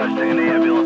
requesting an ambulance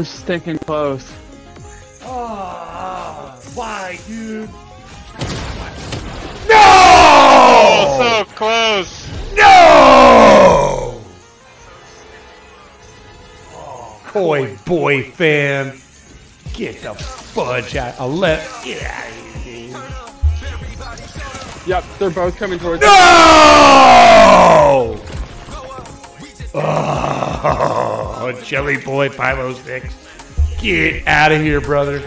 So stinking close. ah, why, dude? Oh, No! so close. No! Coy boy fan. Get the fudge out. I'll let. Get out of here, dude. Yep, they're both coming towards No! Jelly Boy 506. Get out of here, brother.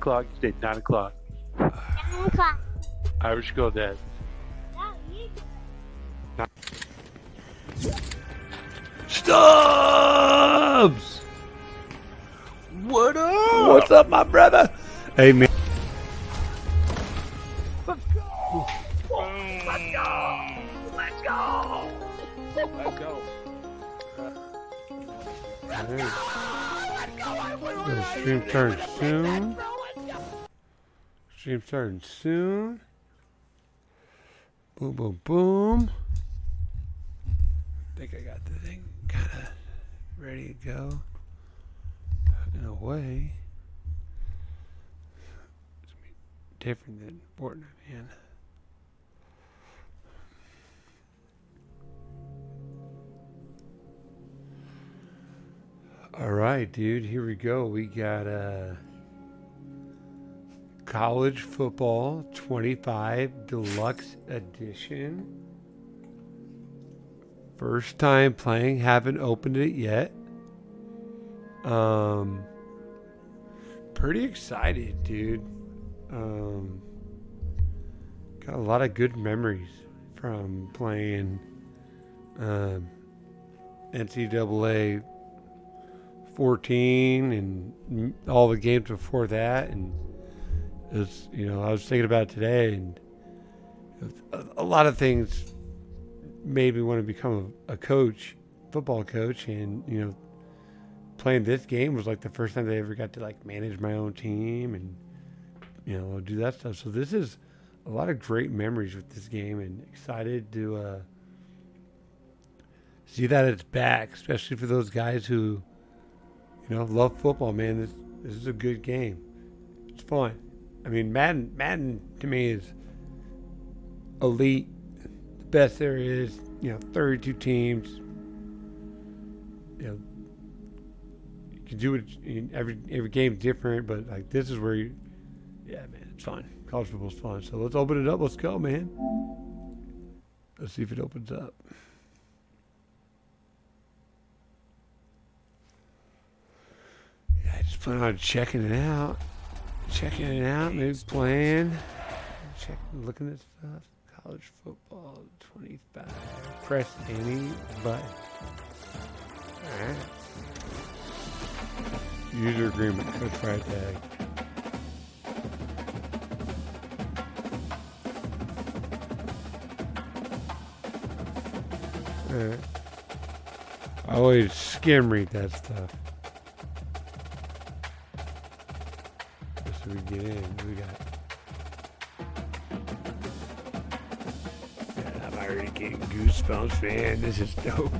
O'clock. You say nine o'clock. Irish girl dad. Stubbs! What up? What's up, my brother? Hey, man. Let's go. The stream starting soon. Stream starting soon. Boom, boom, boom. think I got the thing kind of ready to go. In a way. It's different than Fortnite, man. All right, dude. Here we go. We got uh, college football 25 deluxe edition. First time playing. Haven't opened it yet. Um, pretty excited, dude. Um, got a lot of good memories from playing um, NCAA 14 and all the games before that and you know I was thinking about today and a, lot of things made me want to become a, a coach football coach and you know playing this game was like the first time I ever got to like manage my own team and you know do that stuff so this is a lot of great memories with this game and excited to uh, see that it's back especially for those guys who you know, love football, man. This this is a good game. It's fun. I mean, Madden Madden to me is elite, the best there is. You know, 32 teams. You know, you can do it. in Every every game's different, but like this is where you, yeah, man, it's fun. College football's fun. So let's open it up. Let's go, man. Let's see if it opens up. Yeah, I just plan on checking it out. Checking it out, maybe playing. Checking, looking at stuff. College football 25. Press any button. Alright. User agreement, Coach Freytag. Alright. I always skim read that stuff. We get in, we got. Yeah, I'm already getting goosebumps, man. This is dope.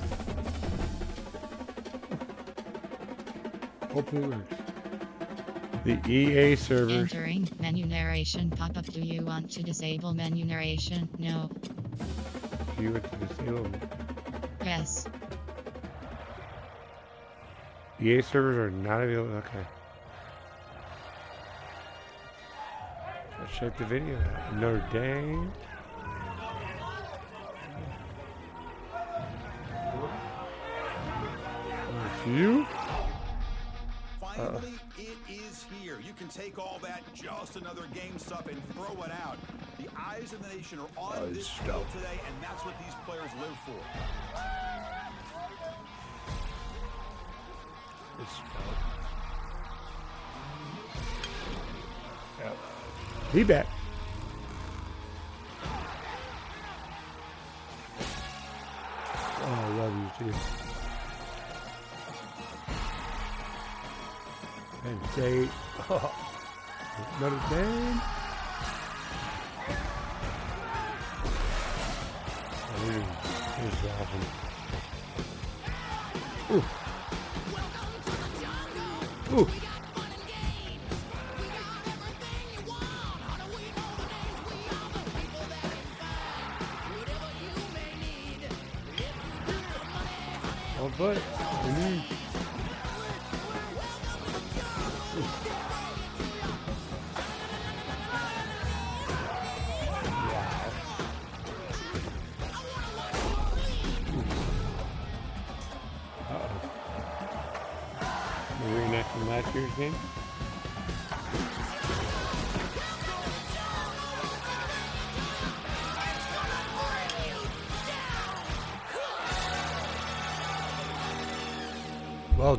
Hopefully it works. The EA servers. Entering menu narration pop up. Do you want to disable menu narration? No. Do You went to disable. Yes. EA servers are not available. Okay. Check the video. out. Notre Dame. LSU. Finally, it is here. You can take all that just another game stuff and throw it out. The eyes of the nation are on this field today, and that's what these players live for. It's He back. Oh, I love you too. And State. Notre Dame. Oh, this oh, awesome. Ooh. Ooh. But. Wow.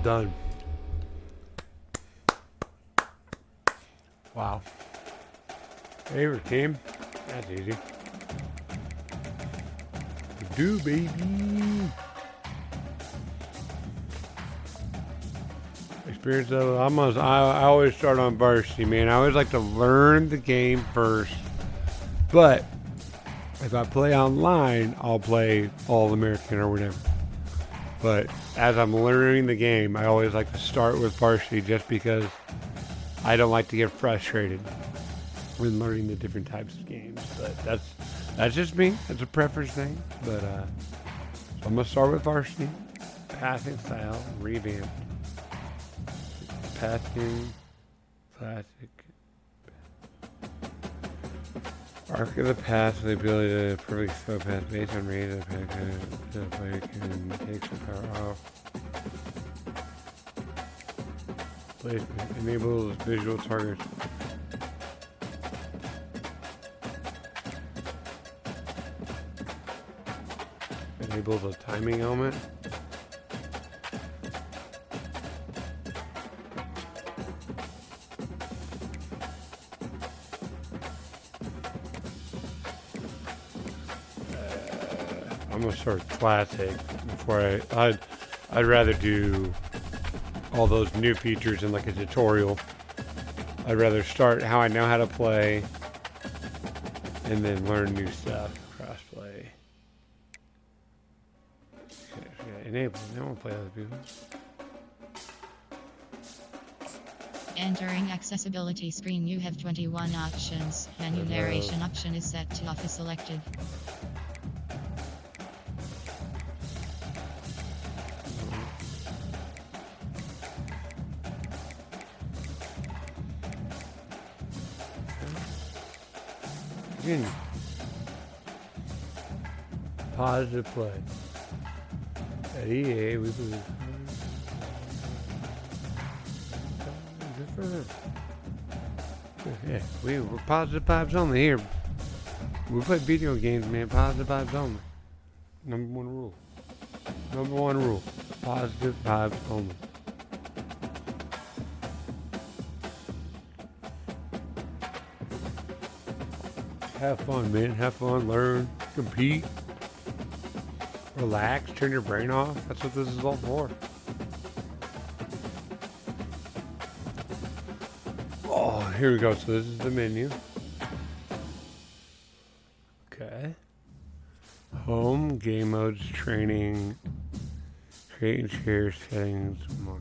Done. Wow. Favorite team? That's easy. Do baby. Experience level. I'm almost, I, I always start on varsity, man. I always like to learn the game first. But if I play online, I'll play All American or whatever. But as I'm learning the game, I always like to start with varsity just because I don't like to get frustrated when learning the different types of games. But that's that's just me. That's a preference thing. But uh, so I'm gonna start with varsity, passing style, revamped, passing, classic. Arc of the Path, the ability to perfectly throw pass based on range of The player can take some power off. Placement enables visual targets. Enables a timing element. Classic before I. I'd I'd rather do all those new features in like a tutorial. I'd rather start how I know how to play, and then learn new stuff. Crossplay. Okay, enable. I don't play other people. Entering accessibility screen, you have 21 options. Menu narration option is set to off is selected. Again. Positive play. At EA, we believe. Good for them. Yeah, we, we're positive vibes only here. We play video games, man. Positive vibes only. Number one rule. Number one rule. Positive vibes only. Have fun, man. Have fun. Learn. Compete. Relax. Turn your brain off. That's what this is all for. Oh, here we go. So this is the menu. Okay. Home, game modes, training, create and share settings, more.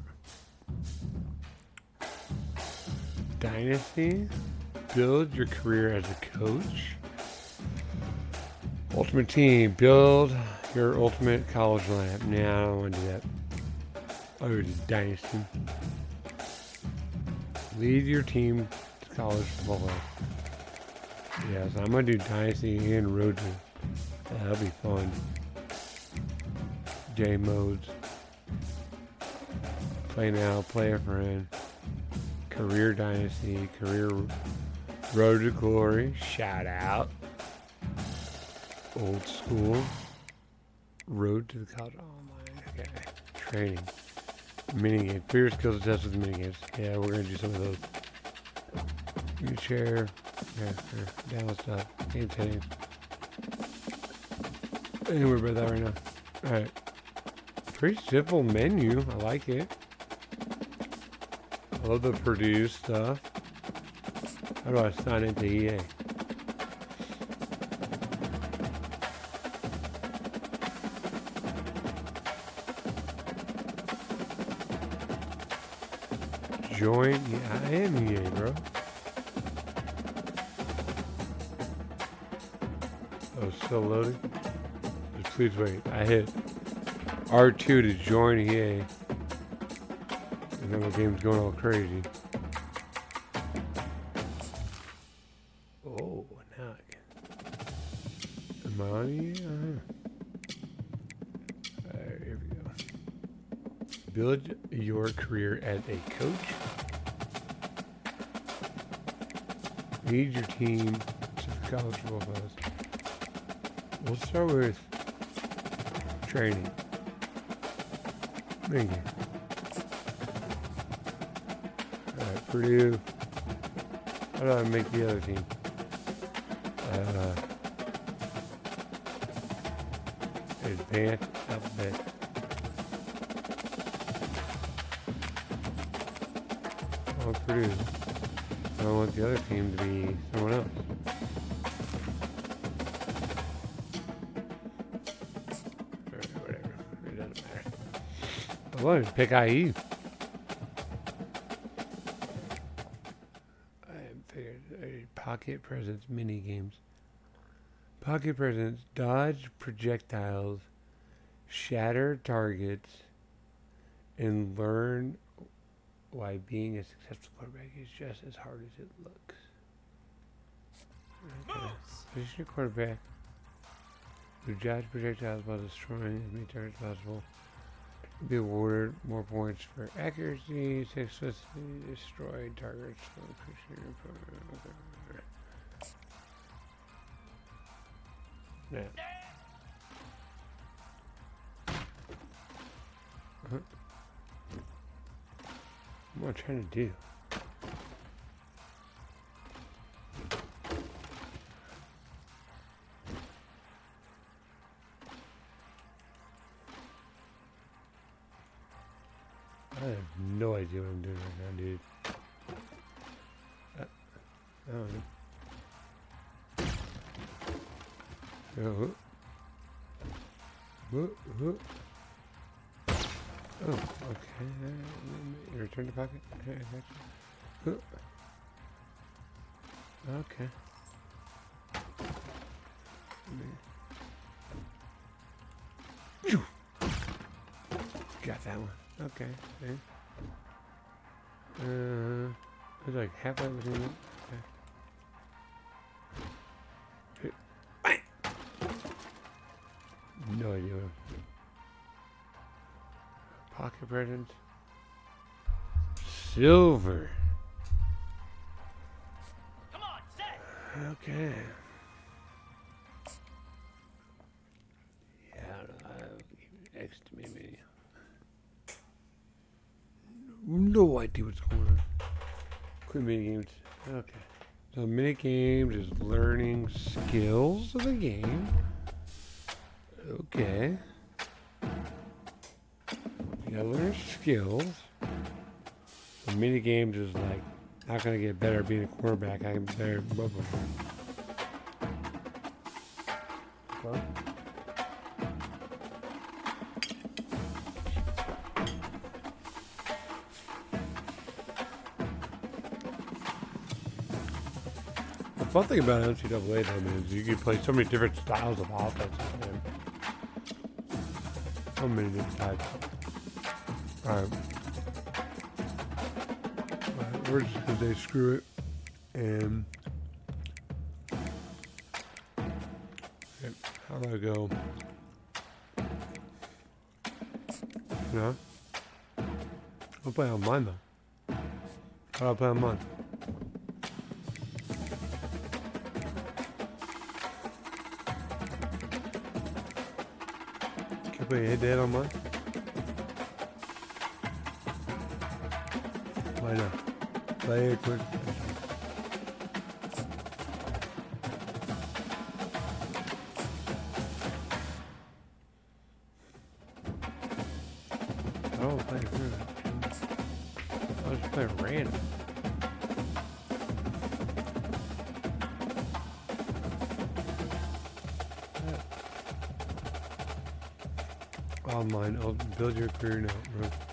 Dynasty. Build your career as a coach. Ultimate Team. Build your ultimate college lineup. Nah, I don't want to do that. To Dynasty. Lead your team to college football. Yes, I'm going to do Dynasty and Road to. That'll be fun. J modes. Play now, play a friend. Career Dynasty, Career Road to Glory, shout out. Old School, Road to the College Online, oh okay. Training, minigame, clear skills test with minigames. Yeah, we're gonna do some of those. You chair, yeah, yeah, download stuff, game settings. Anywhere about that right now. Alright. Pretty simple menu, I like it. I love the Purdue stuff. How do I sign into EA? Join? Yeah, I am EA, bro. Oh, still loading? Please wait. I hit R2 to join EA. And then the game's going all crazy. Build your career as a coach. Lead your team to college football. We'll start with training. Thank you. Purdue. How do I make the other team? Uh, advanced alphabet. Purdue. I want the other team to be someone else. Whatever. It doesn't matter. I wanted to pick IE. I figured uh, pocket presence mini games. Pocket presence dodge projectiles, shatter targets, and learn why being a successful quarterback is just as hard as it looks. Okay. Position your quarterback. To dodge projectiles while destroying as many targets as possible. Be awarded more points for accuracy, successfully destroy targets. Yeah. Huh? What am I trying to do? I have no idea what I'm doing right now, dude. Uh, I don't know. Oh, return to pocket. Okay, got that one. Okay. Uh, it's like halfway between them. Okay. No idea. Pocket present. Silver. Come on. Okay. Yeah, I don't know. I- Next to me, maybe. No idea what's going on. Quit mini games. Okay. So mini games is learning skills of the game. Okay. You gotta learn skills. The mini games is like not gonna get better being a quarterback. I can be better both of them. Okay. fun thing about NCAA though, is you can play so many different styles of offense. So many different types. All right. We're just gonna screw it, and how do I go? No. I'll play on mine though. How do I play on mine? Can I play head to head on mine? Why not? Play it quick. Oh, play through. I'll just play random. Online, oh, build your career now, bro.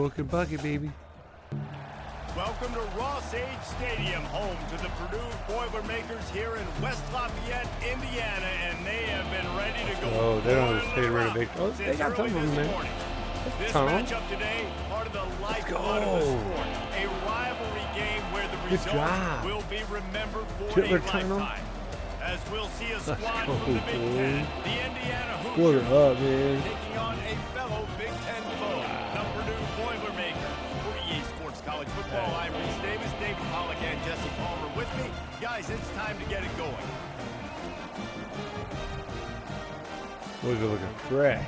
Looking bucket, baby. Welcome to Ross-Ade Stadium, home to the Purdue Boilermakers here in West Lafayette, Indiana, and they have been ready to go. Oh, they don't have a state around renovation. Oh, they got some of them, morning. This Tom. matchup today, part of the lifeblood of the sport. A rivalry game where the Good results job. will be remembered for Hitler a Tunnel. lifetime. As we'll see a squad go, from the Big boy. Ten, the Indiana Hoosiers, up, man. taking on a fellow Big Ten foe, Boilermakers. For EA Sports College Football, I'm Rece Davis, David Pollack, and Jesse Palmer with me. Guys, it's time to get it going. Boys are looking fresh.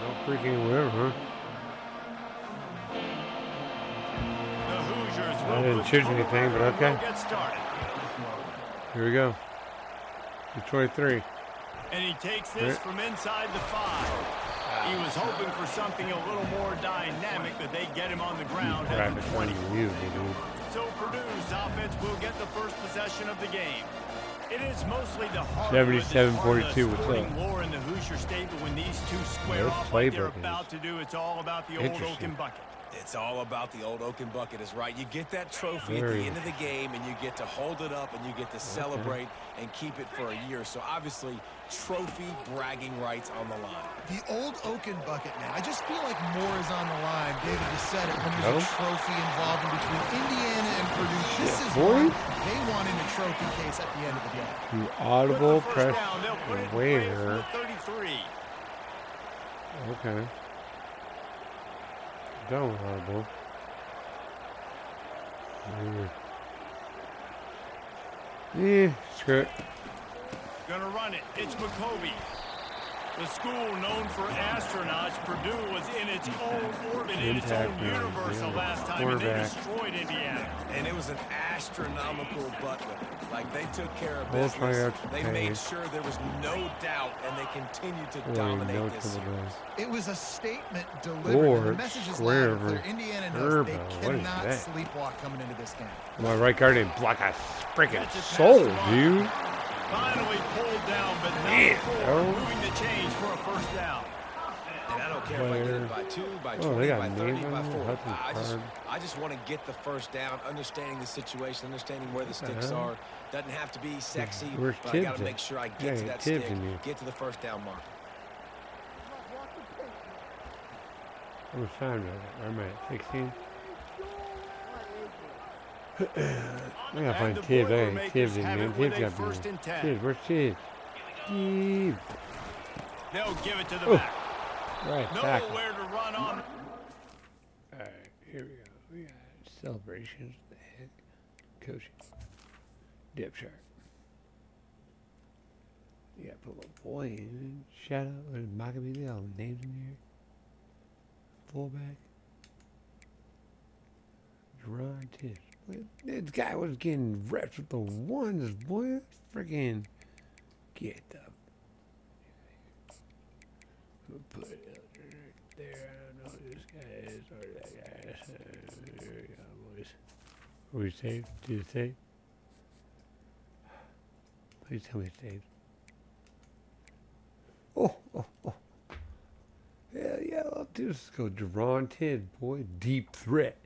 No freaking whatever, huh? The Hoosiers I didn't choose anything, but okay. Will Get started. Here we go. Detroit 3. And he takes this Right. from inside the five. He was hoping for something a little more dynamic, but they get him on the ground at the 20. you. So Purdue's offense will get the first possession of the game. It is mostly the hard 77-42, what's sporting up? lore in the Hoosier State, but when these two square off like they're about to do, it's all about the old. Oaken bucket. It's all about the old Oaken bucket is right. You get that trophy at the end of the game, and you get to hold it up, and you get to celebrate and keep it for a year. So obviously, trophy bragging rights on the line. The old Oaken bucket, man. I just feel like more is on the line. David just said it when there's No? a trophy involved in between Indiana and Purdue. This is boy. one they want in the trophy case at the end of the day. The With audible the first press down, they'll put it in play from where? the 33. Okay. With audible. Yeah. Yeah, screw it. Gonna run it. It's McCoby. The school known for astronauts, Purdue was in its own orbit, in its own universe the last time, and they destroyed Indiana. And it was an astronomical butt whipping. Like they took care of Whole business. They made sure there was no doubt, and they continued to dominate this trouble series. It was a statement delivered. Or the message is square loud clear. over Indiana knows turbo. they cannot sleepwalk coming into this game. My right guard didn't block a freaking Gets it soul, dude. Finally pulled down, but not Man, before bro. moving the change for a first down. And I don't care if I get it by two, by Oh, 20, they by 30, by? 40. I just, I just want to get the first down, understanding the situation, understanding where the sticks hell? are. Doesn't have to be sexy, Where's but I got to make sure I Yeah, get to that stick, get to the first down marker. I'm time is it? Where am at? 16? I gotta find Tibbs. I gotta Tibbs in, have man. it with Tibbs a got to be first there. and 10. Tibbs, where's Tibbs? Tibbs. They'll give it to the Oh, back. Right, tackle. Nowhere to run on. Alright, here we go. We got celebrations, the head coaching. Depth chart. You gotta put my boy in. Out with Maccabee, all the names in here. Fullback. Gerard Tibbs. This guy was getting reps with the ones, boy. Freaking get the. Put it right there. I don't know who this guy is or that guy is. There we go, boys. Are we saved? Did it save? Please tell me it's saved. Oh, oh, oh. Yeah, yeah, let's do. Let's go Jerron Tidd, boy. Deep threat.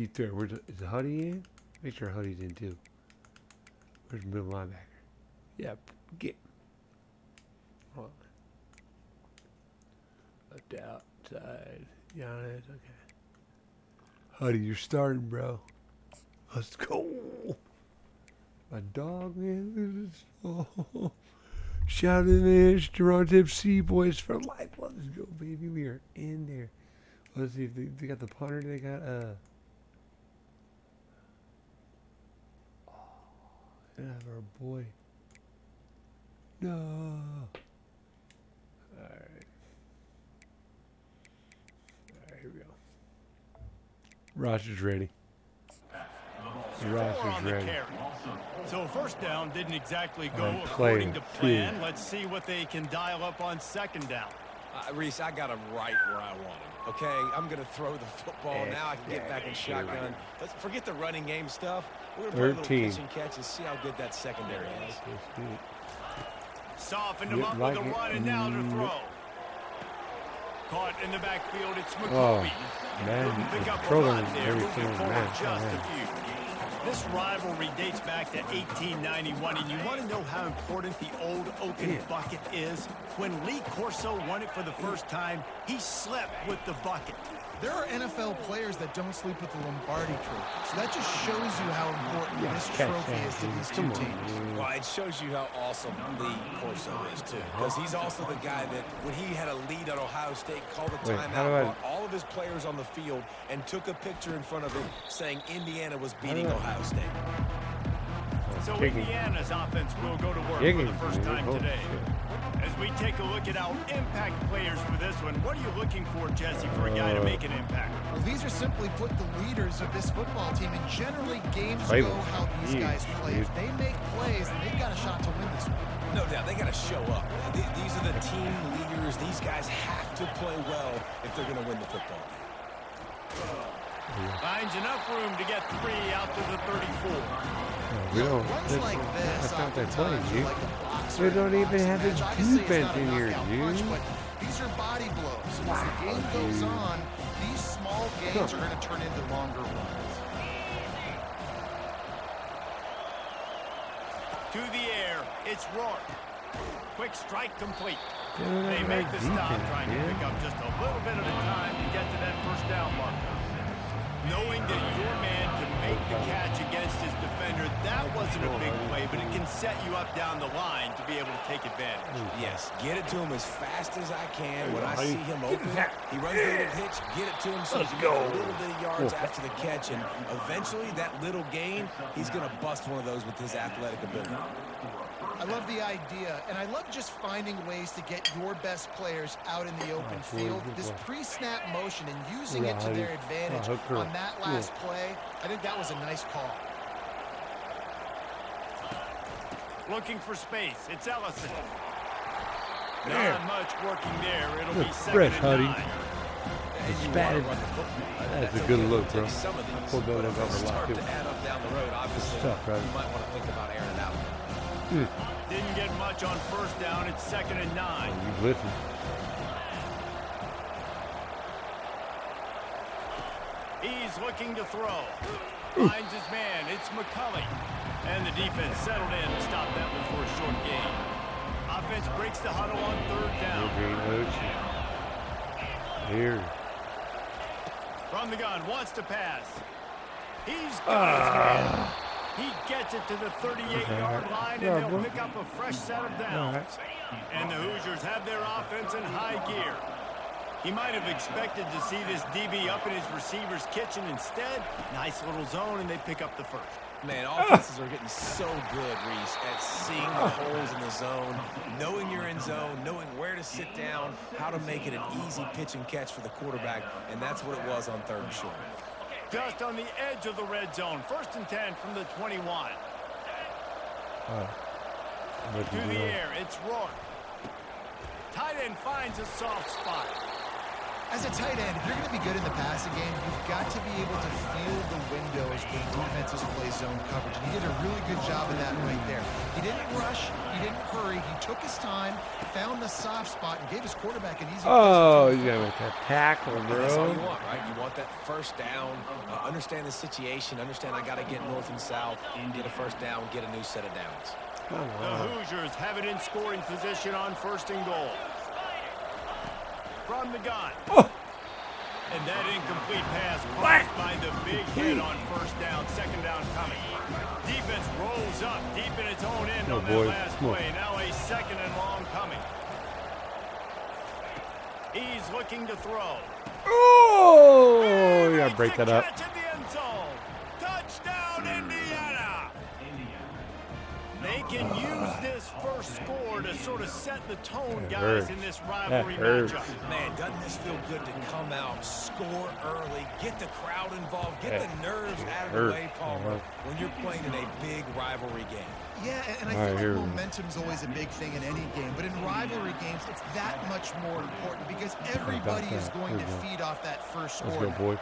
Deep threat. Where's the, is the Huddy in? Make sure Huddy's in too. Where's the middle linebacker? Yeah, get. Hold on. Left outside. Giannis, okay. Huddy, you're starting, bro. Let's go. My dog, man. Look at this. Oh. Shout out to the Edge, Toronto FC boys for life. Let's go, baby. We are in there. Let's see they, they got the punter. They got uh. They have our boy. No. All right. All right, here we go. Roger's ready. Roger's ready. So first down didn't exactly go according to two. plan. Let's see what they can dial up on second down. Uh, Rece, I got him right where I want him. Okay, I'm going to throw the football. Now I can get back in shotgun. Let's forget the running game stuff. We're going to play a little 13. catch and catch and see how good that secondary is. Softened him You up like with a it? run and now to Mm. throw. Caught in the backfield, it's Oh, McCoy. man, Pick the up a program there, very moving similar to forward mine. just Oh, a few. This rivalry dates back to 1891, and you want to know how important the old Oaken Yeah. bucket is? When Lee Corso won it for the first time, he slept with the bucket. There are NFL players that don't sleep with the Lombardi trophy. So that just shows you how important Yeah, this catch trophy that, is to these two Come on, teams. dude. Well, it shows you how awesome Lee Corso is, too. Because he's also the guy that, when he had a lead at Ohio State, called a timeout, how I- brought all of his players on the field, and took a picture in front of him saying Indiana was beating I- Ohio State. Oh, so Kicking. Indiana's offense will go to work Kicking, for the first dude. time Holy today. Shit. As we take a look at our impact players for this one, what are you looking for, Jesse, for a guy to Uh, make an impact? Well, these are simply put the leaders of this football team, and generally games Play go how these Jeez, guys play. dude. If they make plays, then they've got a shot to win this one. No doubt, they got to show up. Th- These are the team leaders. These guys have to play well if they're going to win the football game. Finds enough room to get three out to the 34. No, we don't. Runs like this, that's not that play, oftentimes, are like a boxer They in a don't even have. Obviously, defense in here, dude. these are body blows. And as the game goes on, these small gains are going to turn into longer runs. To the air, it's Rourke. Quick strike complete. They They make the stop, trying to pick up just a little bit at a time to get to that first down marker. Knowing that your man can make the catch against his defender, that wasn't a big play, but it can set you up down the line to be able to take advantage. Yes, get it to him as fast as I can. When I see him open, he runs the little hitch, get it to him so Let's he can get go. a little bit of yards Oh. after the catch, and eventually that little gain, he's going to bust one of those with his athletic ability. I love the idea, and I love just finding ways to get your best players out in the open field. This pre-snap motion and using it to their oh, advantage on that last play, I think that was a nice call. Looking for space. It's Ellison. There. Not much working there. It'll Look be fresh, Huddy. It's batted. That's, That's a good look, bro. Some of these, Poor Bill never ever locked it. It's tough, right? You might want to think about airing it out. Didn't get much on first down. It's second and nine. Oh, you listen. He's looking to throw. Finds his man. It's McCulley. And the defense settled in to stop that one for a short game. Offense breaks the huddle on third down. Here. From the gun, wants to pass. He's got his man. He gets it to the 38-yard line, and Yeah, they'll pick up a fresh set of downs. And the Hoosiers have their offense in high gear. He might have expected to see this DB up in his receiver's kitchen. Instead, nice little zone, and they pick up the first. Man, offenses are getting so good, Rece, at seeing the holes in the zone, knowing you're in zone, knowing where to sit down, how to make it an easy pitch and catch for the quarterback, and that's what it was on third and short. Just on the edge of the red zone. First and 10 from the 21. What To the air, it's Rourke. Tight end finds a soft spot. As a tight end, if you're going to be good in the passing game, you've got to be able to feel the windows when defenses play zone coverage. And he did a really good job of that right there. He didn't rush. He didn't hurry. He took his time, found the soft spot, and gave his quarterback an easy Oh, you gotta make that tackle, And that's all you bro. want, right? You want that first down, uh, understand the situation, understand I got to get north and south, get a first down, get a new set of downs. Come The. Hoosiers have it in scoring position on first and goal. From the gun. Oh. And that incomplete pass caused by the big hit on first down, second down coming. Defense rolls up deep in its own end Oh, on boy. that last play. Now a second and long coming. He's looking to throw. Oh, you gotta break that up. catch in the end zone. Touchdown, Indiana! They can use this first score to sort of set the tone, That guys, hurts. in this rivalry hurts. matchup. Man, doesn't this feel good to come out, score early, get the crowd involved, get That the nerves out of the way, Palmer, uh-huh. when you're playing in a big rivalry game. Yeah, and- and I All right, feel here like we go. momentum's always a big thing in any game, but in rivalry games, it's that much more important because everybody is that. going to go. feed off that first Let's score. go, boy.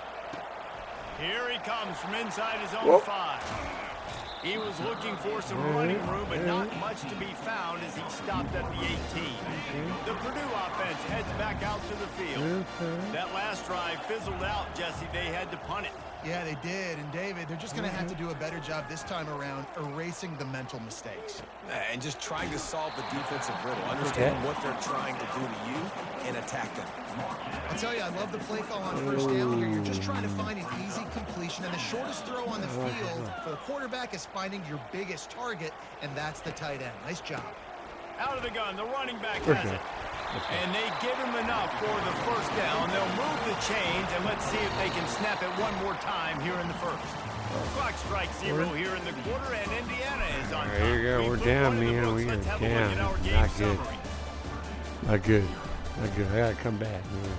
Here he comes from inside his own Whoa. five. He was looking for some running room, but not much to be found as he stopped at the 18. The Purdue offense heads back out to the field. Mm-hmm. That last drive fizzled out, Jesse. They had to punt it. Yeah, they did. And David, they're just going to have to mm-hmm. do a better job this time around erasing the mental mistakes. And just trying to solve the defensive riddle, understanding what they're trying to do to you and attack them. I tell you, I love the play call on first down here. You're just trying to find an easy completion, and the shortest throw on the field for a quarterback is finding your biggest target, and that's the tight end. Nice job. Out of the gun, the running back First has down. it. And they give him enough for the first down. They'll move the chains, and let's see if they can snap it one more time here in the first. Clock strikes zero here in the quarter, and Indiana is on top. There you go. We We're down, one in the man. We are Let's have a look down. at our It's game not good. Not good. Not good. I gotta come back, man.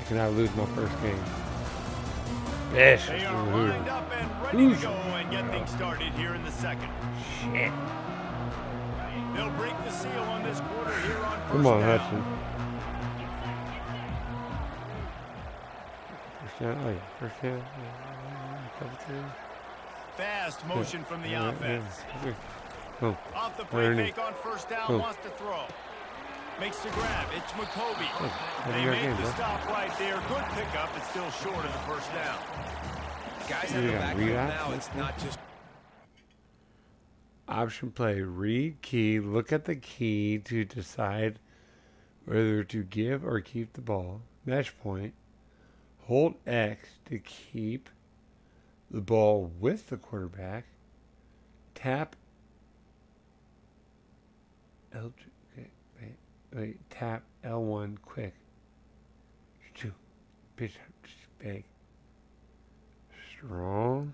I cannot lose my first game. Yes, They are lined up and ready to go and get things started here in the second. Shit. They'll break the seal on this quarter here on first Come on, down. Hudson. First down. Oh, yeah. First down. Cover three. Fast motion from the Yeah, offense. yeah. Oh, Off the play fake on first down, Oh. wants to throw. Makes the grab. It's McCoby. have They make game, the bro. stop right there. Good pickup. It's still short of the first down. Guys in the backfield now, it's not just Option play. Read key. Look at the key to decide whether to give or keep the ball. Match point. Hold X to keep the ball with the quarterback. Tap L. Okay, wait, wait. Tap L1 quick. Pitch big. Strong.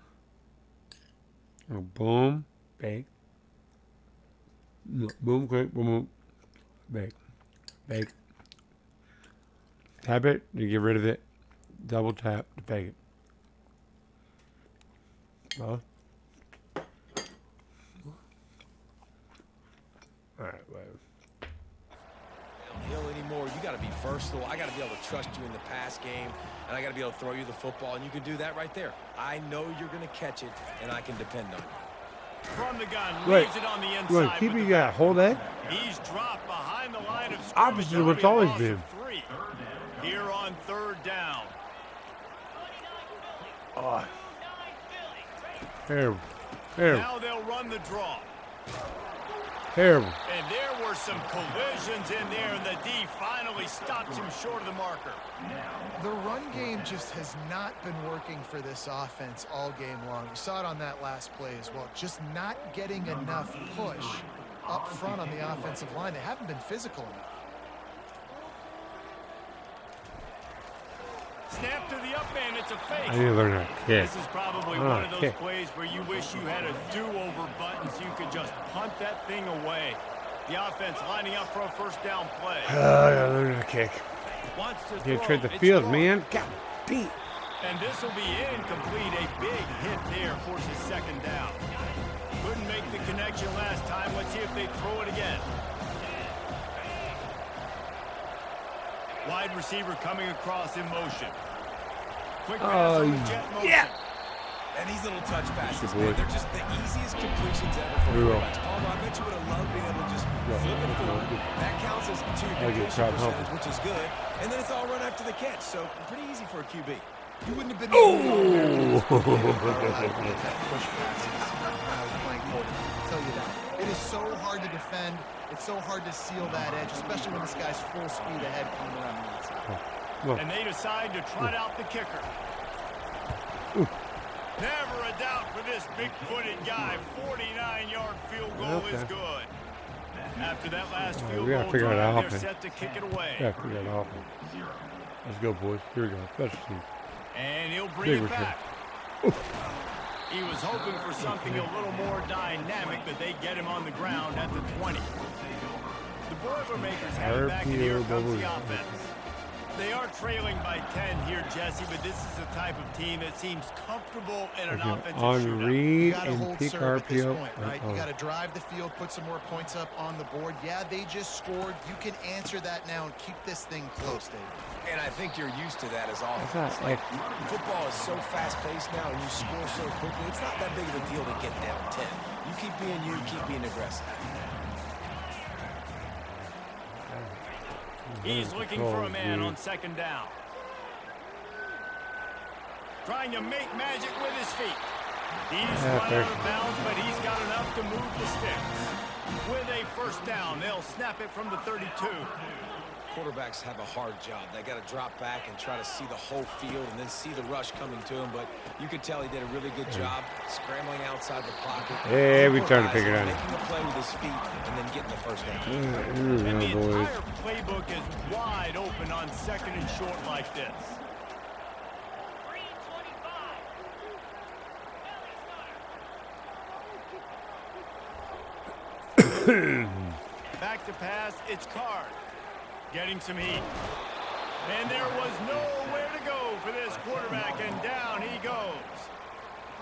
Oh, boom. Big. Boom, quick, boom, boom. Bake. Bake. Tap it to get rid of it. Double tap to fake it. Well. Alright, whatever. hill anymore. You got to be versatile. I got to be able to trust you in the pass game, and I got to be able to throw you the football, and you can do that right there. I know you're going to catch it, and I can depend on you. From the gun, Wait. leaves it on the inside. Wait, keep you got hold that? He's dropped behind the line of scrimmage. Opposite of what's That'll be a always been. Three. Here on third down. Oh. Terrible. Terrible. Now they'll run the draw. Terrible. And there were some collisions in there, and the D finally stops him short of the marker. The run game just has not been working for this offense all game long. You saw it on that last play as well. Just not getting enough push up front on the offensive line. They haven't been physical enough. Snap to the up man, it's a fake. I need to learn how to kick. This is probably I don't know one of those kick. plays where you wish you had a do-over button so you could just punt that thing away. The offense lining up for a first down play. Uh, I gotta learn how to kick. Wants to You throw. the field, man. Got beat. And this will be incomplete. A big hit there forces second down. Couldn't make the connection last time. Let's see if they throw it again. Wide receiver coming across in motion. Quick pass Oh, on the jet motion. yeah. And these little touch passes, man, they're just the easiest completions ever for Here quarterbacks. Palmer, I bet you would have loved being able to just Yeah, flip it that's forward. That counts as to your I'll completion percentage, which is good. And then it's all run after the catch, so pretty easy for a QB. You wouldn't have been Oh! able to push passes when I was playing quarterback. I'll tell you that. It is so hard to defend. It's so hard to seal that edge, especially when this guy's full speed ahead coming around the outside. Look. And they decide to trot out the kicker. Never a doubt for this big-footed guy. 49-yard field goal is good. After that last All right, field we gotta goal figure drive, how they're set to kick it away. Yeah, figure that off. Let's go, boys. Here we go. Special teams. And he'll bring Big it return. back. He was hoping for something a little more dynamic, but they get him on the ground at the 20. The Boilermakers have it back, and here comes the offense. They are trailing by 10 here, Jesse, but this is the type of team that seems comfortable in an Okay, offensive on shootout. Read got and hold pick serve at RPO. point, right? Oh. You got to drive the field, put some more points up on the board. Yeah, they just scored. You can answer that now and keep this thing close, David. And I think you're used to that as I offense. thought, like, Football is so fast-paced now, and you score so quickly. It's not that big of a deal to get down 10. You keep being you, keep being aggressive. He's looking for a man on second down. Trying to make magic with his feet. He's run out of bounds, but he's got enough to move the sticks. With a first down, they'll snap it from the 32. Quarterbacks have a hard job. They got to drop back and try to see the whole field and then see the rush coming to him. But you could tell he did a really good job scrambling outside the pocket. Yeah, Every time to figure it improvising, out. Making the play with his feet and then getting the first down. Here And mm, the we boys. entire playbook is wide open on second and short like this. Back to pass, it's Card. Getting some heat. And there was nowhere to go for this quarterback, and down he goes.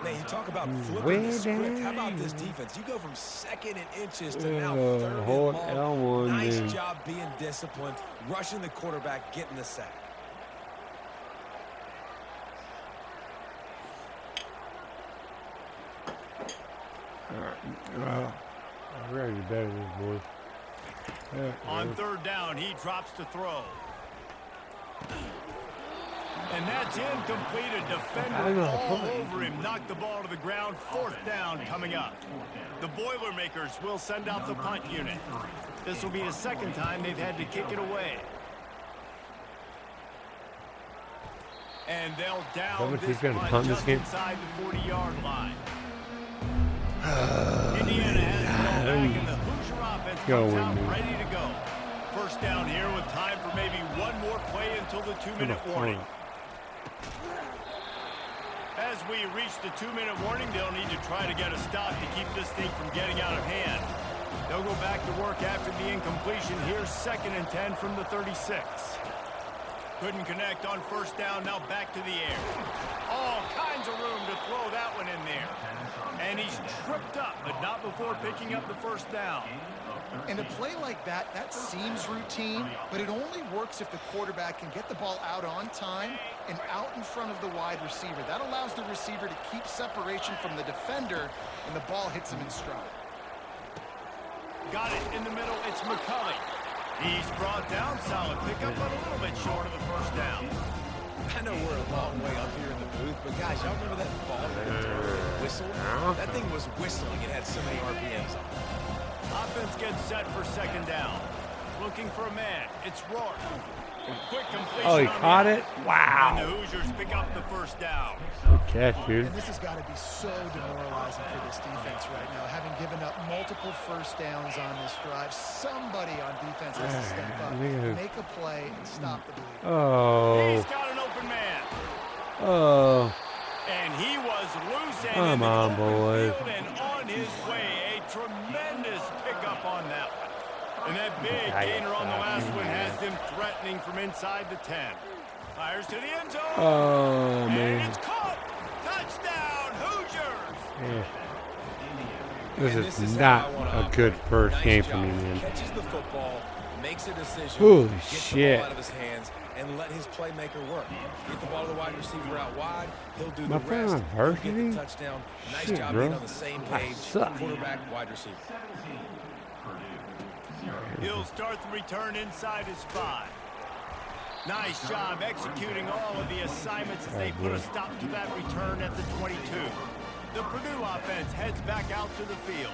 Man, you talk about Way flipping the script. How about this defense? You go from second and inches to now Uh, third and hold long. Nice dude. job being disciplined, rushing the quarterback, getting the sack. Well, we're gonna be better than this, boys. Yeah, On third down, he drops to throw. And that's incomplete. A I defender know, all over him. Knocked the ball to the ground. Fourth down coming up. The Boilermakers will send out the punt unit. This will be the second time they've had to kick it away. And they'll How down much this gonna punt punt this just game? inside the 40-yard line. Indiana has the ball back, and the Hoosier offense Go comes win, out man. ready to go. First down here with time for maybe one more play until the two-minute warning. As we reach the two-minute warning, they'll need to try to get a stop to keep this thing from getting out of hand. They'll go back to work after the incompletion. Here's second and 10 from the 36. Couldn't connect on first down, now back to the air. All kinds of room to throw that one in there. And he's tripped up, but not before picking up the first down. And a play like that, that seems routine, but it only works if the quarterback can get the ball out on time and out in front of the wide receiver. That allows the receiver to keep separation from the defender, and the ball hits him in stride. Got it in the middle. It's McCulley. He's brought down. Solid pickup, but a little bit short of the first down. I know we're a long way up here in the booth, but guys, y'all remember that ball that whistle? That thing was whistling. It had so many RPMs on it. Offense gets set for second down. Looking for a man. It's Rourke. Quick completion. Oh, he caught it? Wow. And the Hoosiers pick up the first down. Good catch, dude. And this has got to be so demoralizing for this defense right now, having given up multiple first downs on this drive. Somebody on defense has to step up, Yeah. make a play, and stop the bleeding. Oh. He's got an open man. Oh. And he was loose and Come on, open boys. and on his way. A tremendous pickup on that one. And that big gainer on the last one has them threatening from inside the 10. Fires to the end zone. Oh, And man. it's caught. Touchdown, Hoosiers. Yeah. This And is not a good first Nice game job. for me, man. Catches the football, makes a decision, Holy shit. ball out of his hands, and let his playmaker work. Get the ball to the wide receiver out wide. He'll do Am the rest. get the touchdown. Nice Shit, job bro. being on the same page. Quarterback, wide receiver. He'll start the return inside his five. Nice job executing all of the assignments as they put a stop to that return at the 22. The Purdue offense heads back out to the field.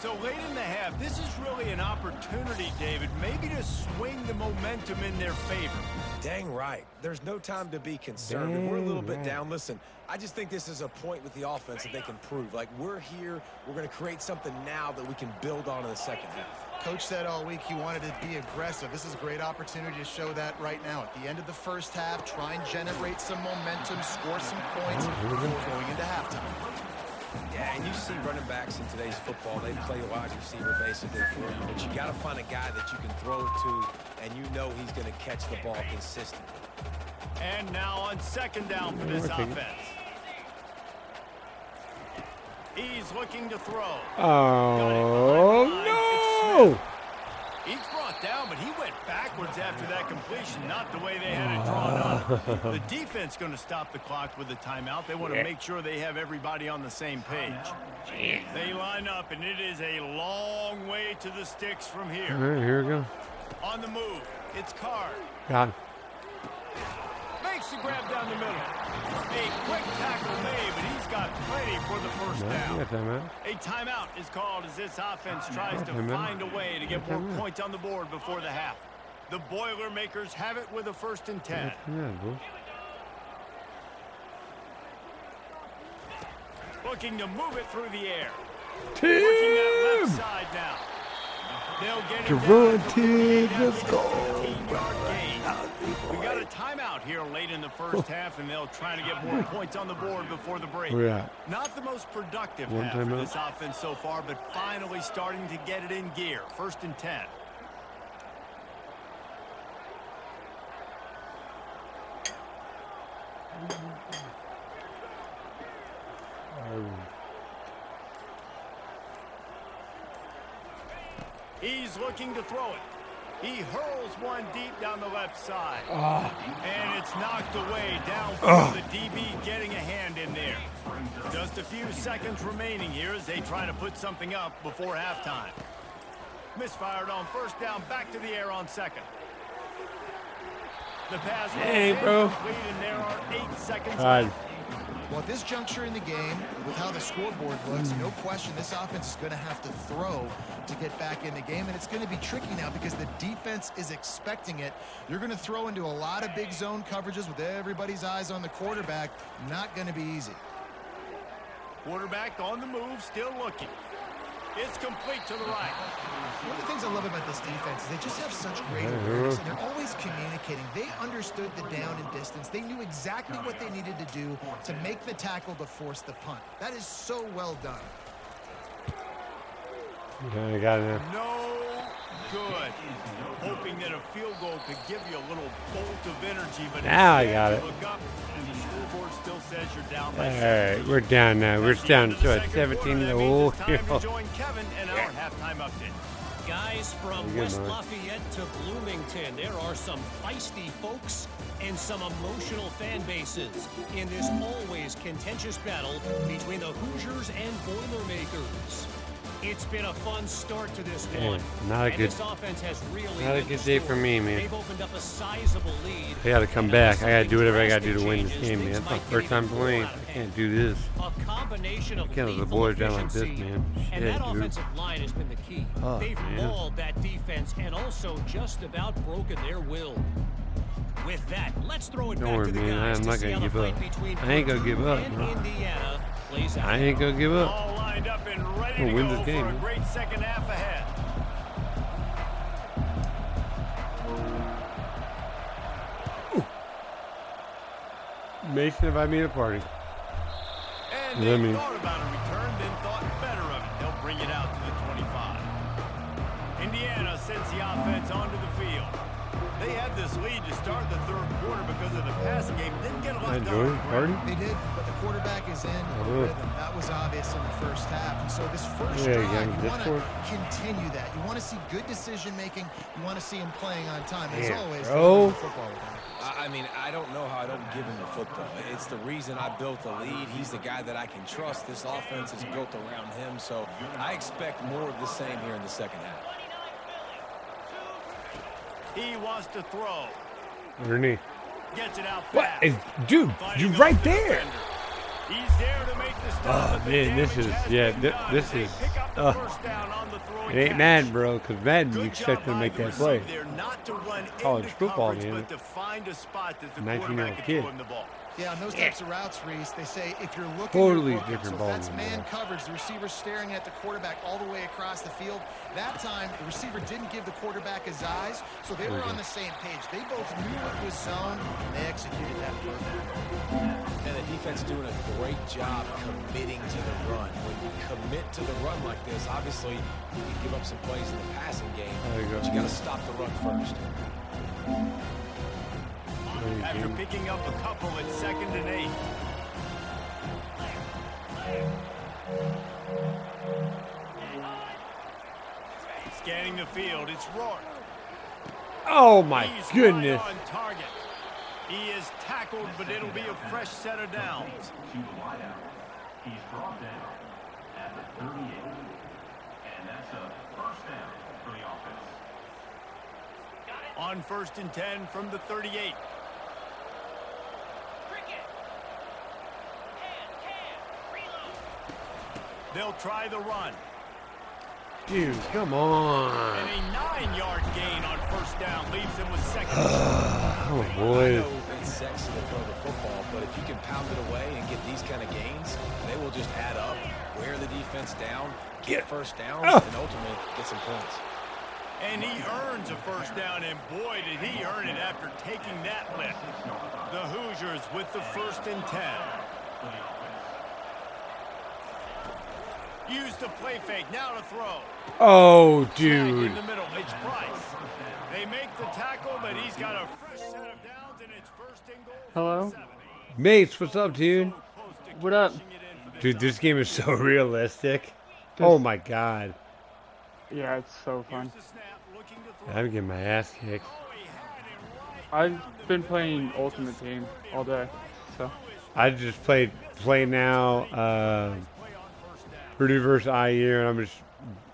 So late in the half, this is really an opportunity, David, maybe to swing the momentum in their favor. Dang right. There's no time to be concerned. If we're a little Dang bit right. down, listen, I just think this is a point with the offense that they can prove. Like, we're here. We're going to create something now that we can build on in the second half. Coach said all week he wanted to be aggressive. This is a great opportunity to show that right now. At the end of the first half, try and generate some momentum, score some points before going into halftime. Yeah, and you see running backs in today's football, they play wide receiver basically for you, but you got to find a guy that you can throw it to, and you know he's going to catch the ball consistently. And now on second down for this offense. He's looking to throw. Oh, no. He's brought down, but he went backwards after that completion, not the way they had it drawn up. The defense going to stop the clock with a timeout. They want to Yeah. make sure they have everybody on the same page. They line up, and it is a long way to the sticks from here. right, here we go. On the move, it's Card. Got him. Makes the grab down the middle. A quick tackle made, but he's got plenty for the first down. A timeout is called as this offense tries to find a way to get more points on the board before the half. The Boilermakers have it with a first and 10. Yeah, bro. Looking to move it through the air. Working that left side now. They'll get it Jerome down. Tim, let's go. We got a timeout here late in the first oh. half, and they'll try to get more points on the board before the break. At? Not the most productive One half for this offense so far, but finally starting to get it in gear. First and 10. He's looking to throw it. He hurls one deep down the left side. And it's knocked away down Ah. the DB getting a hand in there. Just a few seconds remaining here as they try to put something up before halftime. Misfired on first down, back to the air on second. The pass Hey, bro. and there are eight seconds God. Left. Well, at this juncture in the game, with how the scoreboard looks, no hmm. question this offense is going to have to throw to get back in the game, and it's going to be tricky now because the defense is expecting it. You're going to throw into a lot of big zone coverages with everybody's eyes on the quarterback. Not going to be easy. Quarterback on the move, still looking. It's complete to the right. One of the things I love about this defense is they just have such great Yeah. awareness, and they're always communicating. They understood the down and distance. They knew exactly what they needed to do to make the tackle to force the punt. That is so well done. Yeah, I got it. No good. Hoping that a field goal could give you a little bolt of energy, but Now I got it. Look up, and the scoreboard still says you're down All by seven. right, we're down now. We're That's down end of to a 17 quarter. That to means oh, it's time to join Kevin and our halftime update. Guys from West man. Lafayette to Bloomington, there are some feisty folks and some emotional fan bases in this always contentious battle between the Hoosiers and Boilermakers. It's been a fun start to this Man, one. not a good- offense has really not a good day for me, man. They've opened up a sizable lead. I gotta come and back. I gotta do whatever I gotta do to win this game, man. It's my first time playing. More out of I hand. can't do this. A combination of I can't let the lethal boys down like this, efficiency, man. And Shit, that dude. offensive line has been the key. Oh, They've man. mauled that defense and also just about broken their will. With that, let's throw it Don't back worry, to the man. guys I'm to not gonna give up. I ain't gonna give up, and. Indiana plays out. I ain't gonna give up. All lined up and ready We'll to win go this game, for a man. great second half ahead. Mason, if I meet a party. And Let they me- thought about a return, then thought better of it. They'll bring it out to the 25. Indiana sends the offense onto the field. They had this lead to start the third quarter because of the passing game. Didn't get a lot I done. enjoy it. Party? They did, but the quarterback is in a Oh. rhythm. That was obvious in the first half. And so this first Yeah, you drive, got you want to continue that. You want to see good decision making. You want to see him playing on time. As Yeah, always, bro. football with him. I I mean, I don't know how I don't give him the football. It's the reason I built the lead. He's the guy that I can trust. This offense is built around him, so I expect more of the same here in the second half. He wants to throw. Underneath. Gets it out What? fast. Is, dude, you off right there. defender. Oh man, this is yeah, thi- this is. pick up the Uh, first down on the throw it ain't. Madden, bro, because Madden you expect them to make that play. receiver there not to run College football, man. but to find a spot that the 19-year-old quarterback can kid. Throw him the ball. Yeah, on those types of routes, Rece, they say if you're looking, Totally you're different so if ball that's man bro. coverage, the receiver's staring at the quarterback all the way across the field. That time, the receiver didn't give the quarterback his eyes, so they were on the same page. They both knew it was zone, and they executed that perfectly. And the defense doing a great job committing to the run. When you commit to the run like this, obviously you can give up some plays in the passing game, There you go. but you got to stop the run first. After picking up a couple at second and eight. Scanning the field, it's Rourke. Oh my He's goodness. Right on target. He is tackled, but it'll be a fresh set of downs. He's brought down at the 38. And that's a first down for the offense. On first and 10 from the 38. They'll try the run. Dude, come on. And a nine-yard gain on first down leaves him with second. Oh boy. I boy. know it's sexy to throw the football, but if you can pound it away and get these kind of gains, they will just add up, wear the defense down, get first down, Oh. Ah! and ultimately get some points. And he earns a first down, and boy, did he earn it after taking that lift. The Hoosiers with the first and 10. Use the play fake, now to throw. Oh, dude. In the middle, it's Price. They make the tackle, but he's got a fresh set of downs, and it's first and goal. Hello? Mates, what's up, dude? What up? Dude, this game is so realistic. Oh my god. Yeah, it's so fun. I'm getting my ass kicked. I've been playing Ultimate Team all day, so I just played play now, uh, Purdue versus IU, and I'm just,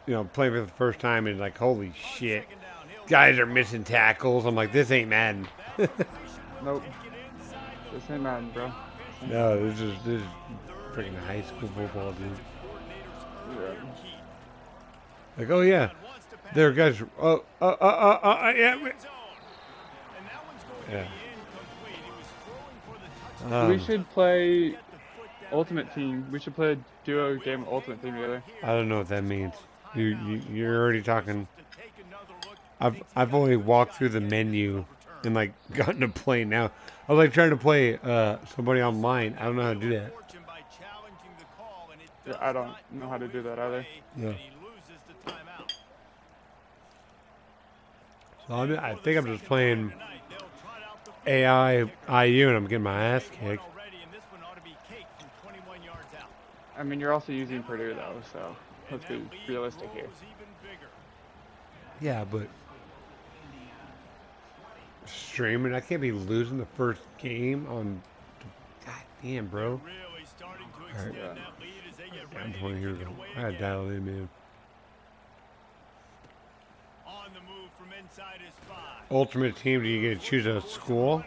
you know, playing for the first time, and like, holy shit, guys are missing tackles. I'm like, this ain't Madden. nope. This ain't Madden, bro. no, this is this is freaking high school football, dude. Yeah. Like, oh yeah, there are guys. Oh, uh, uh, uh, uh, yeah. we- Yeah. we Um, should play Ultimate Team. We should play a duo game of Ultimate Team together. I don't know what that means. You, you you're already talking. I've I've only walked through the menu and like gotten to play now. I was like trying to play uh somebody online. I don't know how to do that. Yeah, I don't know how to do that either. Yeah. So I'm, I think I'm just playing AI IU and I'm getting my ass kicked. I mean, you're also using Purdue, though, so let's be realistic here. Yeah, but streaming, I can't be losing the first game on. God damn, bro. Yeah. I'm 20 years old. I had dialed in, man. Ultimate team, do you get to choose a school?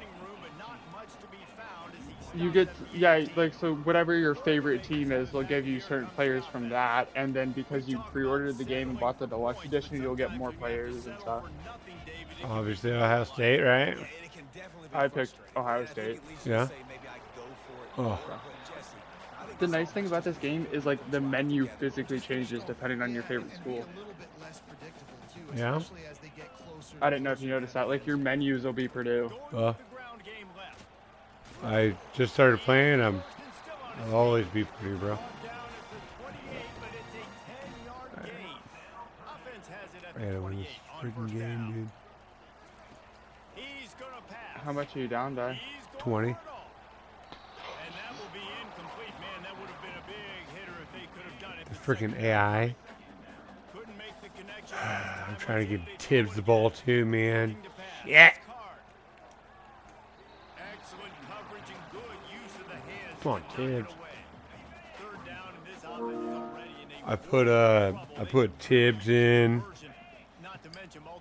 You get yeah, like so whatever your favorite team is, they'll give you certain players from that, and then because you pre-ordered the game and bought the deluxe edition, you'll get more players and stuff. Obviously, Ohio State, right? I picked Ohio State. Yeah. Oh, The nice thing about this game is like the menu physically changes depending on your favorite school. yeah. I didn't know if you noticed that. Like your menus will be Purdue. Well, I just started playing. I'm, I'll always be pretty, bro. I gotta win this freaking game, dude. How much are you down by? 20. The freaking AI. I'm trying to give Tibbs the ball too, man. Yeah. Come on, Tibbs. I put uh I put Tibbs in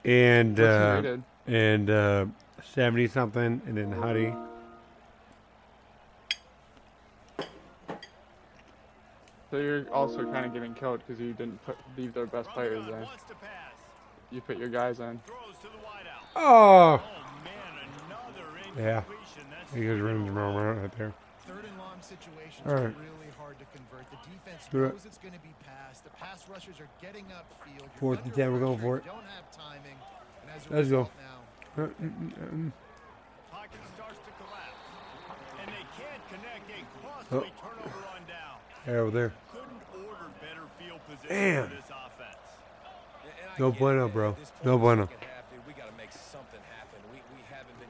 and uh and uh 70 something and then Huddy. So you're also kind of getting killed because you didn't put leave their best players in. You put your guys in. Oh. Yeah. He goes running around right there. Third and long situations All are right. really hard to convert. The defense Do it. knows it's going to be passed. The pass rushers are getting upfield. Fourth and 10, we're going for it. Don't have timing. And as Let's go. result now, Uh, mm, mm, mm. Oh. Yeah, over there. Damn. No bueno, bro. No bueno.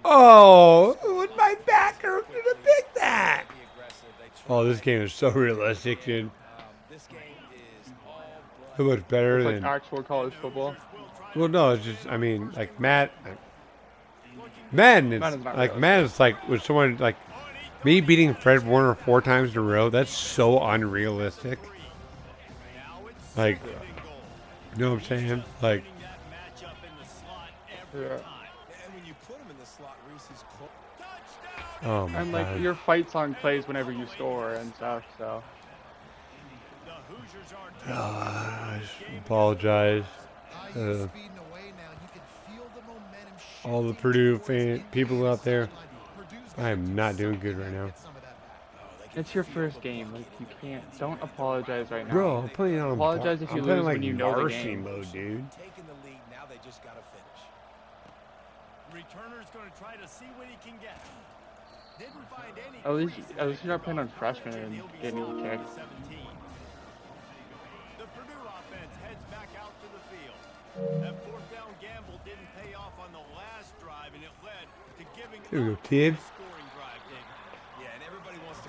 Oh, with my backer, who could have picked that? Oh, this game is so realistic, dude. So much better It's like than. actual college football. Well, no, it's just I mean, like Matt, like, Madden. It's Madden's like realistic. Madden. It's like with someone like me beating Fred Warner four times in a row. That's so unrealistic. Like, you know what I'm saying? Like, Yeah. And when you put him in the slot, Reese is close. Oh my And like god. your fight song plays whenever you score and stuff. So Oh, I apologize. Uh, all the Purdue fan people out there. I am not doing good right now, it's your first game. Like you can't. Don't apologize right now. bro. I'm playing on. Apologize if I'm you playing lose like when you know the Marcy game. mode, dude. Taking the lead, now they just got to finish. Returner's going to try to see what he can get. Didn't find any. At least, at least you're not playing on freshmen and getting a kick. The Purdue offense heads back out to the field. That fourth down gamble didn't pay off on the last drive, and it led to giving Here we go, up Tibbs. the scoring drive, David. Yeah, and everybody wants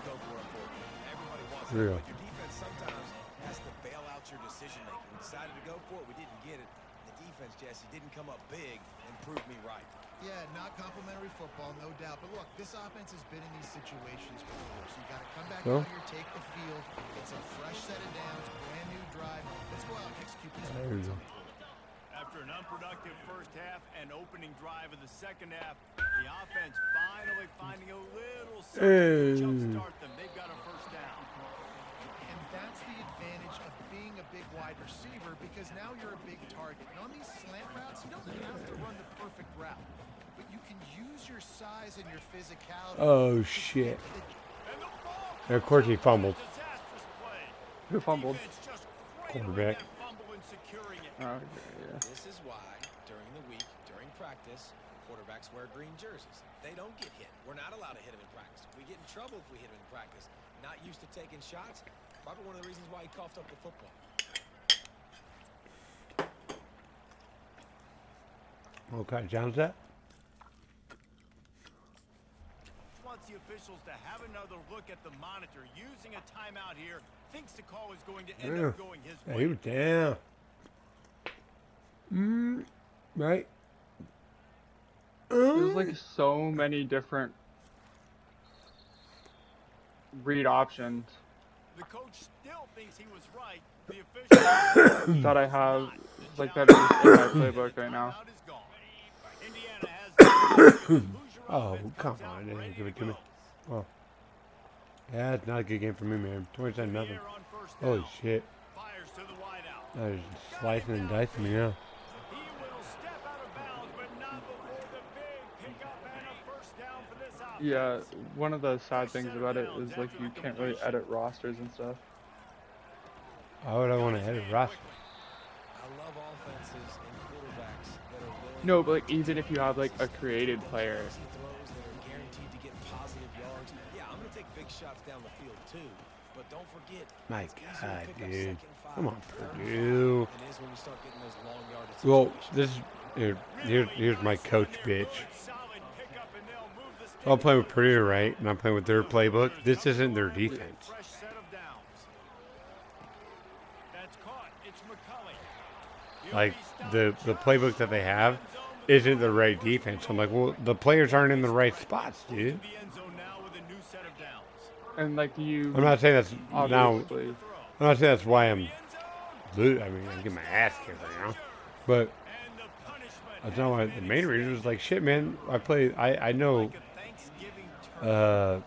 football, no doubt. But look, this offense has been in these situations before. So you got to come back Well. out here, take the field. It's a fresh set of downs, brand new drive. Let's go out and execute this. There we go. After an unproductive first half and opening drive of the second half, the offense finally finding a little something Hey. to jumpstart them. They've got a first down. And that's the advantage of being a big wide receiver because now you're a big target. And on these slant routes, you don't have to run the perfect route, Oh shit. Of course he fumbled. Who fumbled? Quarterback. Oh, okay, yeah. This is why, during the week, during practice, quarterbacks wear green jerseys. They don't get hit. We're not allowed to hit them in practice. We get in trouble if we hit them in practice. Not used to taking shots. Probably one of the reasons why he coughed up the football. Okay, John's that? Wants the officials to have another look at the monitor. Using a timeout here, thinks the call is going to end Yeah. up going his way. he was down. Mm, right. There's like so many different read options The coach still thinks he was right. The official that I have like that is in my playbook right now. is gone. oh, come on. They didn't give it to me. Oh. Yeah, it's not a good game for me, man. 27 nothing. Holy shit. They're just slicing and dicing me now. Yeah, one of the sad things about it is like you can't really edit rosters and stuff. Why would I want to edit roster? I love offenses and quarterbacks that are willing No, but like even if you have like a created player, throws that are guaranteed to get positive yards. Yeah, I'm going to take big shots down the field too. But don't forget, My it's easier God, dude. Come on, Purdue. than it is when you start getting those long yardage Well, this is here, here, here's my coach, bitch. I'm playing with Purdue, right? And I'm playing with their playbook. This isn't their defense. Like the the playbook that they have isn't the right defense. I'm like, well, the players aren't in the right spots, dude. and like you. I'm not saying that's now. I'm not saying that's why I'm. I mean, I'm getting my ass kicked right now, but that's not know why. The main reason was like, shit, man. I play. I I know. Uh,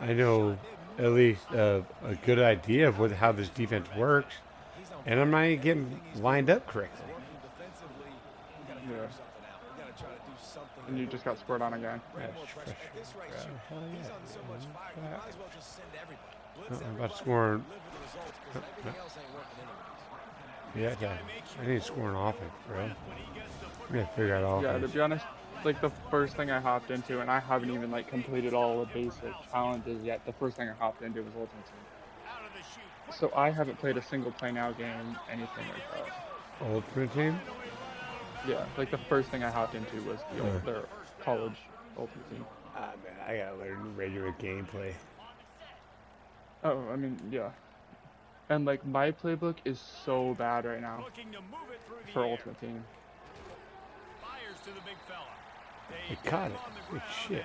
I know at least uh, a good idea of what how this defense works, and I'm not even getting lined up correctly. yeah. And you just got scored on again. Hell yeah. I'm about to score. Yeah, yeah. I need to score an offense, bro. I gotta figure out Yeah, to offense. be honest, like the first thing I hopped into, and I haven't even like completed all the basic challenges yet. The first thing I hopped into was Ultimate Team. So I haven't played a single play now game, anything like that. Ultimate Team? Yeah, like the first thing I hopped into was the, Uh. their college Ultimate Team. Ah, man, I gotta learn regular gameplay. Oh, I mean, yeah. And like my playbook is so bad right now for Ultimate Team. I caught it. Good shit.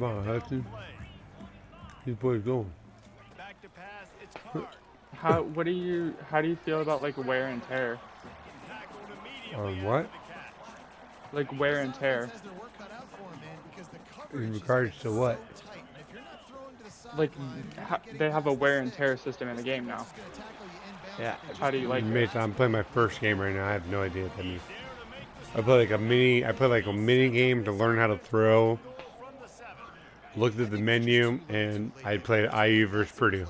with a second Come on, Hudson. play. These boys going. Back to pass, it's Card. How what do you how do you feel about like wear and tear? On what? Like wear and tear. In regards to what? Like ha- they have a wear and tear system in the game now. Yeah. How do you like it? Mason, I'm playing my first game right now. I have no idea what that means. I play like a mini. I play like a mini game to learn how to throw. Looked at the menu and I played IU versus Purdue.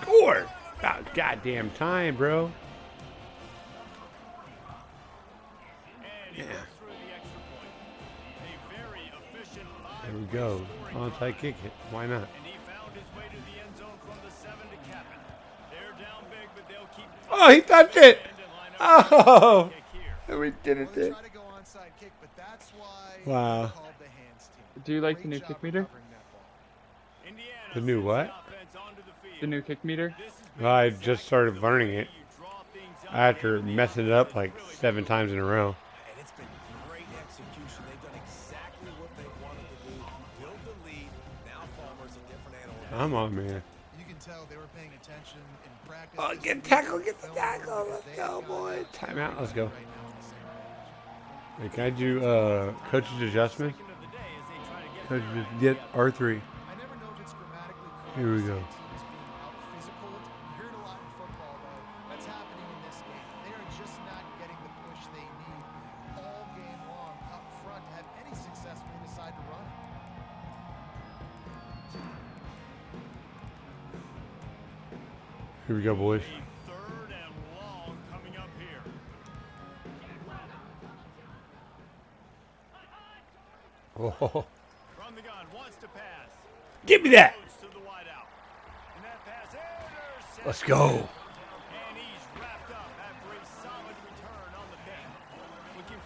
Score! About goddamn time, bro. Yeah. There we go. Onside kick it. Why not? Oh, he touched it! Oh! We did it. There. Wow. Do you like the new kick meter? The new what? The new kick meter? I just started learning it after messing it up like seven times in a row. And it's been great execution. They've done exactly what they wanted to do. Build the lead. Now Palmer's a different animal. Come on, man. You can tell they were paying attention in practice. Oh, get tackle, get the tackle. Let's go, boy. Timeout. Let's go. Hey, can I do uh, coach's adjustment? Coach, just get R3. Here we go. That's happening in this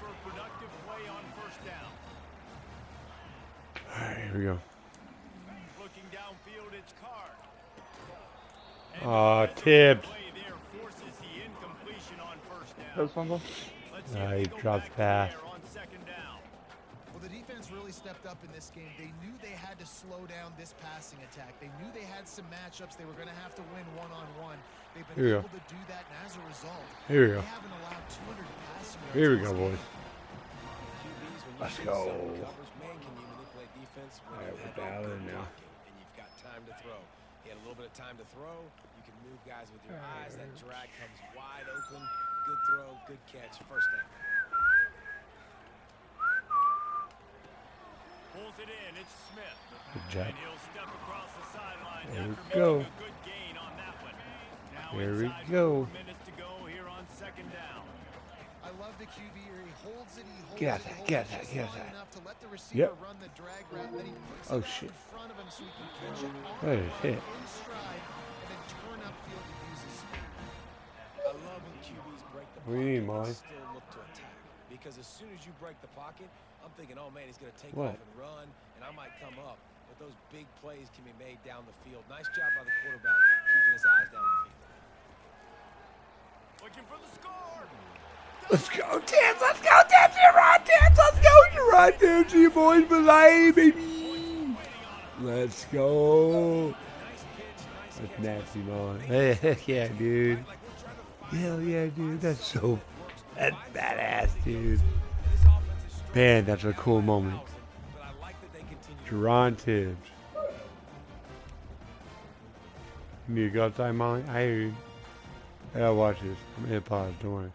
a productive play on first down. All right, here we go. Looking downfield, it's Card. Uh, Tibbs. Play there forces the stepped up in this game. They knew they had to slow down this passing attack. They knew they had some matchups they were going to have to win one-on-one. They've been Here we able go. to do that, and as a result, Here we go. haven't allowed 200 passing Here we go, boys. QBs, when you Let's see go. zone coverage, man, can you manipulate defense when All right, you we're have that dialing good in now. blocking and you've got time to throw. You had a little bit of time to throw. You can move guys with your eyes. That drag comes wide open. Good throw, good catch, first down. Pulls it in. It's Smith. Good job. And he'll step across the sideline There we after go. making a good gain on that one. Now There we go. minutes to go here on second down. I love the QB here. He holds it, he holds Get it, that, holds get it that, get long that. enough to let the receiver Yep. run the drag route, and then he puts Oh, it shit. in front of him so he can catch it on That the is run, hit. in stride, and then turn upfield to use his speed. I love when QBs break the What do need, pocket Molly? still look to attack. Because as soon as you break the pocket, I'm thinking, oh man, he's going to take What? off and run, and I might come up. But those big plays can be made down the field. Nice job by the quarterback keeping his eyes down the field. Looking for the score. Let's go, Tibbs. Let's go, Tibbs. You're right, Tibbs. Let's go. You're right, Tibbs. You boys belay, baby. Let's go. That's nasty, man. Heck yeah, dude. Hell yeah, dude. That's so that's badass, dude. Man, that's a cool moment. Jaron Tibbs. You need to go outside, Molly? I hear you. I gotta watch this. I'm gonna pause. Don't worry.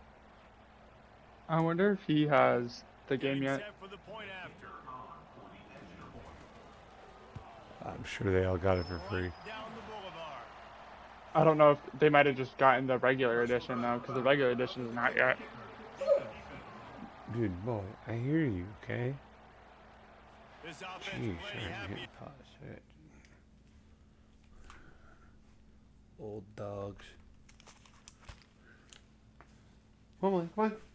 I wonder if he has the game yet. Set for the point after. I'm sure they all got it for free. Down the boulevard. I don't know if they might have just gotten the regular edition though, because the regular edition is not yet. Dude, boy, I hear you, okay? This Jeez, I happy. hit pause. Shit. Old dogs. Come on, come on.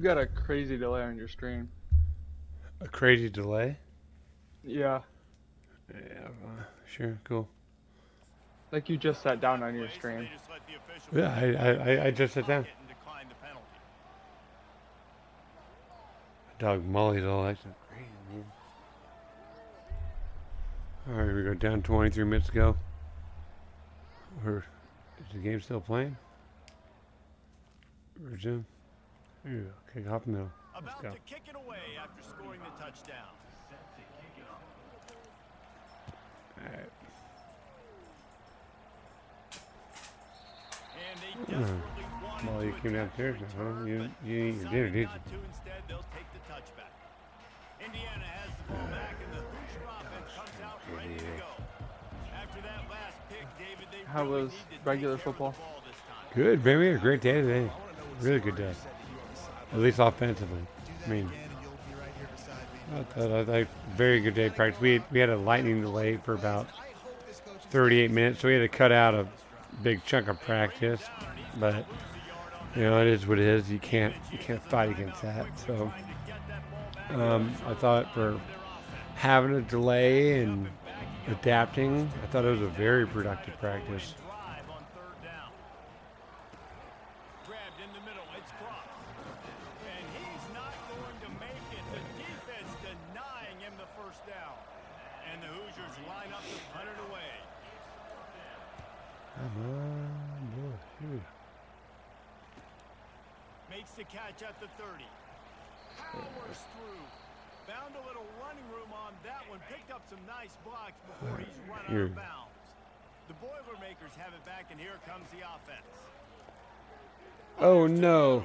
You've got a crazy delay on your stream. A crazy delay? Yeah. Yeah, uh, sure, cool. Like you just sat down on your stream. Yeah, I, I, I- I just sat down. Dog Molly's all acting crazy, man. Alright, we go down 23 minutes ago. Or is the game still playing? Resume. Here, kick off middle. Let's About go. to kick it away after scoring the touchdown. Alright. And they hmm. desperately wanted you came attack downstairs the huh? return, You, but you ate your decided dinner, did you? not to. Instead, they'll take the touchback. Indiana has the ball back, and the Hoosier offense comes out ready to go. After that last pick, David, they How really was need to take regular care of the football? ball this time. Good, baby. A great day today. Really good day. At least offensively. I mean, I thought, I thought very good day of practice. We had, we had a lightning delay for about 38 minutes, so we had to cut out a big chunk of practice. But you know, it is what it is. You can't you can't fight against that. So um, I thought for having a delay and adapting, I thought it was a very productive practice. Makes at the 30. Powers through. Found a little running room on that one. Picked up some nice blocks before he's run out of bounds. The Boilermakers have it back, and here comes the offense. Oh no.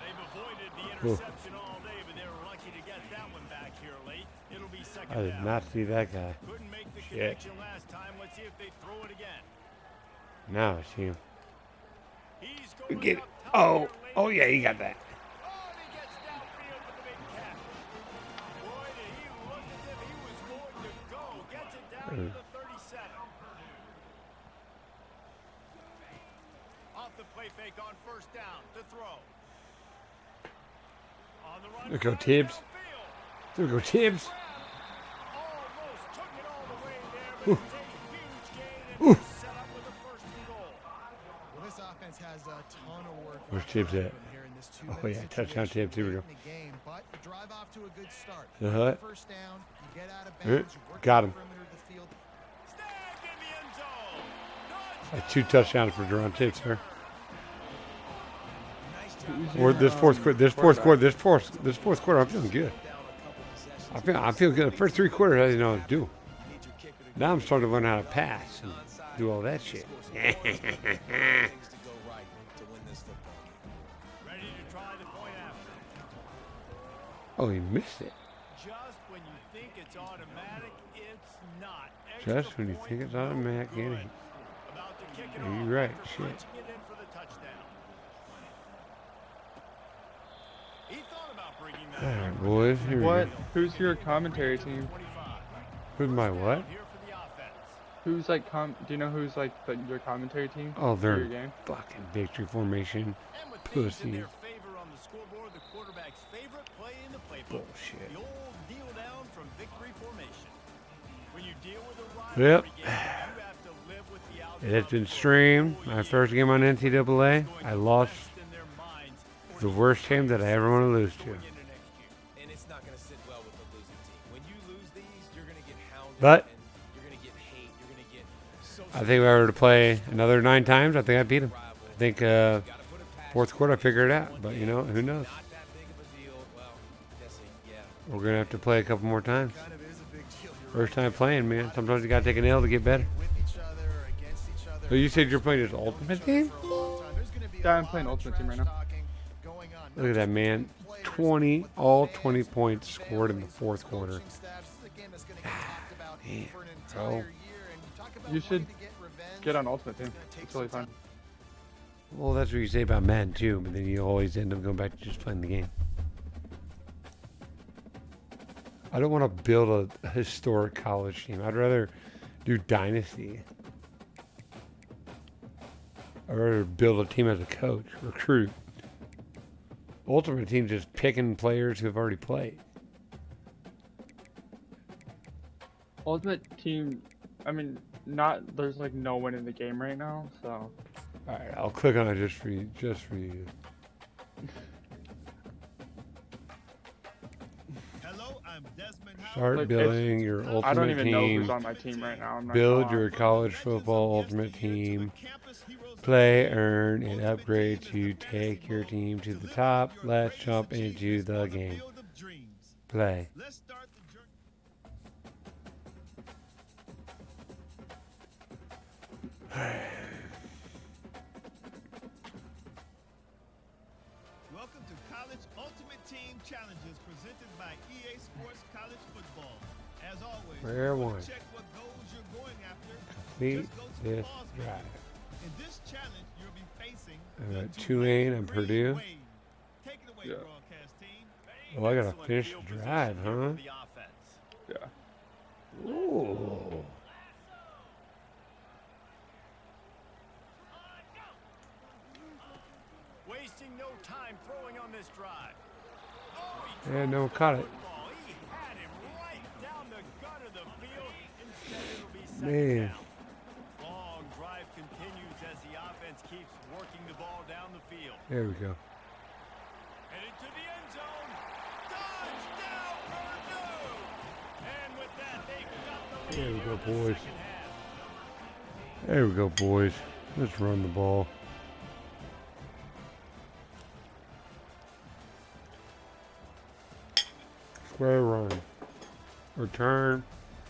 They've avoided the interception all day, but they were lucky to get that one back here late. It'll be second I did not see that guy. Couldn't make the Shit. connection last time. Let's see if they throw it again. Now I see him. He's going Get it. Oh, oh yeah, you got that. Gets it down to Uh. the 37. Off the play fake on first down. To throw. On the run. There we go, Tibbs. downfield. There we go, Tibbs. Almost took it all the way there, Ooh. but it's a huge gain and Ooh. they're set up with a first and goal. Well, this offense has a ton of work. Where's Tibbs to at? do here in this Oh two-minute yeah, touchdown situation Tibbs. Here we late go. in the game, but drive off to a good start. The hut. First down, you get out of bounds, you work got him. Two touchdowns for Tibbs, sir. Or this fourth quarter, this fourth quarter, this fourth, this fourth quarter, I'm feeling good. I feel, I feel good. The first three quarters, I didn't know what to do. Now I'm starting to learn how to pass and do all that shit. Things to go right to win this football game. Ready to try the point after. oh, he missed it. Just when you think it's automatic, it's not. Just when you think it's automatic, it ain't. About to kick it Yeah, off you're right, shit. punching it in for the touchdown. He thought about bringing that All right, boys. Here we What? go. Who's your commentary team? 25. Who's my what? Here for the offense. Who's like com? Do you know who's like the, your commentary team? Oh, they're game? fucking victory formation. And with things in Pussies. their favor on the scoreboard, the quarterback's favorite play in the playbook. Bullshit. The old kneel down from victory formation. When you deal with a Yep. It has been streamed. My first game on NCAA. I lost the worst game that I ever want to lose to. team. But- I think if I were to play another nine times, I think I'd beat him. I think uh, fourth quarter I figured it out, but you know, who knows? We're gonna have to play a couple more times. First time playing, man. Sometimes you gotta take an L to get better. So you said you're playing this ultimate team? for a long time. There's gonna be a Yeah, I'm playing Ultimate Team right now. talking going on, not Look at that man. 20, all 20 points scored in the fourth quarter. coaching staff. This is a game that's gonna get talked about Man, bro. entire year. And you talk about You wanting should get on Ultimate Team. It's really fun. Well, that's what you say about Madden too, but then you always end up going back to just playing the game. I don't want to build a historic college team. I'd rather do dynasty. I'd rather build a team as a coach, recruit. Ultimate team just picking players who have already played. Ultimate Team, I mean, not there's like no one in the game right now, so. All right, I'll click on it just for you. Just for you. Hello, I'm Desmond Start Like, building your ultimate team. I don't even team. know who's on my team right now. I'm not Build your college football ultimate team. Play, earn, and upgrade to take your team to the top. Let's jump into the game. Play. Let's start the journey. Welcome to College Ultimate Team Challenges presented by EA Sports College Football. As always, if one? check what goals you're going after. Complete just go to the this drive. Facing I've got Tulane and Purdue. Wade. Take it away, Yeah. broadcast team. Oh, I gotta finish the drive, huh? Yeah. Ooh. Wasting no time throwing on this drive. Yeah, no one caught it. Ball, he him down the There we go. And into the end zone. Touchdown, Purdue! And with that, they've got the lead There we go, boys. There we go, boys. Let's run the ball. Square run. Return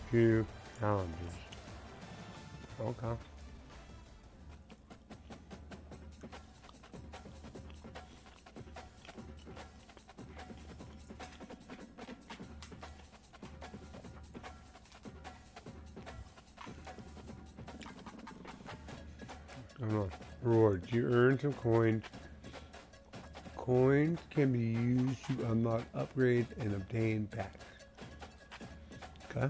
to challenges. Okay. Rewards. You earn some coins. Coins can be used to unlock upgrades and obtain packs. Okay.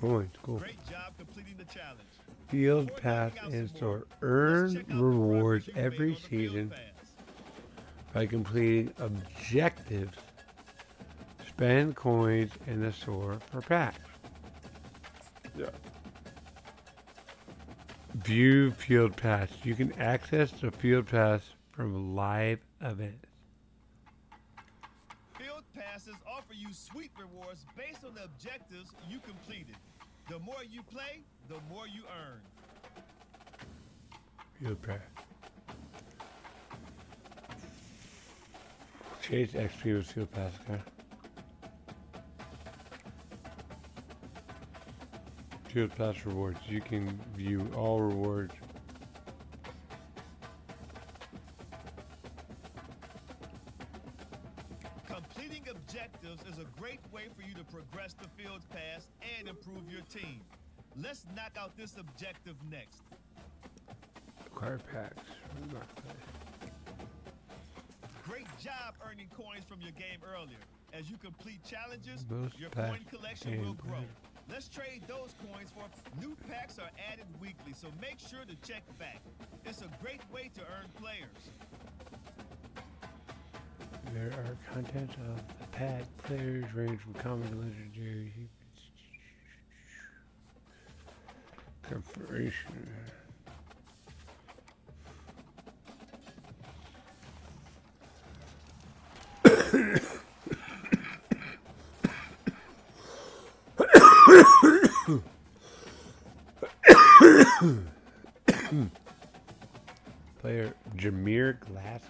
Coins. Cool. Great job completing the challenge. Field pass and store. Earn rewards every season by completing objectives. Spend coins in the store for packs. Yeah. View Field Pass. You can access the Field Pass from live events. Field passes offer you sweet rewards based on the objectives you completed. The more you play, the more you earn. Field Pass. Chase XP with Field Pass, okay? Field Pass rewards. You can view all rewards. Completing objectives is a great way for you to progress the field pass and improve your team. Let's knock out this objective next. Acquire packs. Great job earning coins from your game earlier. As you complete challenges, Most your coin collection will gained grow. Let's trade those coins for new packs are added weekly, so make sure to check back. It's a great way to earn players. There are contents of the pack. Players range from common to legendary. Configuration.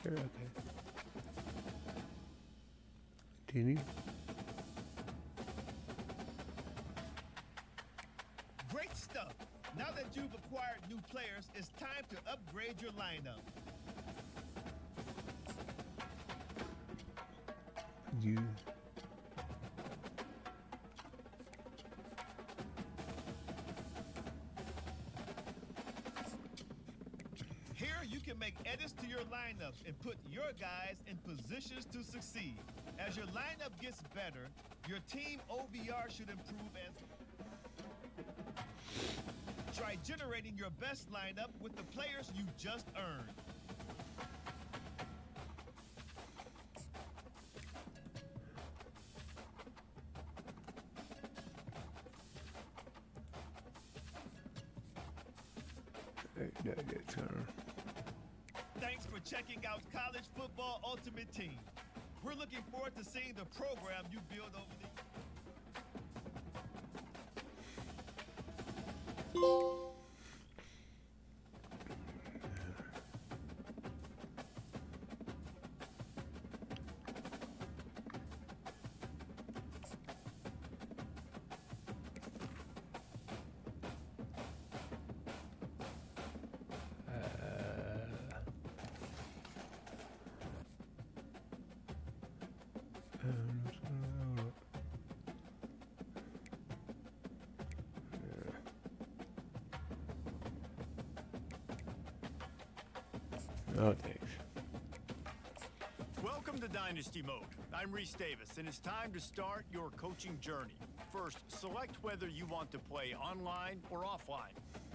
Glasser. Okay. Continue. Great stuff. Now that you've acquired new players, it's time to upgrade your lineup. You. Edits to your lineups and put your guys in positions to succeed. As your lineup gets better, your team OVR should improve as. Try generating your best lineup with the players you just earned. Ultimate Team. We're looking forward to seeing the program you build over the Oh, thanks. Welcome to Dynasty Mode. I'm Rece Davis, and it's time to start your coaching journey. First, select whether you want to play online or offline.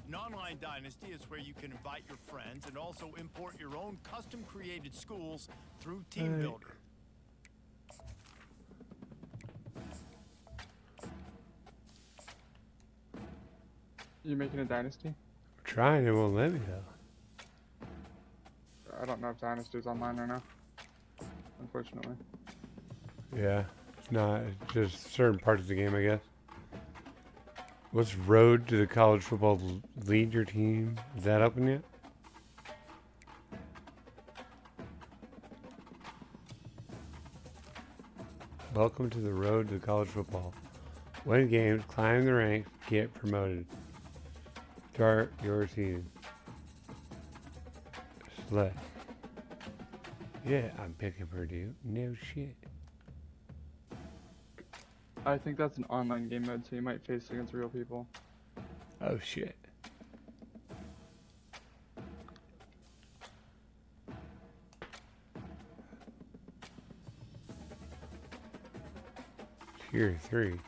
An online dynasty is where you can invite your friends and also import your own custom created schools through Team Right. Builder. You making a dynasty? I'm trying, it won't let me though. I don't know if Dynasty's online right now. Unfortunately. Yeah. It's just certain parts of the game, I guess. What's road to the college football lead your team? Is that open yet? Welcome to the road to college football. Win games, climb the ranks, get promoted. Start your season. Select. Yeah, I'm picking Purdue. No shit. I think that's an online game mode, so you might face against real people. Oh shit. Tier three.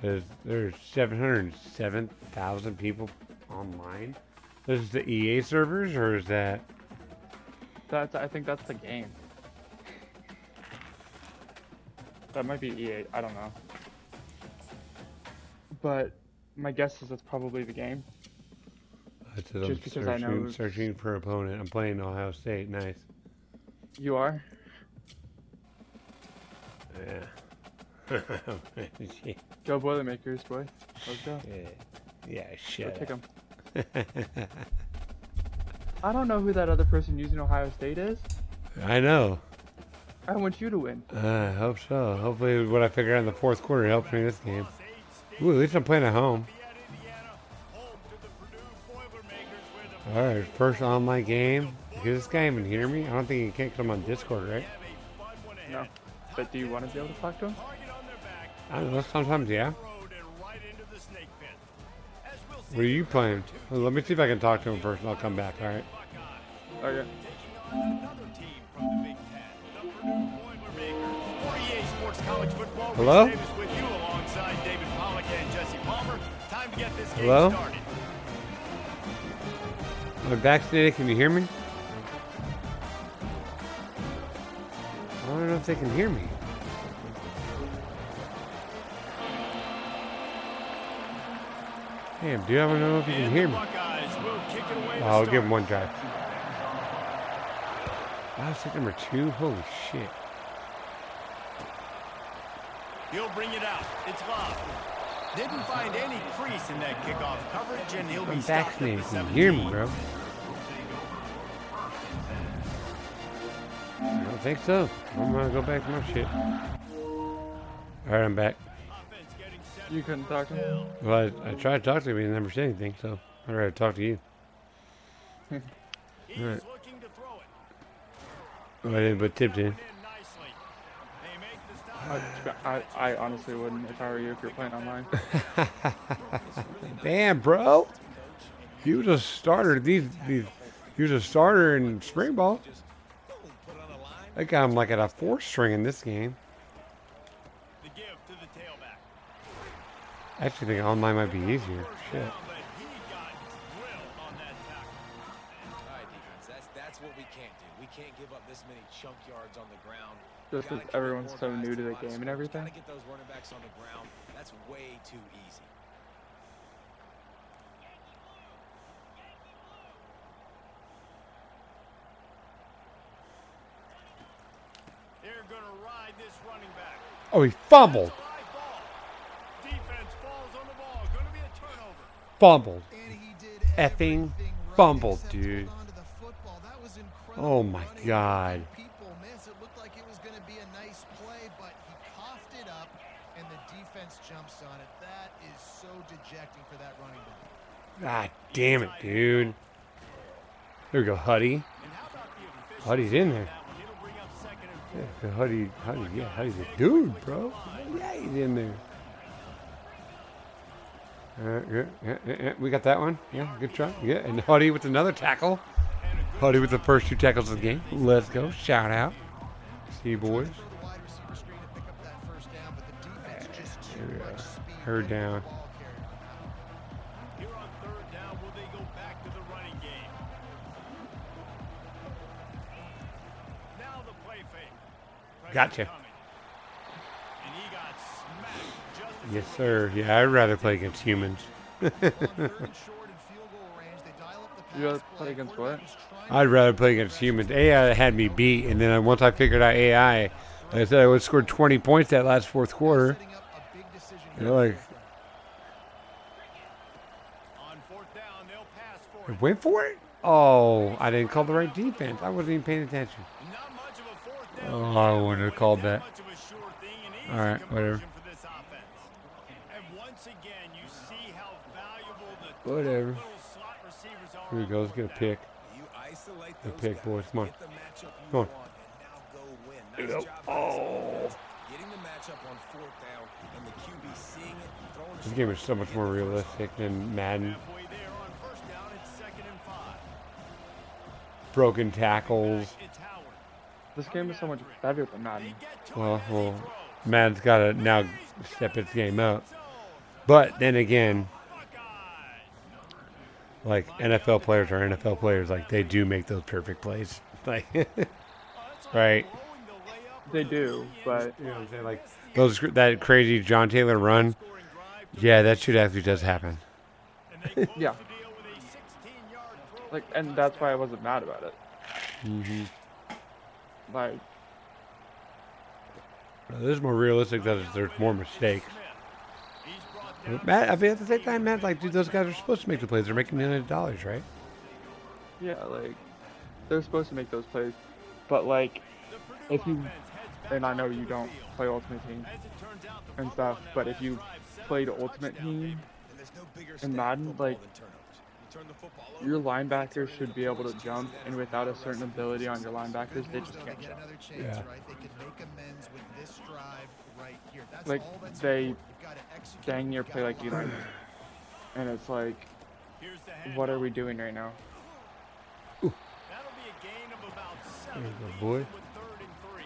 There's there's seven hundred seven thousand people online. This is the EA servers, or is that? That's I think that's the game. That might be EA. I don't know. But my guess is that's probably the game. That's it, I'm Just because I know- searching for opponent. I'm playing Ohio State. Nice. You are. Yeah. Shit. Go Boilermakers, boy. Let's go. Yeah. Yeah. Go Shut kick up. I don't know who that other person using Ohio State is. I know. I want you to win. Uh, I hope so. Hopefully, what I figure out in the fourth quarter helps me in this game. Ooh, at least I'm playing at home. All right, first online game. Does this guy even hear me? I don't think he can't come on Discord, right? No. But do you want to be able to talk to him? I don't know. Sometimes, yeah. What are you playing? Well, let me see if I can talk to him first, and I'll come back. All right. Okay. For EA Sports College Football, Hello? Rece with you alongside David Pollack and Jesse Palmer. Time to get this game Hello? I'm vaccinated? Can you hear me? I don't know if they can hear me. Damn, dude, I don't know if you can hear me. Buckeyes will kick it away to I'll give him one drive. Wow, stick number two? Holy shit. He'll bring it out. It's Love. Didn't find any crease in that kickoff coverage, and he'll be I'm at vaccinated. Can you hear me, bro? I don't think so. I'm gonna go back to my shit. Alright, I'm back. You couldn't talk to him? Well, I, I tried to talk to him, he never said anything, so I'd rather talk to you. Alright. Oh, I didn't put Tibbs in. I, I, I honestly wouldn't if I were you if you're playing online. Damn, bro. He was a starter. These, these, he was a starter in spring ball. I got him like at a four string in this game. The give to the tailback. I actually think online might be easier. Shit. But he got drilled on that tackle. All right, defense. That's that's what we can't do. We can't give up this many chunk yards on the ground. Just Gotta as everyone's so new to the game and everything. Gotta get those running backs on the ground. That's way too easy. They're going to ride this running back. Oh, he fumbled. Live ball. Defense falls on the ball. Going to be a turnover. Fumbled. Effing fumbled, dude. hold on to the football. That was incredible Oh my. God. People. It looked like it was going to be a nice play, but he coughed it up, and the defense jumps on it. That is so dejecting for that running back. God damn it, dude. There we go, Huddy. How about the officials Huddy's in there. It'll bring up second and Yeah, Huddy, Huddy, yeah, Huddy's a dude, bro. Yeah, he's in there. Yeah, yeah, yeah, we got that one. Yeah, good try. Yeah, and Huddy with another tackle. Huddy with the first two tackles of the game. Let's go. Shout out. See you, boys. Third down, will they go back to the running game? Now the play fake. Pressure Gotcha. coming. And he got smacked just as Yes, sir. Yeah, I'd rather play against humans. On third and short and field goal range, they dial up the You gotta play against what? I'd rather play against humans. AI had me beat, and then once I figured out AI, like I said, I would scored 20 points that last fourth quarter. setting up a big decision You know, like, On fourth down, they'll pass for I it. went for it? Oh, I didn't call the right defense. I wasn't even paying attention. Not much of a fourth. Oh, I wouldn't have called that. Much of a sure thing, All right, whatever. conversion for this offense. And once again, you see how valuable the Whatever. little slot receivers are. Here we on go. Let's get a pick. You isolate The pick, guys, boys. Come on. get the matchup you Come on. want, and now go win. There Nice job Oh. the matchup on fourth down, and the QB seeing it, throwing This game is so much more realistic than Madden. There on first down, it's second and five. Broken tackles. This game is so much better than Madden. Well, it as he well. Madden's got to now step its game up. But then again, like NFL players are NFL players. Like they do make those perfect plays. Like, right? They do, but You know what I'm saying? Like those that crazy John Taylor run. Yeah, that shit actually does happen. yeah. Like, and that's why I wasn't mad about it. Mm-hmm. Like, This is more realistic that there's more mistakes. But Matt, I mean, at the same time, Matt, like, dude, those guys are supposed to make the plays. They're making millions of dollars, right? yeah, like, they're supposed to make those plays. But, like, if you, and I know you don't play Ultimate Team and stuff, but if you played Ultimate Team in Madden, like, your linebackers should be able to jump, and without a certain ability on your linebackers, they just can't jump. Yeah. right? They can make amends with this drive right here. That's Like, they dang near play like follow Eli. And it's like, what are we doing right now? That'll be a gain of about seven. There you go, boy. third and three.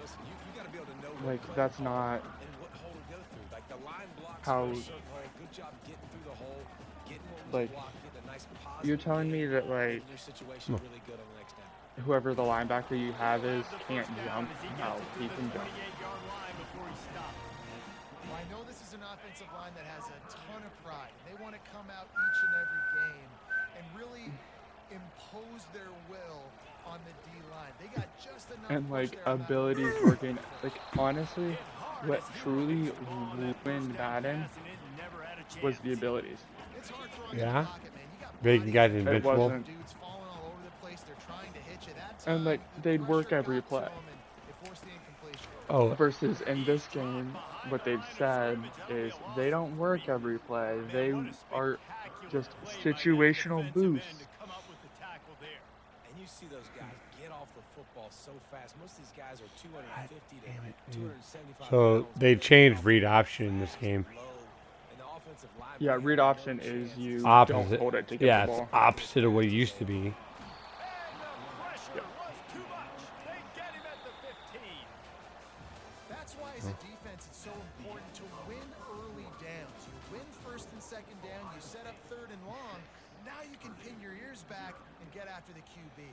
Listen, you, you got to be able to know what Like, that's not run and what hole to go through. Like the line blocks how- for a certain hole. Good job getting through the hole, getting what was Like, getting a nice you're telling me that, like, your situation really good on the next down. whoever the linebacker you have is can't jump. No, he can jump. I know this is an offensive line that has a ton of pride. They want to come out each and every game and really impose their will on the D line. They got just enough And like abilities working. Like honestly, what truly ruined Madden was the abilities. It's hard throwing Yeah? in the pocket, man. You got guys invincible. dudes falling all over the place. They're trying to hit you. That And like they'd work every got to play. 'em and they forced the incompletion. Oh, Versus in this game, what they've said is they don't work every play. They are just situational boosts. Come up with the tackle there. And you see those guys get off the football so fast. Most of these guys are 250 to 275 so they changed read option in this game. Low. And the offensive line Yeah, read option is you Opposite. don't hold it to get yeah, the it's ball. opposite of what it used to be. Important to win early downs. You win first and second down, you set up third and long. Now you can pin your ears back and get after the QB.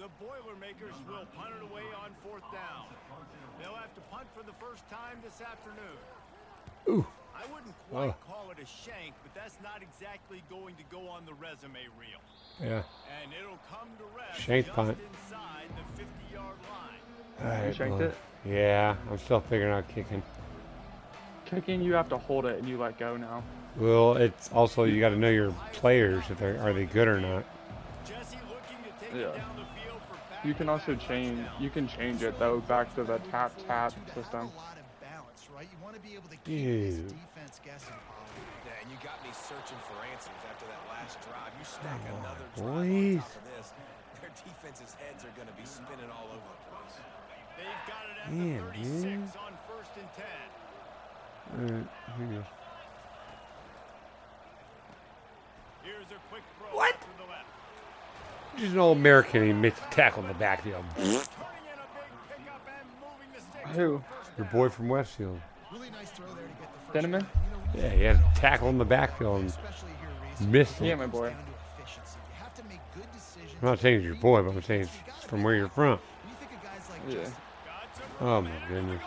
The Boilermakers will punt it away on fourth down. They'll have to punt for the first time this afternoon. Ooh. I wouldn't oh. quite Oh. call it a shank, but that's not exactly going to go on the resume reel. Yeah. And it'll come to rest Shank just punt. inside the 50-yard line. All right, shanked well, it? Yeah, I'm still figuring out kicking. Kicking, you have to hold it and you let go now. Well, it's also you got to know your players if they are they good or not. Yeah. You can also change. You can change it though back to the tap tap system. Ew. Defense guessing. Yeah, and you got me searching for answers after that last drive. You stack Come another drive boys. top of this, their defense's heads are going to be spinning all over the place. They've got it at Damn, the 36 dude. on first and 10. Alright, here you go. Here's a quick throw What? to the left. Just an old American. He makes a tackle in the backfield. Who? Your boy from Westfield. Cinnamon? Yeah, he had a tackle in the backfield and missed Yeah, my boy. I'm not saying he's your boy, but I'm saying it's from where you're from. Yeah. Oh my goodness.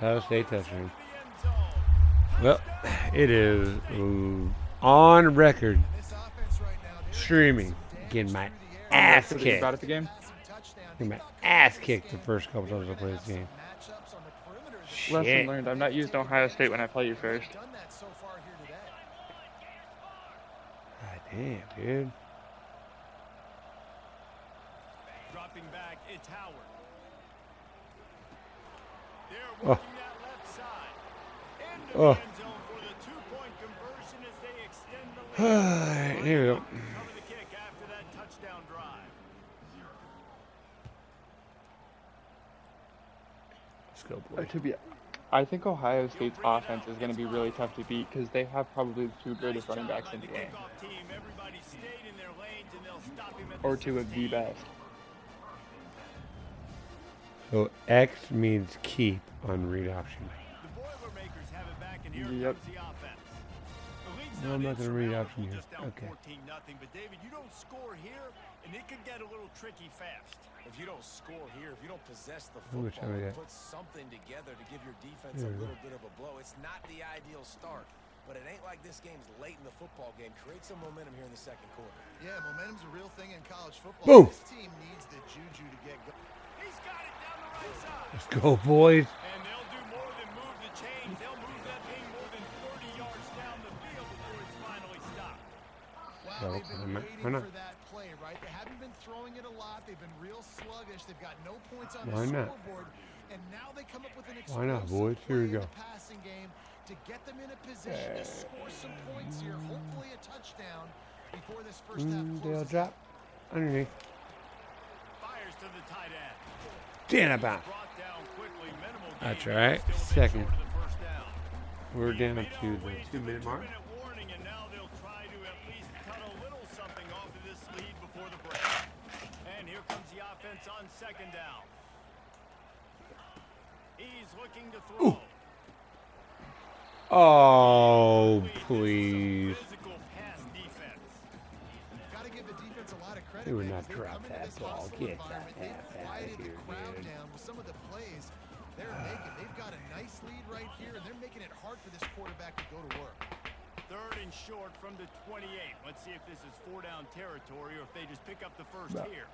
Ohio State touchdown. Well, it is on record streaming getting my ass kicked. About at the game? Getting my ass kicked the first couple times I played this game. Shit. Lesson learned. I'm not using Ohio State when I play you first. God damn, dude. Dropping back, it's Howard. They're Oh. working that left side. Into Oh. the end zone for the two-point conversion as they extend the lead. Alright, here we go. Cover the kick after that touchdown drive. Let's go, Uh, to be, I think Ohio State's offense is going to be really tough to beat because they have probably the two greatest running backs in the game, Team, everybody stayed in their lanes and they'll stop him at or two of the best. So X means keep on read option. The Boilermakers have it back and here Yep. comes the offense. The lead's No, I'm not gonna read option here. just down Okay. 14 nothing, but David, you don't score here and it could get a little tricky fast. If you don't score here, if you don't possess the How much football, have I and got? put something together to give your defense There a we go. little bit of a blow, it's not the ideal start. But it ain't like this game's late in the football game. Create some momentum here in the second quarter. Yeah, momentum's a real thing in college football. Boom. This team needs the juju to get going. He's got it Let's go, boys. And they'll do more than move the chains. They'll move that thing more than 40 yards down the field before it's finally stopped. Wow, Yeah, they've been why waiting not? for that play, right? They haven't been throwing it a lot. They've been real sluggish. They've got no points on Why the not? scoreboard. And now they come up with an Why not, boys? Here we go. the passing game to get them in a position to score some points here. Hopefully a touchdown before this first half Mm, they'll drop underneath. Fires to the tight end. Damn about. Brought down quickly. Minimal That's right. Second. over the first down. We're down to the two minute mark. Minute and now they'll try to at least cut a little something off of this lead before the break. And here comes the offense on second down. He's looking to throw. Oh, please. Physical pass defense. Gotta give the defense a lot of credit. They would man, not 'cause they drop that ball. Get that right here, and they're making it hard for this quarterback to go to work. Third and short from the 28. Let's see if this is four down territory or if they just pick up the first No. here.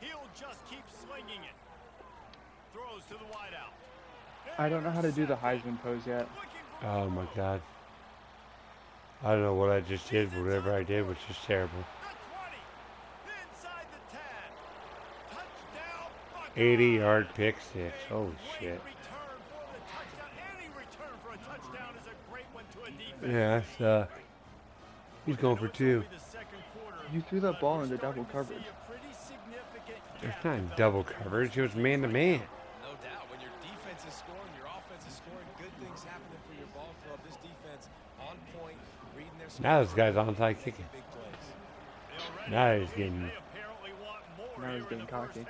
He'll just keep slinging it. Throws to the wideout. I don't know how to do the Heisman pose yet. Oh my god. I don't know what I just did, whatever I did was just terrible. 80 yard pick six. Holy shit. Yeah, that's, uh, he's going for two. You threw that ball into double coverage. It's not in double coverage. It was man to man. No doubt. When your defense is scoring, your offense is scoring, good things happening for your ball club. This defense on point, reading their Now this guy's onside kicking. Now he's getting. Now he's getting cocky.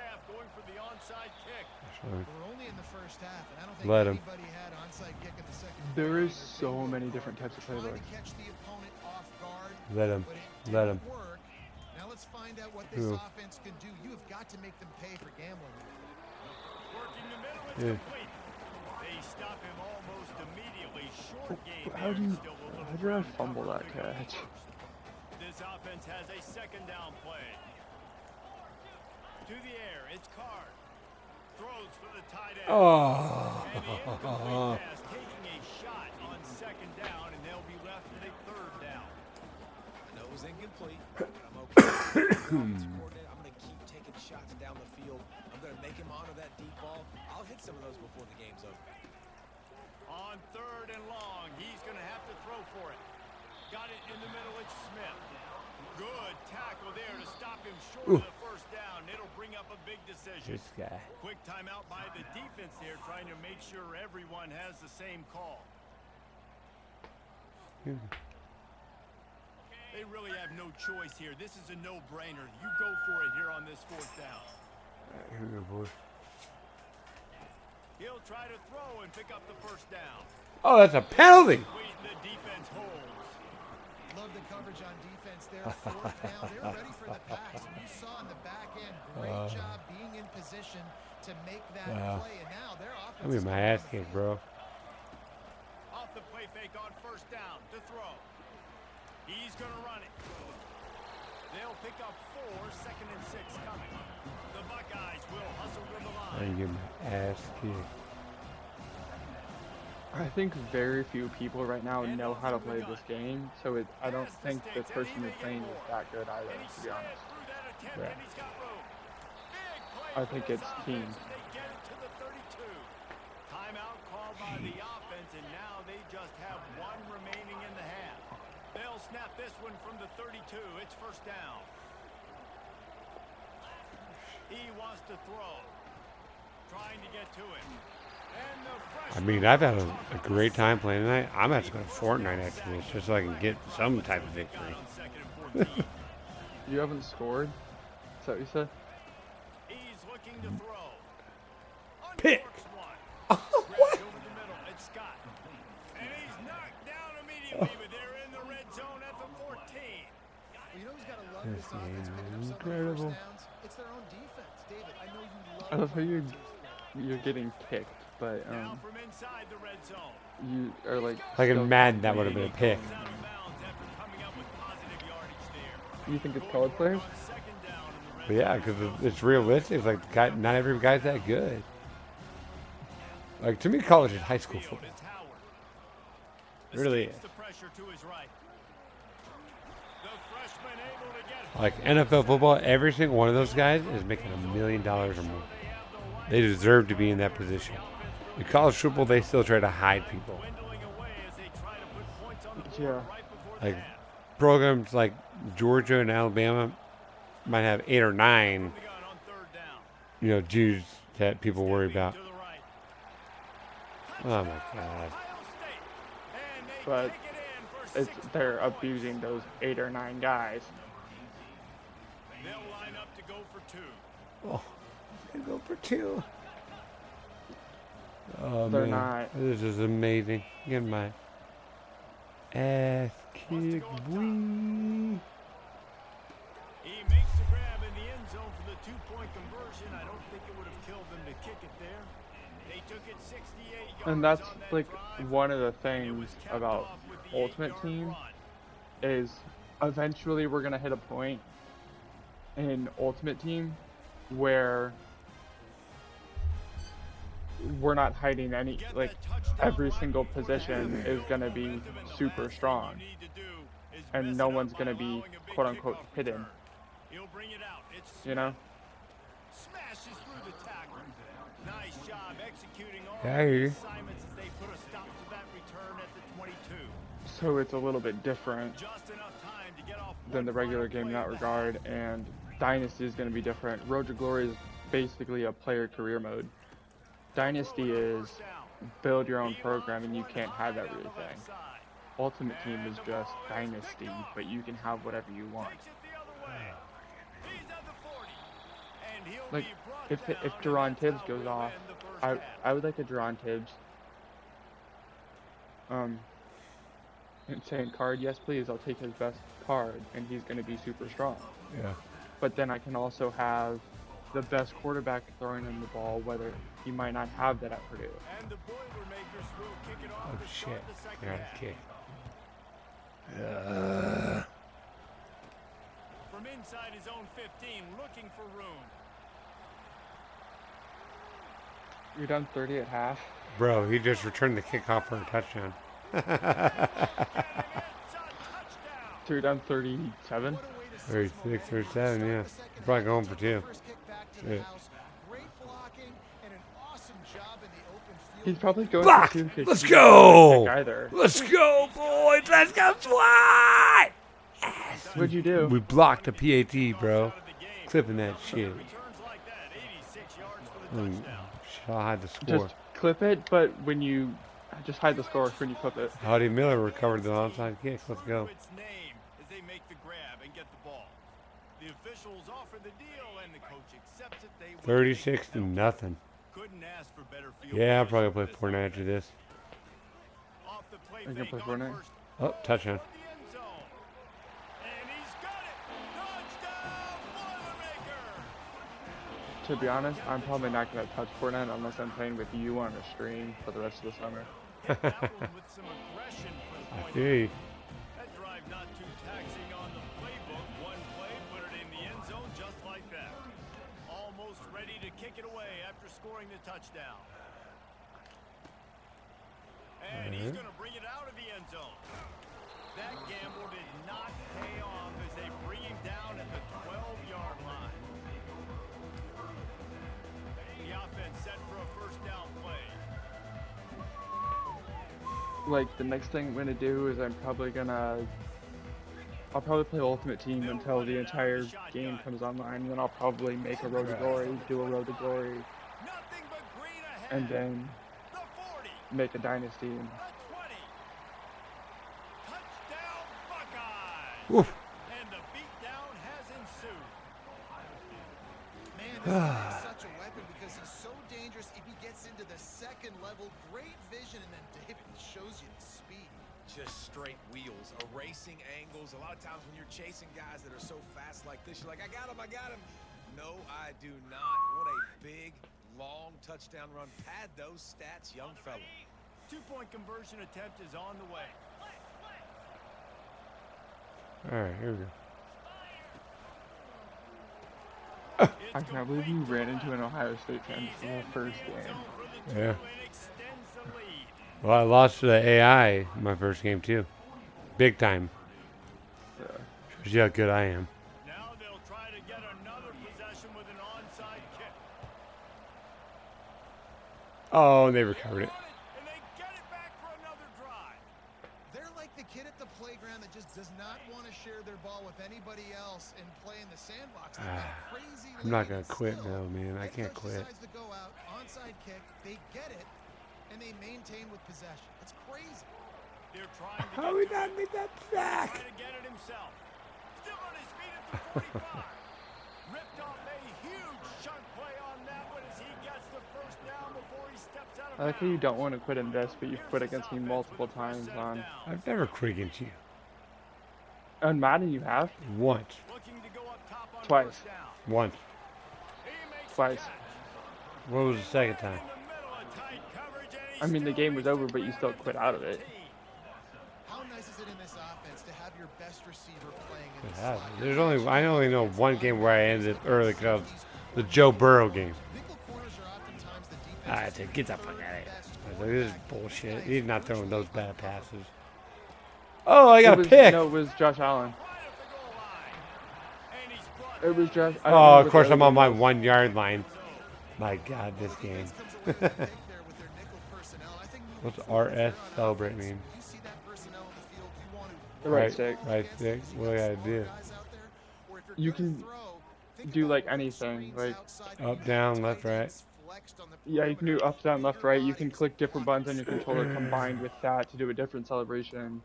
So, only in the first half, and I don't think Let him. There is so many different types of playbooks. Catch the opponent off guard. Let him. Let him. Now let's find out what this Who? offense can do. You have got to make them pay for gambling. Working the middle, it's Yeah. complete. They stop him almost immediately. Short game How do you, still a little how did I fumble that catch? This offense has a second down play. To the air, it's Card. Throws for the tight end. Oh. And the incomplete pass taking a shot on second down, and they'll be left with a third down. I know it was incomplete, but I'm okay. I'm going to keep taking shots down the field. I'm going to make him honor that deep ball. I'll hit some of those before the game's over. On third and long, he's going to have to throw for it. Got it in the middle, it's Smith. Good tackle there to stop him short Ooh. of the first down. It'll bring up a big decision. This guy. Quick timeout by the defense here, trying to make sure everyone has the same call. They really have no choice here. This is a no-brainer. You go for it here on this fourth down. Here we go, boys. He'll try to throw and pick up the first down. Oh, that's a penalty. Wait, the defense holds. Love the coverage on defense there. Fourth down. They're ready for the pass. And you saw in the back end, great Uh, job being in position to make that Wow. play. And now their I offense mean, my ass on kicked, bro. Off the play fake on first down to throw. He's going to run it. They'll pick up four, second and six coming. The Buckeyes will hustle to the I line. get my ass kicked. I think very few people right now know how to play this game, so it, I don't think the person you're playing is that good either, to be honest. Yeah. I think it's team. They get it to the 32. Timeout called by the offense, and now they just have one remaining in the half. They'll snap this one from the 32. It's first down. He wants to throw. Trying to get to it. And the I mean, I've had a, a great time playing tonight. I'm actually going to Fortnite after this just so I can get some type of victory. You haven't scored? Is that what you said? He's looking to throw. Pick. Grabbed over the middle. It's Scott. And he's knocked down immediately, but they're in the red zone at the 14. You know who's to love This this offense game is up the first incredible. It's their own defense. David, I know you love I love how you teams score. You're getting kicked, but um, From inside the red zone. you are like. Like in Madden, that would have been a pick. Out of bounds after coming up with positive yardage there. You think it's college players? Second down in the red But yeah, because it's realistic. It's like guy, not every guy's that good. Like to me, college is high school football. It really is. Escapes the pressure to his right. The freshman able to get Like NFL football, every single one of those guys is making a million dollars or more. They deserve to be in that position. In college football, they still try to hide people. Yeah. Like programs like Georgia and Alabama might have eight or nine, you know, Jews that people worry about. Oh my God. But it's they're abusing those eight or nine guys. They'll line up to go for two. Oh, gonna go for two. Oh They're man, not. this is amazing. Get my ass kicked, boy. He makes the grab in the end zone for the two-point conversion. I don't think it would have killed them to kick it there. They took it 68 yards And that's on that like drive. one of the things about Ultimate Team is eventually we're gonna hit a point in Ultimate Team where we're not hiding any like every single position is gonna be super strong and no one's gonna be quote unquote hidden. He'll bring it out. It's You know? smashes through the tackle. Nice job executing all Yeah, I hear you. assignments as they put a stop to that return at the 22. So it's a little bit different Just enough time to get off than the regular game in that regard, and Dynasty is going to be different. Road to Glory is basically a player career mode. Dynasty is build your own program, and you can't have everything. Ultimate Team is just Dynasty, but you can have whatever you want. Like, if if Jaron Tibbs goes off I I would like a Jaron Tibbs. Um, insane card, yes please. I'll take his best card, and he's going to be super strong. Yeah. But then I can also have the best quarterback throwing him the ball, whether he might not have that at Purdue. And the Boilermakers will kick it off Oh shit. start the second Got half. kick. Uh, From inside his own 15, looking for room. You're done 30 at half. bro, he just returned the kickoff for a touchdown. So you're done 37. 36 or 7, yeah. He's probably going for two. Shit. He's probably going Block! for two. 'cause Let's go! doesn't pick Either. Let's go, boys! Let's go, SWAT! What'd you do? We blocked a PAT, bro. Clipping that shit. Mm, I'll hide the score. Just clip it, but when you just hide the score when you clip it. Howdy Miller recovered the onside kick. Let's go. Its name as they make the grab and get the ball. The officials offer the deal and the coach accepts it. They will 36 to nothing. Couldn't ask for better field Yeah, I'm probably gonna play Fortnite after this. off the play I'm gonna play on Fortnite. Oh, touchdown. end zone. And he's got it. Touchdown, Boilermaker. To be honest, I'm probably not gonna touch Fortnite unless I'm playing with you on a stream for the rest of the summer. with some aggression for the I see. That drive not too taxing on the playbook. One play, put it in the end zone just like that. Almost ready to kick it away after scoring the touchdown. And he's going to bring it out of the end zone. That gamble did not pay off as they bring him down at the 12-yard line. The offense set for a first down play. Like the next thing I'm gonna do is I'm probably gonna I'll probably play Ultimate Team until the entire game comes online, and then I'll probably make a Road to Glory, do a Road to Glory, and then make a Dynasty. And Oof. And the beatdown has ensued. Man, this is such a weapon because he's so dangerous if he gets into the second level. Great vision, and then David shows you the speed. Just straight wheels, erasing angles. A lot of times when you're chasing guys that are so fast like this, you're like, I got him, I got him. No, I do not. What a big, long touchdown run. Pad those stats, young fella. Two-point conversion attempt is on the way. All right, here we go. I can't believe you ran into an Ohio State fan in the first game. Yeah. Well, I lost to the AI in my first game too. Big time. Shows you how good I am. Now they'll try to get another possession with an onside kick. Oh, they recovered it. And they get it back for another drive. They're like the kid at the playground that just does not want to share their ball with anybody else and play in the sandbox. They've got a ah, crazy I'm not gonna quit still, now, man. I can't quit. to go out, onside kick, they get it, and they maintain with possession. It's crazy. They're trying to How we not make that sack? try to get it himself. Still on his feet at the 45. I like how you don't want to quit in this, but you've quit against me multiple times on I've never quit against you. on Madden. You have Once. twice, Once. twice. What was the second time? I mean, the game was over, but you still quit out of it. How nice is it in this offense to have your best receiver playing in It the has. There's only I only know one game where I ended early because the Joe Burrow game. I said, get the fuck out of here. I was like, this is bullshit. He's not throwing those bad passes. Oh, I got it a pick. No, it was Josh Allen. It was Josh. I Oh, of course I'm on my one yard line. My God, this game. What's RS celebrate mean? The right stick. Right stick. What do I gotta do? You can do like anything, like Up, down, left, right. Yeah, you can do up, down, left, right. You can click different buttons on your controller combined with that to do a different celebration.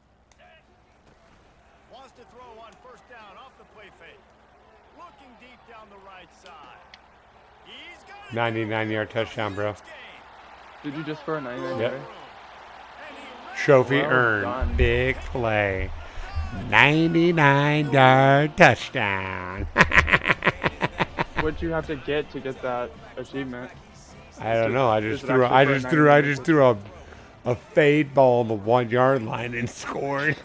Wants to throw on first down off the play fake. Looking deep down the right side. He's got 99 yard touchdown, bro. Did you just throw a 99 Yep. yard? Trophy Well earned. done. Big play. 99 yard touchdown. What'd you have to get to get that achievement? I don't know. I just threw. a- I just threw. I just threw a, a fade ball on the one yard line and scored.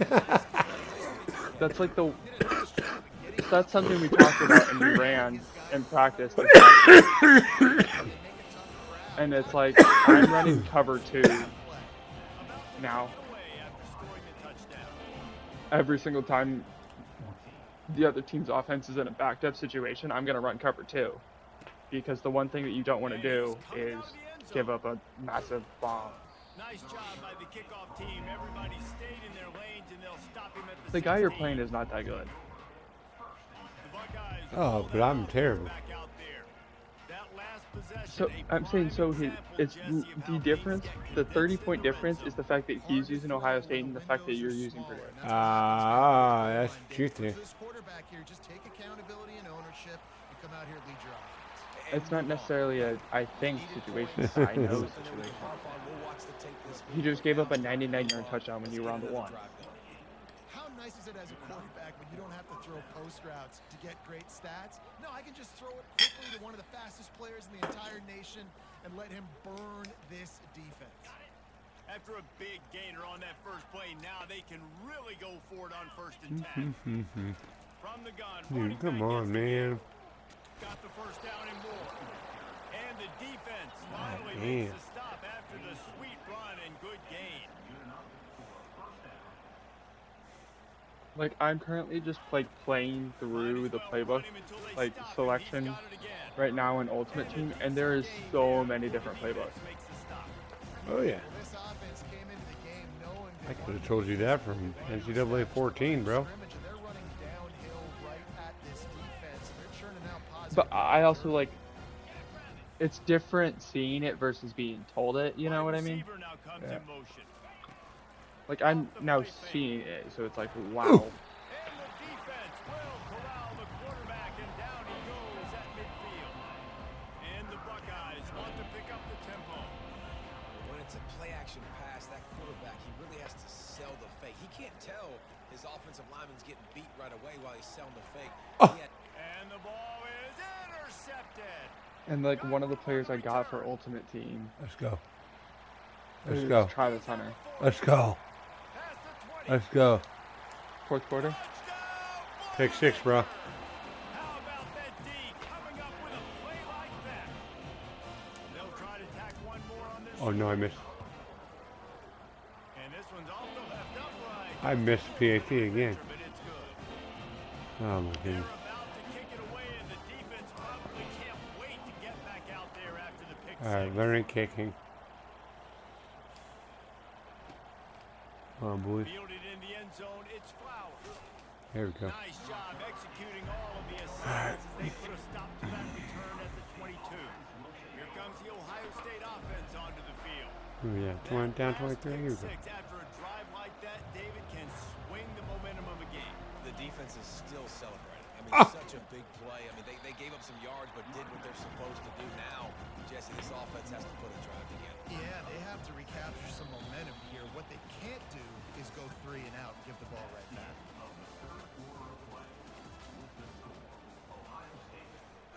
That's like the. That's something we talked about and we ran in practice. and it's like I'm running cover two now. Every single time the other team's offense is in a backed up situation, I'm gonna run cover two. Because the one thing that you don't want to do is give up a massive bomb. Nice job by the kickoff team. Everybody stayed in their lanes and they'll stop him at the The guy you're playing is not that good. oh, but I'm terrible. So I'm saying so his it's the difference. The 30 point difference is the fact that he's using Ohio State and the fact that you're using Purdue. Ah, that's the It's not necessarily a I think situation. I know situation. He just gave up a 99 yard touchdown when you were on the one. How nice is it as a quarterback when you don't have to throw post routes to get great stats? No, I can just throw it quickly to one of the fastest players in the entire nation and let him burn this defense. After a big gainer on that first play, now they can really go for it on first and 10. From the gun, Dude, come on, man. Got the first down and more. And the defense oh, finally damn. makes a stop after the sweet run and good gain. Like I'm currently just like playing through the playbook, like selection right now in Ultimate Team, and there is so many different playbooks. Oh yeah. I could have told you that from NCAA 14, bro. But I also like it's different seeing it versus being told it. You know what I mean? Yeah. Like I'm now seeing it, so it's like wow. And And like one of the players I got for Ultimate Team. Let's go. Let's is go. this, Hunter. Let's go. Let's go. Fourth quarter. Pick six, bro. Oh no, I missed. And this one's also left upright. I missed PAT again. Oh my goodness. All right, learning kicking. Come on, boys. Fielded in the end zone, it's Flowers. There we go. Nice job executing all of the assignments as they put a stop to that return at the 22. Here comes the Ohio State offense onto the field. Oh yeah, 20, down 23. Here we go. After a drive like that, David can swing the momentum of a game. the defense is still celebrating. I mean, such a big play. I mean, they, they gave up some yards, but did what they're supposed to do. Now, Jesse, this offense has to put a drive together. Yeah, they have to recapture some momentum here. What they can't do is go three and out, and give the ball right back.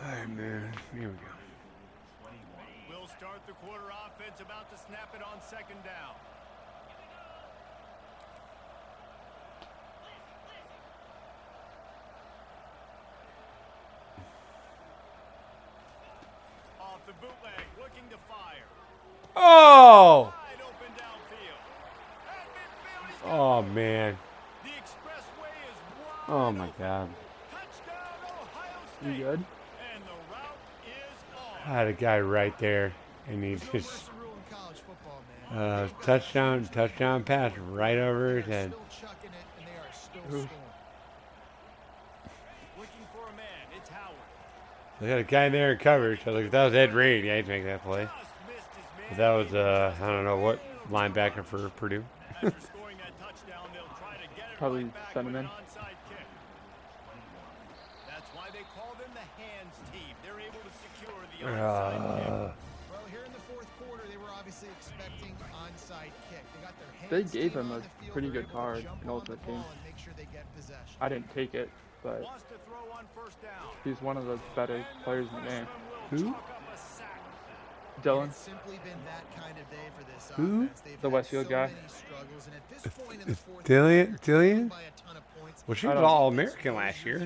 All right, man. Here we go. We'll start the quarter offense about to snap it on second down. Off the bootleg, looking to fire. Oh! Oh man. Oh my God. You good? I had a guy right there, and he just uh, touchdown, touchdown pass right over his head. Looking for a man, it's Howard. They got a guy in there in coverage. So like, if that was Ed Reed, yeah, he'd make that play. If that was uh, I don't know what linebacker for Purdue. Probably Cinnamon. Onside kick. That's why they call them the hands team. They're able to secure the onside kick. Uh, Well, here in the fourth quarter, they were obviously expecting onside kick. They got their hands They gave him a pretty good card in Ultimate the Team. ball and make sure they get possession. I didn't take it, but Wants to throw on first down. he's one of the better players in the game. Who? Dylan, Simply been that kind of day for this Who? offense. The Westfield so guy. many struggles, and at this point in the fourth Dillian? Dillian? by a ton of points, Well, she I was all American last year.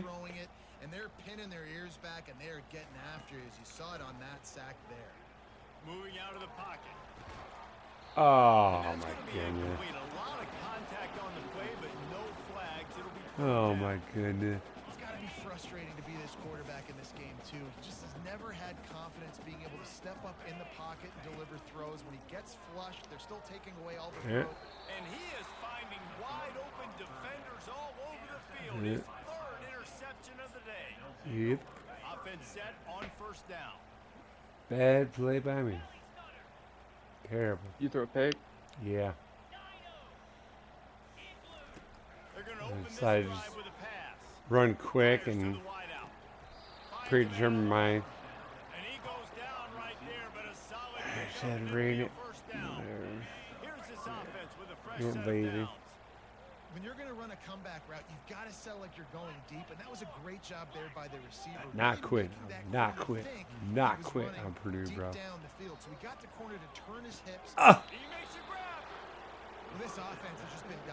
and they're pinning their ears back, and they're getting after you, as you saw it on that sack there. Moving out of the pocket. Oh my gonna goodness. Oh my goodness. It's got to be frustrating to be this quarterback in this game, too. He just has never had confidence being able to step up in the pocket and deliver throws. When he gets flushed, they're still taking away all the Yeah. And he is finding wide open defenders all over the field. Yeah. His third interception of the day. Yep. Offense set on first down. Bad play by me. Terrible. you throw a pick. Yeah. They're going to I decided to just with a pass. run quick and the wideout. predetermine my And he goes down right there, but a solid just pickup had to it'll read it. first down. Here's this offense with a fresh Don't set of lazy. When you're going to run a comeback route, you've got to sell like you're going deep, and that was a great job there by the receiver. Not really quit. Not corner quit. Not he quit on Purdue, bro. down the field. So he got the corner to turn his hips. Ah! He makes a grab. Well, this offense has just been dialed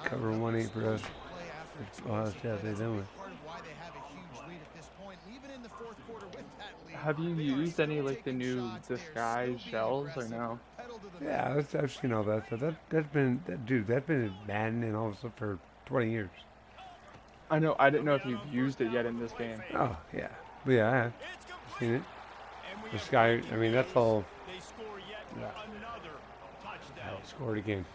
Cover one eight for us. explosive play after That's explosive all that's play. how they That's a do big it. part of why they have a huge lead at this point. And even in the fourth quarter with that lead, Have you used any like the new shots. They are disguise shells or no? Pedal to the Yeah, that's, I've seen all that stuff. That that's been that dude. That's been in Madden and all this stuff for 20 years. I know. I didn't know if you've used it yet in this game. Oh yeah, but yeah, I have It's complete. seen it. And we This guy. I mean, that's all. They score yet Yeah. another touchdown. Scored again.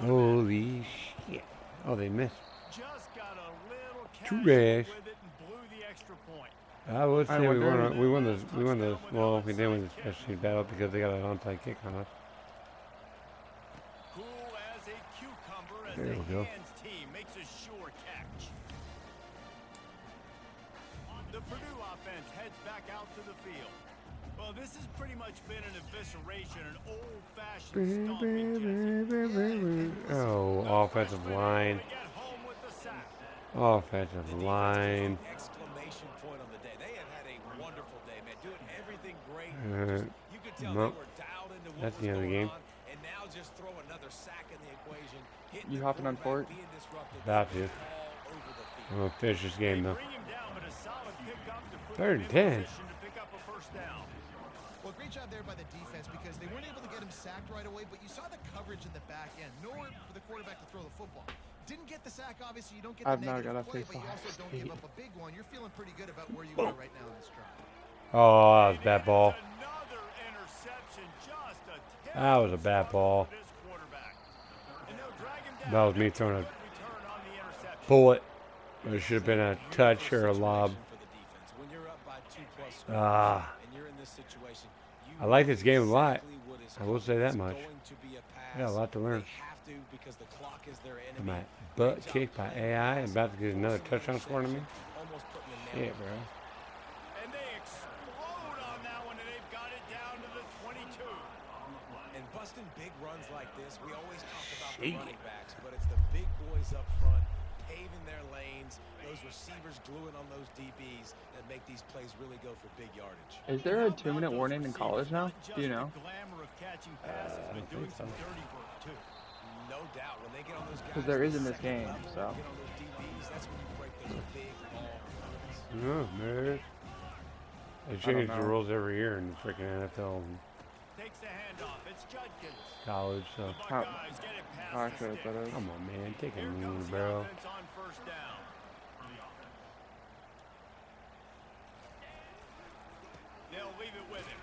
Holy shit! Oh, they missed. Just got a little Trash. casual with it and blew the extra point. I would I say we wonder- won. We won the. We won the. Well, we didn't win the special team battle because they got an onside kick on us. Cool as a cucumber There the we go. This has pretty much been an evisceration, an old-fashioned. Oh, offensive line. Get home with the sack. Offensive line. Exclamation point on the day. They have had a wonderful day, man. Doing everything great. Uh, You could tell nope. they were dialed into what That's was the end of the going game. on, and now just throw another sack in the equation. You hopping on quarterback, court? being disrupted, About they're to. all over the field. I'm gonna finish this game though. Bring him down, great job there by the defense because they weren't able to get him sacked right away, but you saw the coverage in the back end. Nowhere for the quarterback to throw the football. Didn't get the sack, obviously. You don't get the I've now negative gotta play, face but you also don't give up a big one. You're feeling pretty good about where you are right now in this drive. Oh, that was a bad ball. Another interception, just a That was a bad ball. this quarterback. And they'll drag him down. That was me throwing a Return on bullet. It should have been a touch or a lob. For I like this game a lot. exactly what is I will say that much. It's going to be a I got a lot to learn. They have to because the clock is their enemy. My butt job kicked by AI. I'm about to get another touchdown scored on me. Almost putting the nail Shit, bro. coffin. And they explode on that one, and they've got it down to the 22. And busting big runs like this, we always talk about the running backs, but it's the big boys up front paving their lanes, those receivers gluing on those DBs that make these plays really go for big yardage. Is there a two-minute warning in college now? Do you know? Glamour of catching passes, Uh, I but don't doing think some so. dirty work too. No doubt. When they get on those guys, Because there is in this game, level, so. Get DBs, that's when you break those big ball runs. Oh, man. They change the rules every year in the freaking NFL Takes the handoff. It's Judkins. college. So How- Buckeyes get it past How the accurate sticks. that is. come on, man, take a Here knee, bro. on first down. They'll leave it with him.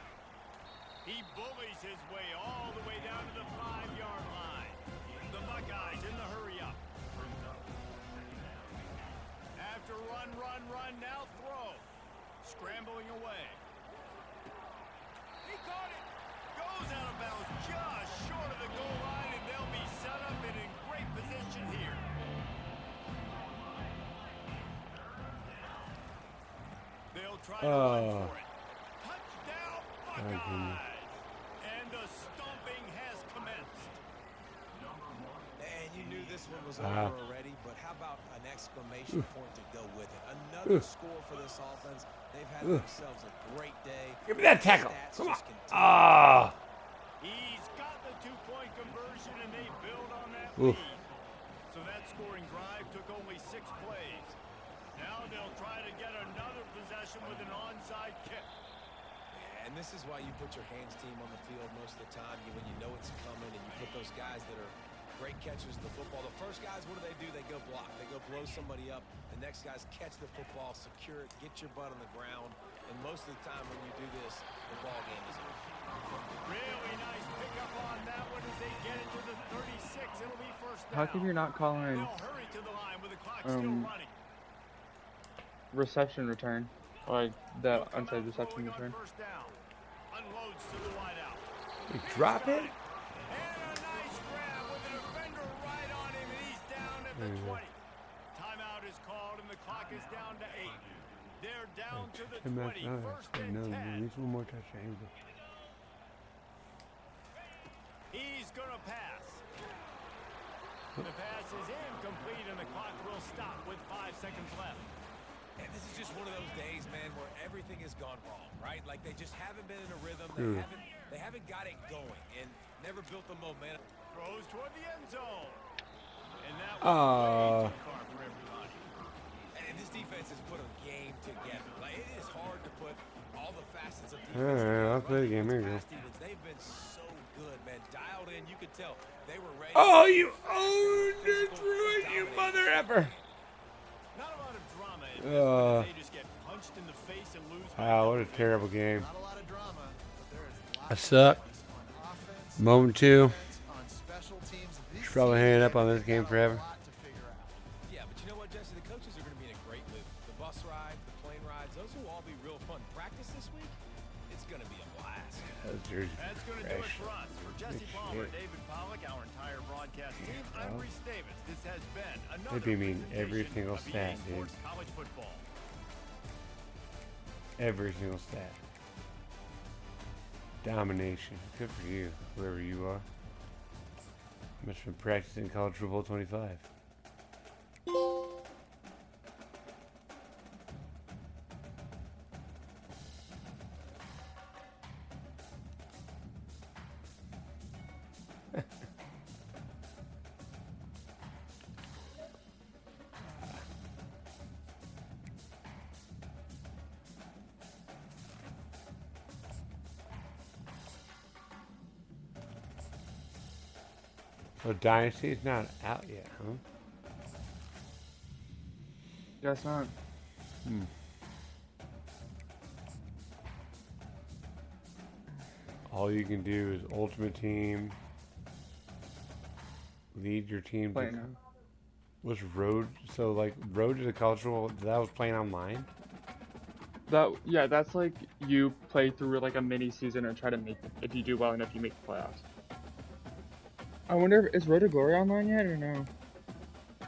He bullies his way all the way down to the five-yard line. The Buckeyes in the hurry up. After run, run, run, now throw. Scrambling away. goes out of bounds just short of the goal line, and they'll be set up and in great position here. They'll try to uh, run ah. for it. Touchdown Buckeyes! And the stomping has commenced. And you knew this one was ah. over uh, already, but how about an exclamation uh, point to go with it? Another score for this offense. They've had themselves a great day. Give me that tackle. Come on. Ah. He's got the two-point conversion, and they build on that Oof. lead. So that scoring drive took only six plays. Now they'll try to get another possession with an onside kick. And this is why you put your hands team on the field most of the time you, when you know it's coming and you put those guys that are great catchers of the football. The first guys, what do they do? They go block. They go blow somebody up. The next guys catch the football, secure it, get your butt on the ground. And most of the time when you do this, the ball game is over. Really nice pickup on that one as they get it to the 36. It'll be first down. How come you're not calling They'll hurry to the line with the clock still um running. reception return? Or like the onside reception return? First down. Unloads to the wideout. You drop it? And a nice grab with the defender right on him, and he's down at the There you go. 20. Timeout is called, and the clock is down to eight. They're down to the Ten minutes 20. another. First At and least 10. one more touchdown. He's gonna pass. The pass is incomplete, and the clock will stop with five seconds left. And this is just one of those days, man, where everything has gone wrong, right? Like they just haven't been in a rhythm. They Hmm. haven't they haven't got it going and never built the momentum. Throws toward the end zone. And that was Ah. way too far for everybody. And this defense has put a game together. Like it is hard to put all the facets of defense. All right, together. I'll play the game. Here you go. Pass defense, they've been so good, man. Dialed in, you could tell they were ready. Oh, you owned it you mother effer. Not a lot of drama in this, Uh, they just get punched in the face and lose. wow, what a terrible game. Not a lot of drama, but there is lots I suck. Moment two. on special Should probably teams hang up on this game forever. Been another That'd be mean every single stat, dude. Every single stat. Domination. Good for you, whoever you are. Must have been practicing college football 25. Dynasty's not out yet, huh? Guess not. Hmm. All you can do is Ultimate Team. Lead your team Play to. now. Was Road so like Road to the Cultural that was playing online? That yeah, that's like you play through like a mini season and try to make if you do well enough you make the playoffs. I wonder if is Road to Glory online yet or no? I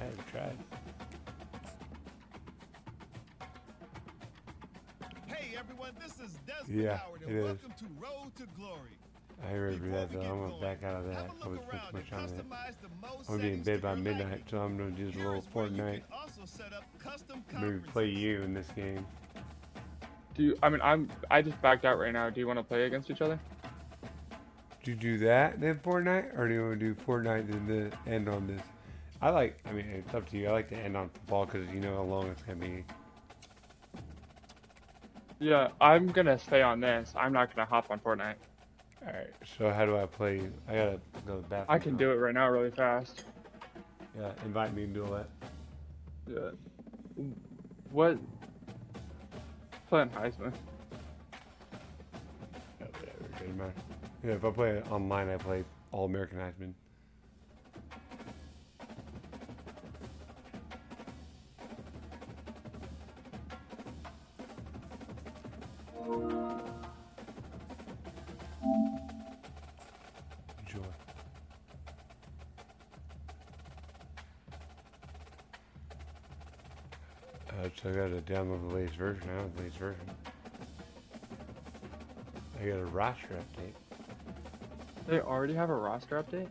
haven't tried. Hey everyone, this is Desmond Yeah, Howard, it and is. welcome to Road to Glory. I remember Before that we though. get I'm gonna back out of that. have a I was look too much on that. customize the most I'm gonna be in bed by midnight, so I'm gonna do a little is where you can Fortnite. also set up custom Maybe play you in this game. Do you, I mean I'm I just backed out right now. Do you want to play against each other? Do you do that then Fortnite, or do you want to do Fortnite and then end on this? I like. I mean, it's up to you. I like to end on football because you know how long it's gonna be. Yeah, I'm gonna stay on this. I'm not gonna hop on Fortnite. All right. So how do I play? I gotta go to the bathroom. I can do it right now really fast. Yeah, invite me to do that. Yeah. What? Playing Heisman. Yeah, whatever. Doesn't matter. Yeah, if I play it online, I play All American Heisman. Enjoy. Uh, so I gotta download the latest version. I have the latest version. I got a roster update. They already have a roster update.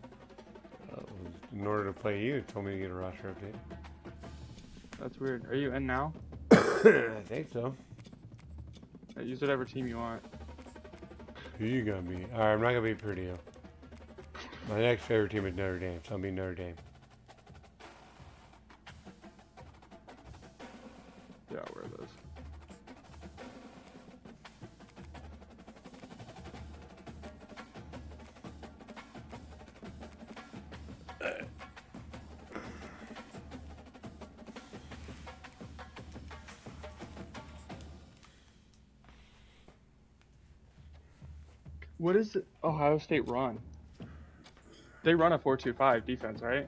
Uh, in order to play you, it told me to get a roster update. That's weird. Are you in now? I think so. Use whatever team you want. Who you gonna be? Alright, I'm not gonna be Purdue. My next favorite team is Notre Dame, so I'll be Notre Dame. What is Ohio State run? They run a 4-2-5 defense, right?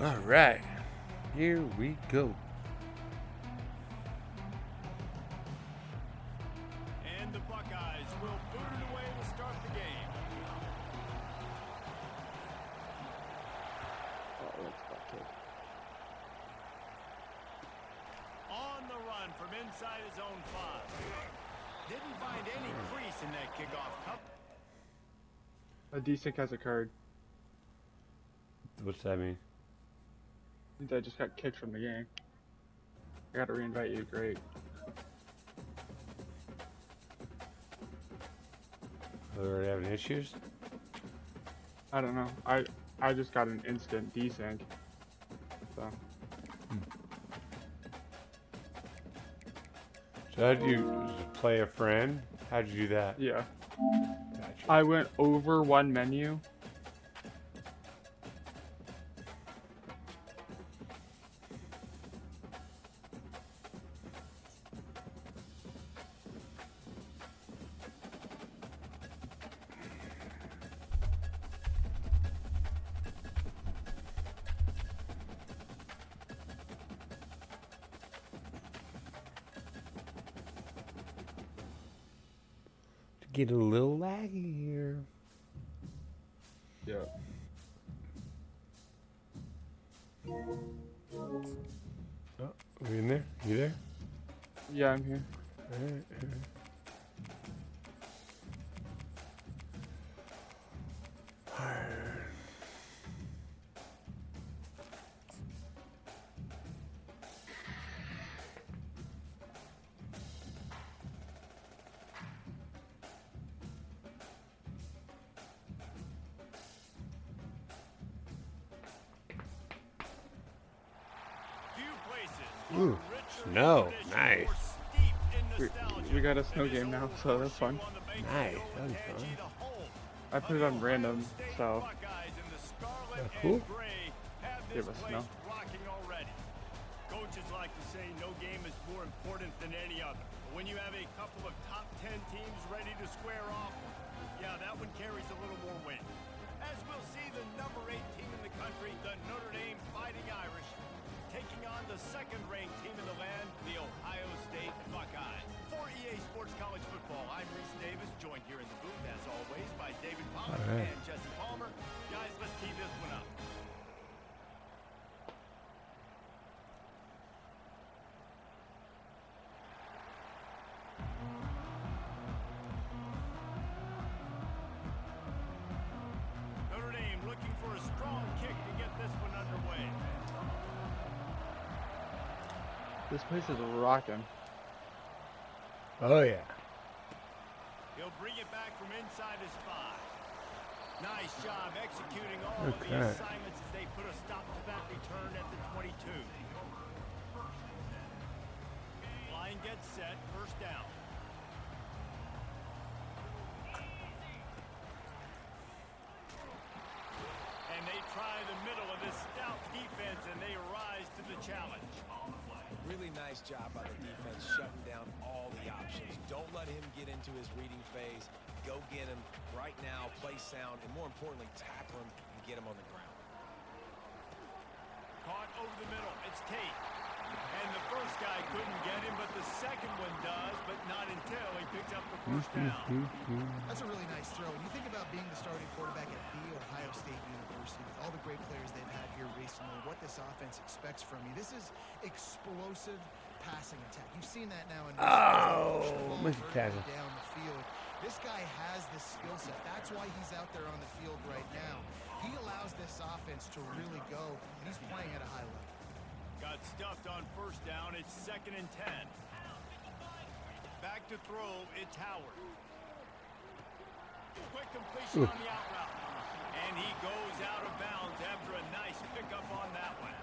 Alright, here we go. And the Buckeyes will boot it away to start the game. Oh, that's about. On the run from inside his own five. Didn't find any crease in that kickoff cup. A desync has occurred. What's that mean? I I just got kicked from the game. I gotta reinvite you, great. Are they already having issues? I don't know. I I just got an instant desync. So hmm. So how did you play a friend? How'd you do that? yeah. Gotcha. I went over one menu. Got a snow game now, so that's fun. Nice. That was fun. I put it on random, so Oh, cool. give us snow. Rocking already. Coaches like to say no game is more important than any other. But when you have a couple of top 10 teams ready to square off, yeah, that one carries a little more weight. As we'll see the number eight team in the country, the Notre Dame Fighting Irish, taking on the second-ranked team in the land, the Ohio State Buckeyes. For EA Sports College Football, I'm Rece Davis, joined here in the booth, as always, by David Pollack All right. and Jesse Palmer. Guys, let's keep this one up. Notre Dame looking for a strong kick to get this one underway. This place is rocking. Oh yeah. He'll bring it back from inside his five. Nice job executing all of the Okay. assignments as they put a stop to that return at the 22. get set, first down. And they try the middle of this stout defense, and they rise to the challenge. Really nice job by the defense shutting down all the options. Don't let him get into his reading phase. Go get him right now, play sound, and more importantly, tackle him and get him on the ground. Caught over the middle. It's Tate. And the first guy couldn't get him, but the second one does, but not until he picked up the first down. That's a really nice throw. When you think about being the starting quarterback at The Ohio State University, with all the great players they've had here recently, what this offense expects from you, this is explosive passing attack. You've seen that now in Oh, push the missed tackle. down the field. This guy has the skill set. That's why he's out there on the field right now. He allows this offense to really go, and he's playing at a high level. Got stuffed on first down. It's second and ten. Back to throw. It's Howard. Quick completion on the out route. And he goes out of bounds after a nice pickup on that one.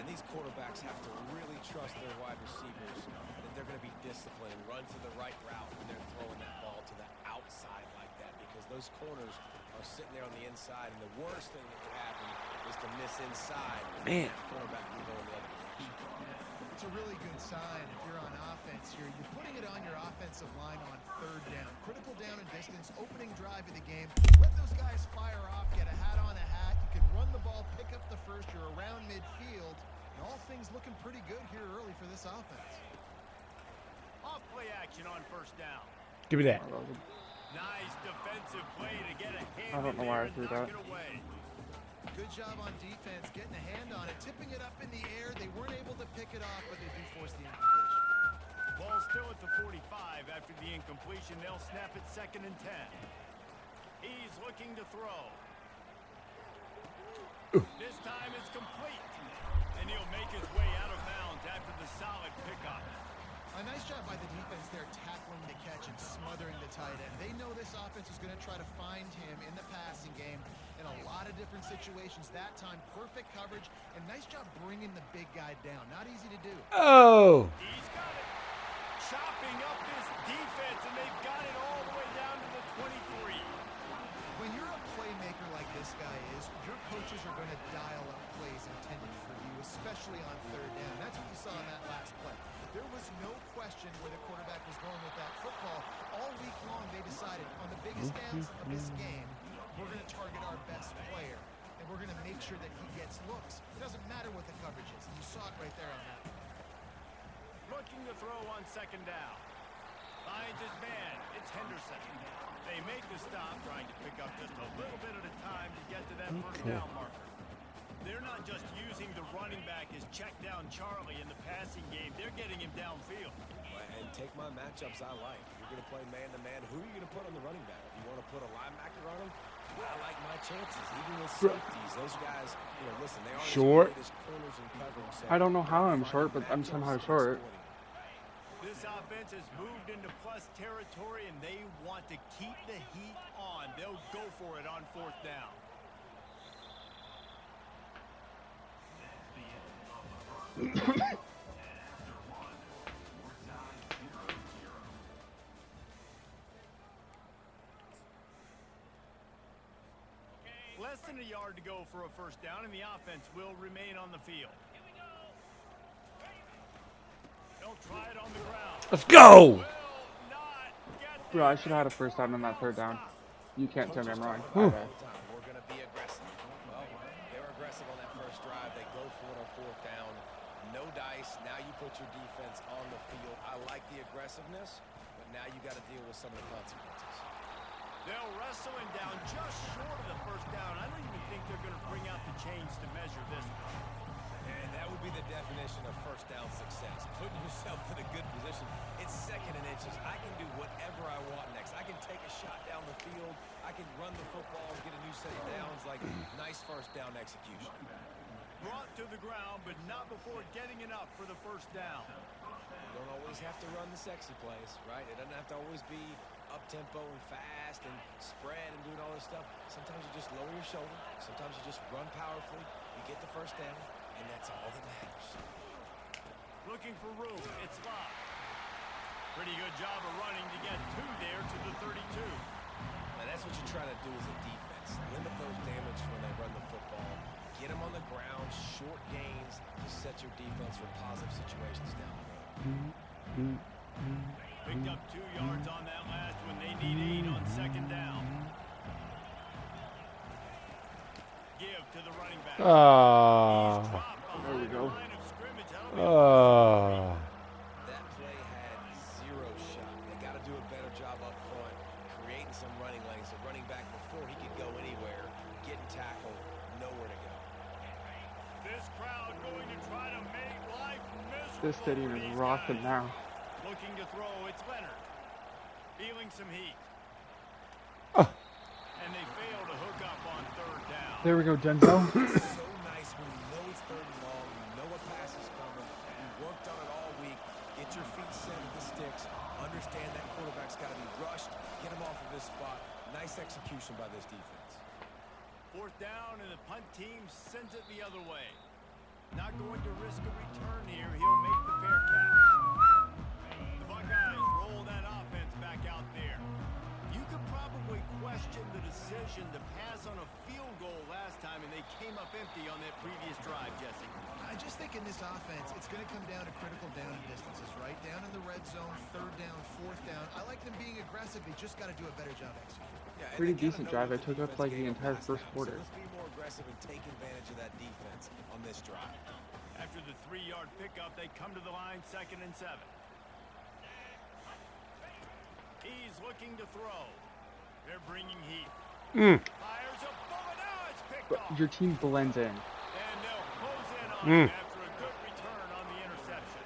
And these quarterbacks have to really trust their wide receivers that they're going to be disciplined run to the right route when they're throwing that ball to the outside like that because those corners are sitting there on the inside and the worst thing that could happen is to miss inside. Man. And quarterback can go in the other direction. It's a really good sign if you're on offense here. You're putting it on your offensive line on third down. Critical down and distance, opening drive of the game. Let those guys fire off, get a hat on a hat. You can run the ball, pick up the first. You're around midfield. And all things looking pretty good here early for this offense. Off play action on first down. Give me that. Nice defensive play to get a hand I don't know why I and threw knock that. Good job on defense, getting a hand on it, tipping it up in the air. They weren't able to pick it off, but they do force the incompletion. Ball still at the 45 after the incompletion. They'll snap it second and 10. He's looking to throw. This time it's complete. And he'll make his way out of bounds after the solid pickup. A nice job by the defense there tackling the catch and smothering the tight end. They know this offense is going to try to find him in the passing game in a lot of different situations. That time, perfect coverage and nice job bringing the big guy down. Not easy to do. Oh. He's got it. Chopping up this defense, and they've got it all the way down to the 23. When you're a playmaker like this guy is, your coaches are going to dial up plays intended for you, especially on third down. That's what you saw in that last play. There was no question where the quarterback was going with that football. All week long, they decided on the biggest mm-hmm. downs of this mm-hmm. game, we're going to target our best player, and we're going to make sure that he gets looks. It doesn't matter what the coverage is. And you saw it right there on that. Looking to throw on second down. Finds his man. It's Henderson. They make the stop, trying to pick up just a little bit at a time to get to that first Okay. down marker. They're not just using the running back as check down Charlie in the passing game. They're getting him downfield. And take my matchups I like. If you're going to play man-to-man, who are you going to put on the running back? You want to put a linebacker on him? I like my chances, even with safeties. Those guys, you know, listen, they are Short. as corners and covering. So I don't know how I'm short, but I'm somehow short. This offense has moved into plus territory, and they want to keep the heat on. They'll go for it on fourth down. Less than a yard to go for a first down, and the offense will remain on the field. They'll try it on the ground. Let's go. Bro, I should have had a first down on that third down. You can't tell me I'm wrong. We're going to be aggressive. Well, they were aggressive on that first drive. They go for it on fourth down. No dice. Now you put your defense on the field. I like the aggressiveness, but now you got to deal with some of the consequences. They'll wrestle him down just short of the first down. I don't even think they're going to bring out the chains to measure this. And that would be the definition of first down success. Putting yourself in a good position. It's second and inches. I can do whatever I want next. I can take a shot down the field. I can run the football and get a new set of downs. Like, nice first down execution. Brought to the ground, but not before getting enough for the first down. You don't always have to run the sexy plays, right? It doesn't have to always be up-tempo and fast and spread and doing all this stuff. Sometimes you just lower your shoulder. Sometimes you just run powerfully. You get the first down, and that's all that matters. Looking for room. It's locked. Pretty good job of running to get two there to the 32. And that's what you try to do as a defense. Limit those damage when they run the football. Get them on the ground, short gains to set your defense for positive situations down the road. Picked up two yards on that last one. They need eight on second down. Give to the running back. Ah. There we go. Ah. That play had zero shot. They got to do a better job up front, creating some running lanes. The running back before he could go anywhere, getting tackled, nowhere to go. This crowd going to try to make life miserable. This stadium is rocking now. Looking to throw, it's Leonard. Feeling some heat. Oh. And they fail to hook up on third down. There we go, Denzel. so nice when you know it's third and long, you know a pass is coming, you worked on it all week, get your feet set at the sticks, understand that quarterback's got to be rushed, get him off of this spot. Nice execution by this defense. Fourth down, and the punt team sends it the other way. Not going to risk a return here. He'll make the fair catch. Out there. You could probably question the decision to pass on a field goal last time, and they came up empty on that previous drive, Jesse. I just think in this offense, it's going to come down to critical down and distances, right? Down in the red zone, third down, fourth down. I like them being aggressive. They just got to do a better job executing. Yeah, Pretty decent drive. I took up like the entire first quarter. So let's be more aggressive and take advantage of that defense on this drive. After the three-yard pickup, they come to the line, second and seven. He's looking to throw. They're bringing heat. Mm. Fires a bullet. Now it's picked But off. your team blends in. And they'll close in on Mm. after a good return on the interception.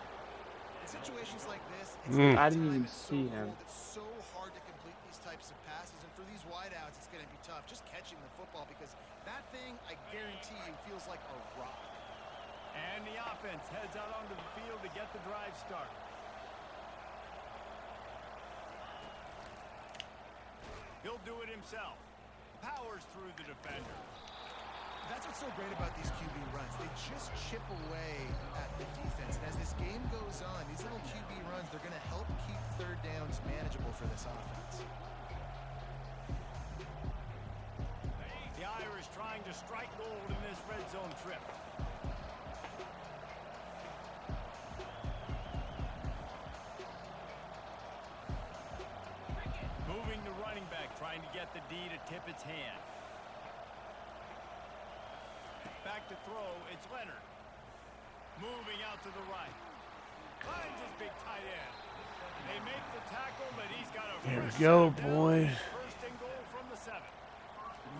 In situations like this, it's Mm. I didn't even it's so see him. It's so hard to complete these types of passes, and for these wideouts, it's going to be tough. Just catching the football because that thing, I guarantee you, feels like a rock. And the offense heads out onto the field to get the drive started. He'll do it himself. Powers through the defender. That's what's so great about these QB runs. They just chip away at the defense. And as this game goes on, these little QB runs, they're going to help keep third downs manageable for this offense. The Irish trying to strike gold in this red zone trip. Moving to running back, trying to get the D to tip its hand. Back to throw, it's Leonard. Moving out to the right. Finds his big tight end. They make the tackle, but he's got a There we go, boys. First and goal from the seven.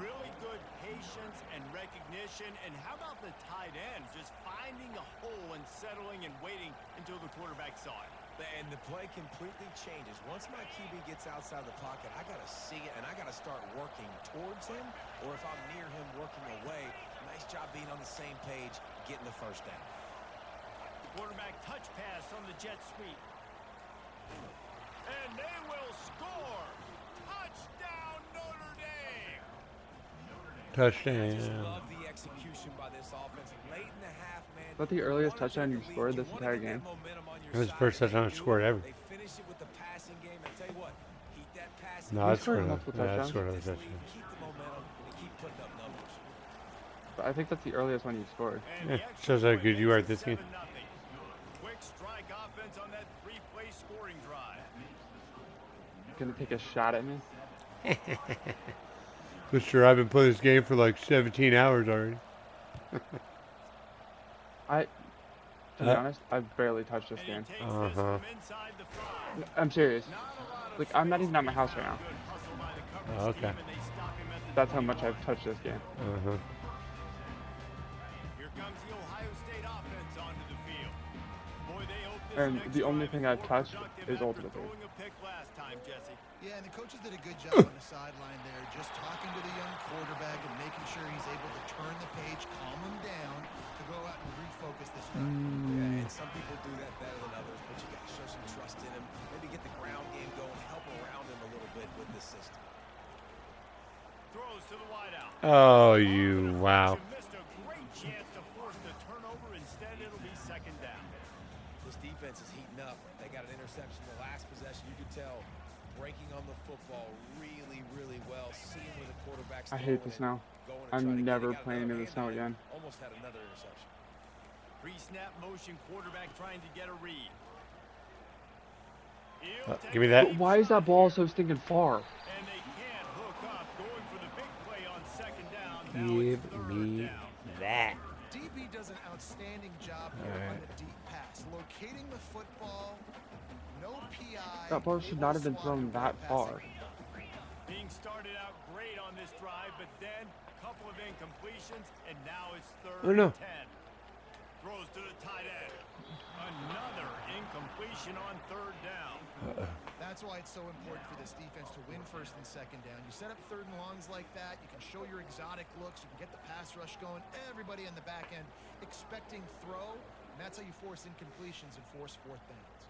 Really good patience and recognition. And how about the tight end just finding a hole and settling and waiting until the quarterback saw it? And the play completely changes. Once my QB gets outside the pocket, I got to see it, and I got to start working towards him, or if I'm near him, working away. Nice job being on the same page, getting the first down. Quarterback touch pass on the jet sweep. And they will score. Touchdown Notre Dame. Just Touchdown. love the execution by this offense. Late in the half, man. Is that the earliest touchdown you scored this entire game? It was the first touchdown I scored ever. They finish it with the passing game. I tell you what, keep that passing No, He I game. scored. scored a- multiple I scored another touchdown. Keep the momentum and keep putting up numbers. But I think that's the earliest one you scored. And Yeah, shows how good you are at this game. 7-0. Quick strike offense on that three-play scoring drive. Gonna take a shot at me? Mister, I've been playing this game for like 17 hours already. I, to be Uh, honest, I've barely touched this game. Uh huh. I'm serious. Like, I'm not even at my house right now. Oh, okay. That's how much I've touched this game. Uh huh. Here comes the Ohio State offense onto the field. Boy, they hope this And the only thing I've touched is ultimate Team. throwing a pick last time, Jesse. Yeah, and the coaches did a good job on the sideline there, just talking to the young quarterback and making sure he's able to turn the page, calm him down, to go out and this drive. Mm. Yeah, and some people do that better than others, but you got to show some trust in him. Maybe get the ground game going, help around him a little bit with this system. Throws to the wideout. Oh, you wow. Missed a great chance to force the turnover. Instead, it'll be second down. This defense is heating up. They got an interception the last possession. You could tell breaking on the football really, really well. Seeing where the quarterback's I hate the snow. I'm never playing in the snow again. almost had another interception. Pre-snap motion quarterback trying to get a read. Uh, give me that. But why is that ball so stinking far? And they can't hook up. Going for the big play on second down. Give me that. DB does an outstanding job All here on the deep pass, locating the football. No PI. That ball should not have been thrown that far. Being started out great on this drive, but then couple of incompletions, and now it's third Oh, no. and ten. Throws to the tight end. Another incompletion on third down. That's why it's so important for this defense to win first and second down. You set up third and longs like that, you can show your exotic looks, you can get the pass rush going, everybody on the back end expecting throw, and that's how you force incompletions and force fourth downs.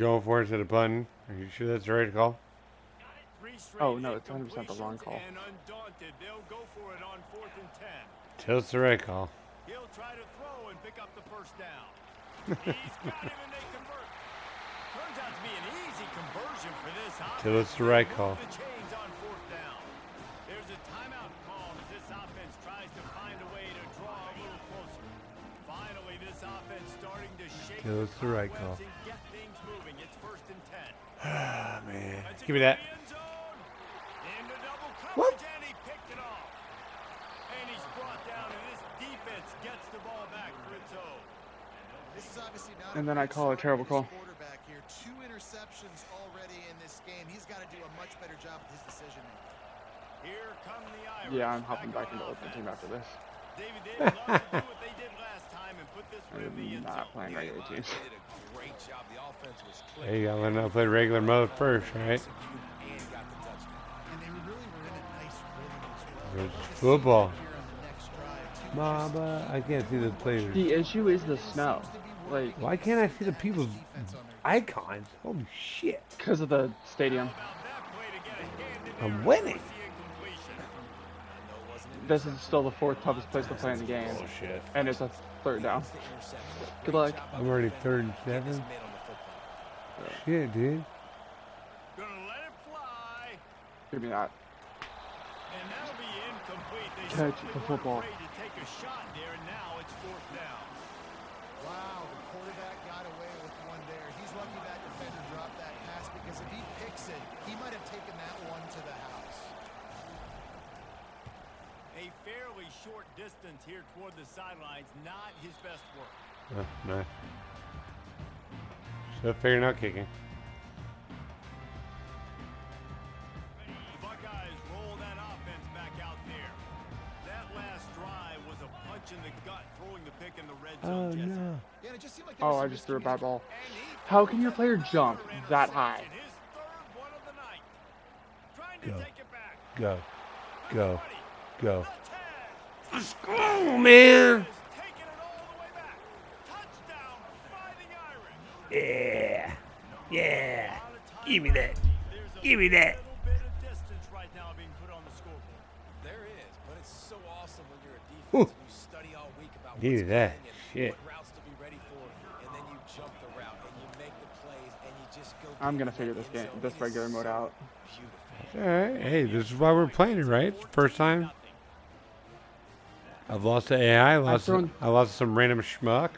Going for it instead of punting. Are you sure that's the right call? Oh no, it's 100% the wrong call. And undaunted, they'll go for it on fourth and ten. Till it's the right call. He'll try to throw and pick up the first down. He's got him and they convert. Turns out to be an easy conversion for this offense. Till it's the right call. The chains on fourth down. There's a timeout call as this offense tries to find a way to draw a little closer. Finally, this offense starting to shake Till it's the right call. and get things moving. It's first and ten. Ah, man. Give me that. to the end zone. Into double Whoop. coverage, and he picked it off. And he's brought down, and this defense gets the ball back for its own. This is obviously not And then I call a terrible call. quarterback here. Two interceptions already in this game. He's got to do a much better job with his decision making. Here come the Irish. Yeah, I'm hopping back into open team after this. David, they would to do what they did last time and put this one in the end not zone. playing regular teams. They did a great job. The offense was clicking. Hey, you gotta learn play regular mode first, right? and got the touchdown. And they really were in a nice rhythm as well. It's football. Here on the next drive, Mama, I can't see the players. The issue is the snow. Like, Why can't I see the people's icons? Holy shit. because of the stadium. I'm winning. This is still the fourth toughest place to play in the game. Bullshit. And it's a third down. Good luck. I'm already third and seven. Shit, dude. Gonna let it fly. Give me that. And that'll be incomplete. They Catch the football. Distance here toward the sidelines, not his best work. Uh, no. Still figuring out kicking. Buckeyes roll that offense back out there. That last drive was a punch in the gut, throwing the pick in the red zone. Oh Jesse. no. Yeah, it just seemed like Oh, I just threw a bad ball. How can your player jump that high? in his third one of the night. Trying to Go. take it back. Go. Go. Go. The 10 Let's go, man. is taking it all the way back. Touchdown, Fighting Irish. Yeah. Yeah. Out of time Give me that. Give me that. little bit of distance right now being put on the scoreboard. There is, but it's so awesome when you're a Whew. defense and you study all week about Give that. Shit. what routes to be ready for, and then you jump the route and you make the plays and you just go. I'm gonna figure this game, this regular mode out. Alright. Hey, this is why we're playing it, right? First time. I've lost the AI. I lost. thrown- I lost some random schmuck.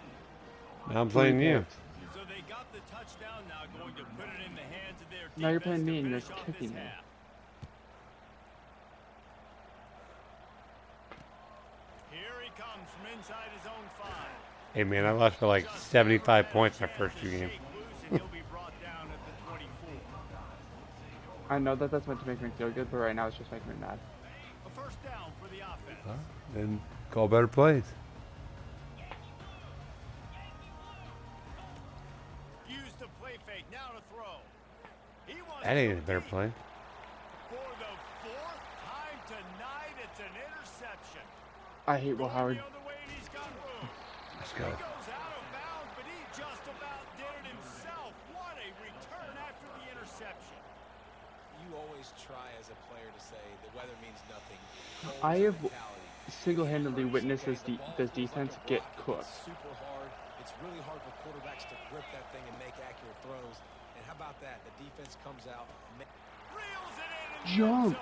Now I'm playing you. So they got the touchdown now, going to put it in the hands of their Now you're playing me and you're finish off this kicking me. Here he comes from inside his own five. Hey man, I lost by like 75 points my first two games. Shake loose and he'll be brought down at the 24. I know that that's meant to make me feel good, but right now it's just making me mad. A first down for the offense. Huh? Then call better plays. Use the play fake now to throw. He wants That ain't a better play. For the fourth time tonight, it's an interception. I hate Will Howard. The other way, and he's got room. Let's go. He goes out of bounds, but he just about did it himself. What a return after the interception. You always try as a player to say the weather means nothing. Cold I have mentality. Single-handedly witnessed this de- this defense get cooked. Super hard. it's really hard for quarterbacks to grip that thing and make accurate throws. And how about that? The defense comes out. ma- Jump.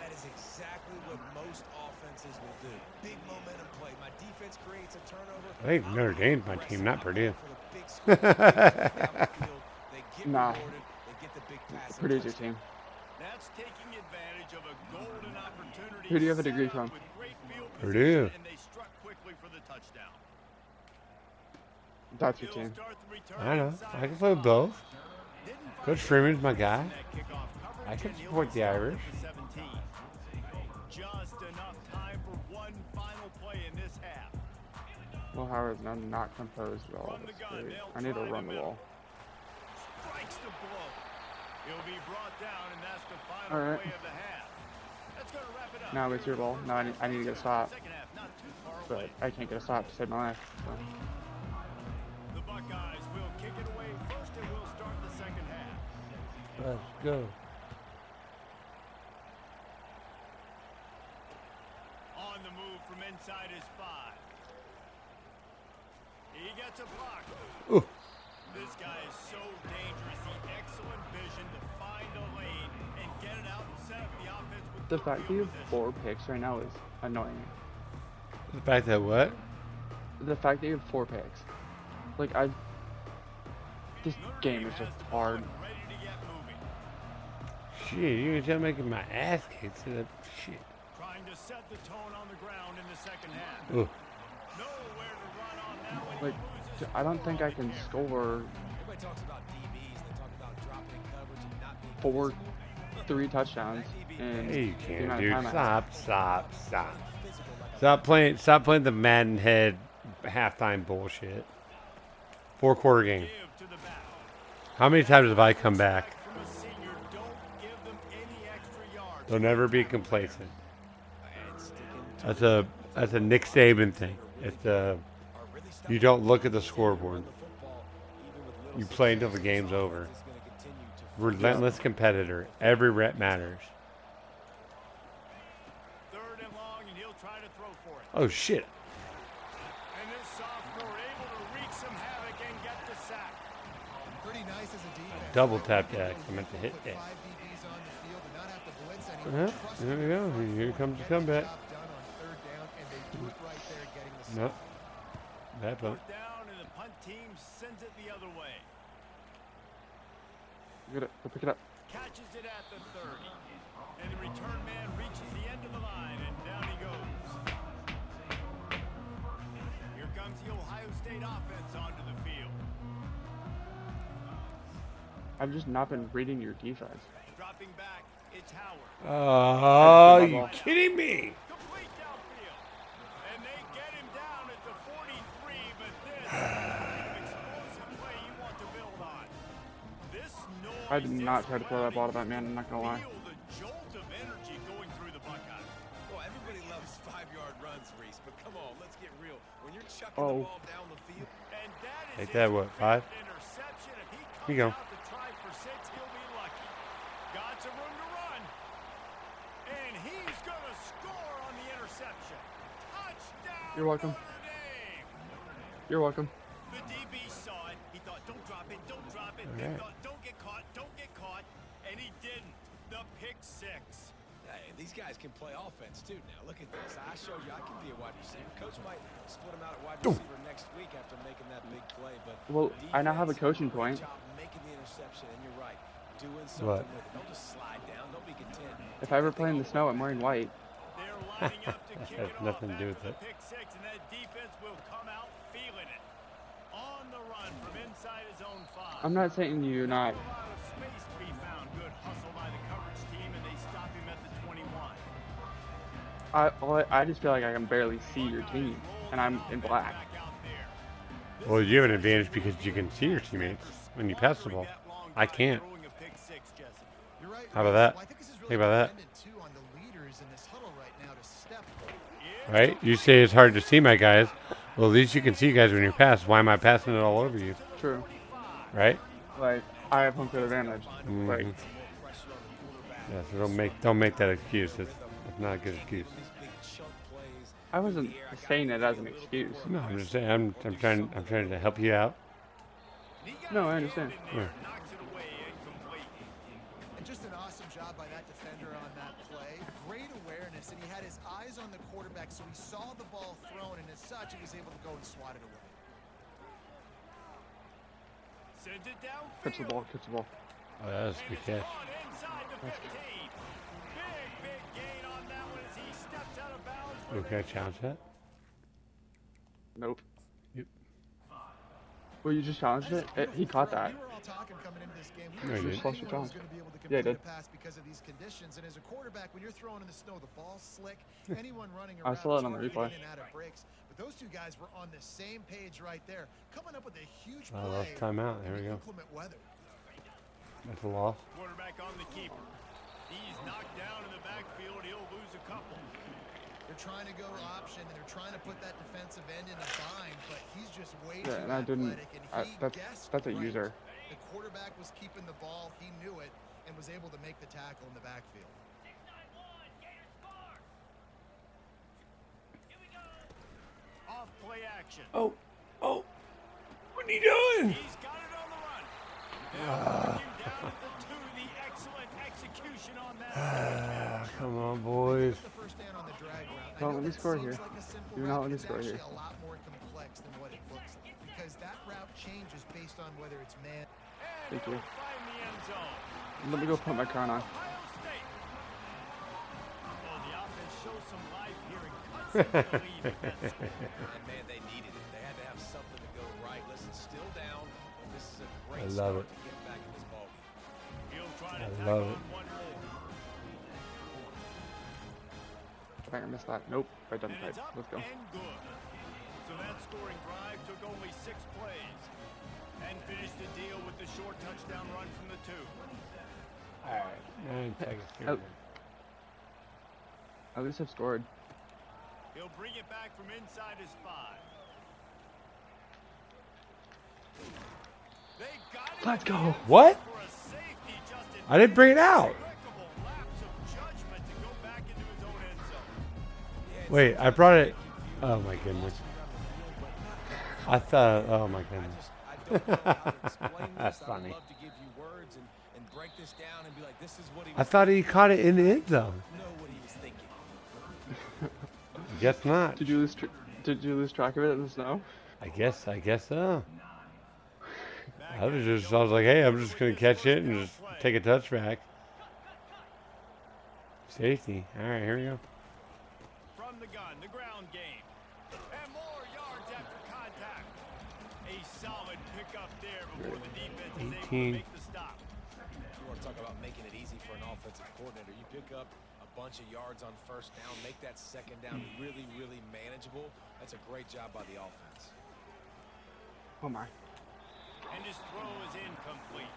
That is exactly what most offenses will do. Big momentum play. My defense creates a turnover. I think Notre Dame's my team, not Purdue. Nah. They get the big pass. Purdue's your team. That's taking advantage of a golden opportunity. Who do you have a degree from? with great field Purdue. And they struck quickly for the touchdown. That's your team. I know. I can play both. Coach Freeman's my guy. I can support the Irish. Just enough time for one final play in this half. Will Howard's now not composed at all. I need to run the ball. Strikes the blow. He'll be brought down, and that's the final All right. play of the half. Now it's your ball. Now I need, I need to get a stop. Second half, not too far But. I can't get a stop to save my life. So. The Buckeyes will kick it away first, and we'll start the second half. Let's go. On the move from inside his five. He gets a block. Ooh. This guy is so dangerous. The excellent vision to the offense with The fact that you have four picks right now is annoying. The fact that what? The fact that you have four picks. Like, I. This game is just hard. Shit, you can tell making my ass kicked to that shit. trying to set the tone on the ground in the second half. Ooh. Nowhere to run on that one. Like, I don't think I can score Everybody talks about DBs. They talk about dropping coverage and not being four, three touchdowns in Hey, you can't, amount of dude. time Stop, stop, stop. Stop playing. Stop playing the Madden head halftime bullshit. Four quarter game. How many times have I come back? They'll never be complacent. That's a that's a Nick Saban thing. It's uh you don't look at the scoreboard. You play until the game's over. Relentless competitor. Every rep matters. Third and long, and he'll try to throw for it. Oh shit. And this sophomore able to wreak some havoc and get the sack. Pretty nice as a defense. Double tap Jack. I meant to hit that. Five DBs on the field and not have to blitz anyone. Trust There we go. Here comes the comeback. job done on third down, and they do it right there, getting the Nope. Bad punt. Down, and the punt team sends it the other way. Get it. Go pick it up. Catches it at the offense onto the field. I've just not been reading your defense. Dropping back, it's Howard. Uh, oh, are you kidding me? Complete downfield. And they get him down at the 43, but this is the kind of explosive play you want to build on. This noise I did not try to throw that ball to that man. I'm not gonna lie. the jolt of energy going through the Buckeyes. Well, everybody loves five-yard runs, Rece, but come on, let's get real. When you're chucking Oh. the ball down the field, and that is Take that, what, five? interception. If he comes Here you go. out to try for six, he'll be lucky. Got some room to run. And he's going to score on the interception. Touchdown. You're welcome. You're welcome. The DB saw it. He thought, don't drop it, don't drop it. All right. These guys can play offense too now. Look at this. I showed you I can be a wide receiver. Coach might split him out at wide receiver next week after making that big play, but Well, I now have a coaching point. making the interception, and you're right. Doing something What? with it. Don't just slide down. Don't be content. If I ever play in the snow, I'm wearing white. Has nothing to do with it. Pick six, and that defense will come out feeling it. On the run from inside his own five. I'm not saying you're not. I I I just feel like I can barely see your team, and I'm in black. Well, you have an advantage because you can see your teammates when you pass the ball. I can't. How about that? Think about that. Right? You say it's hard to see my guys. Well, at least you can see guys when you pass. Why am I passing it all over you? True. Right? Like I have home field advantage. Like Mhm. Yeah, so don't make don't make that excuse. It's not a good excuse. I wasn't saying it as an excuse. No, I'm just saying. I'm, I'm trying. I'm trying to help you out. No, I understand. Yeah. Just an awesome job by that defender on that play. Great awareness, and he had his eyes on the quarterback, so he saw the ball thrown, and as such, he was able to go and swat it away. Send it down. Catch the ball, catch the ball. Oh, that was a good catch. Of bounds. Can I challenge that? Nope. Yep. Well, you just challenged it? it he caught that. We were all talking coming into this game. We No, he didn't. Your was challenge. going to be able to Yeah, he complete did. a pass because of these conditions. And as a quarterback, when you're throwing in the snow, the ball's slick. Anyone running I saw it on the replay. get in and out of breaks. But those two guys were on the same page right there, coming up with a huge I play. lost timeout. There we go. Weather. That's a loss. Quarterback on the keeper. He's knocked down in the backfield. He'll lose a couple. They're trying to go option, and they're trying to put that defensive end in a bind, but he's just way Yeah, too and I didn't. athletic, and I, that's that's a right. user. The quarterback was keeping the ball. He knew it and was able to make the tackle in the backfield. Off play action. Oh, oh, what are you doing? He's got it on the run. Ah, Down at the two. The excellent execution on that. ah, come on, boys. Don't let me score here. Do not let me score here. a lot more complex than what it looks like because that route changes based on whether it's man. Thank you. Find the end zone. Let me go put my crown on. Ohio State. Oh, the offense shows some life here and cuts into the lead defensively. And man, they needed it. They had to have something to go right. Listen, still down, this is a great I love start it. to get back think I missed that. Nope, I didn't. And it's Right. up Let's go. So that scoring drive took only six plays and finished the deal with the short touchdown run from the two. All right, nine seconds. Oh. we go. At least I've scored. He'll bring it back from inside his five. They got Let's go. What? safety just I didn't bring it out. Wait, I brought it. Oh my goodness. I thought. Oh my goodness. That's funny. love to give you words and, and break this down and be like, this is what he I thought he caught it in the end zone. know what he was thinking. Guess not. Did you lose? Did you lose track of it in the snow? I guess. I guess so. I was just. I was like, hey, I'm just gonna catch it and just take a touchback. Safety. All right, here we go. 19. You want to talk about making it easy for an offensive coordinator. You pick up a bunch of yards on first down, make that second down really, really manageable. That's a great job by the offense. Oh, my. And his throw is incomplete.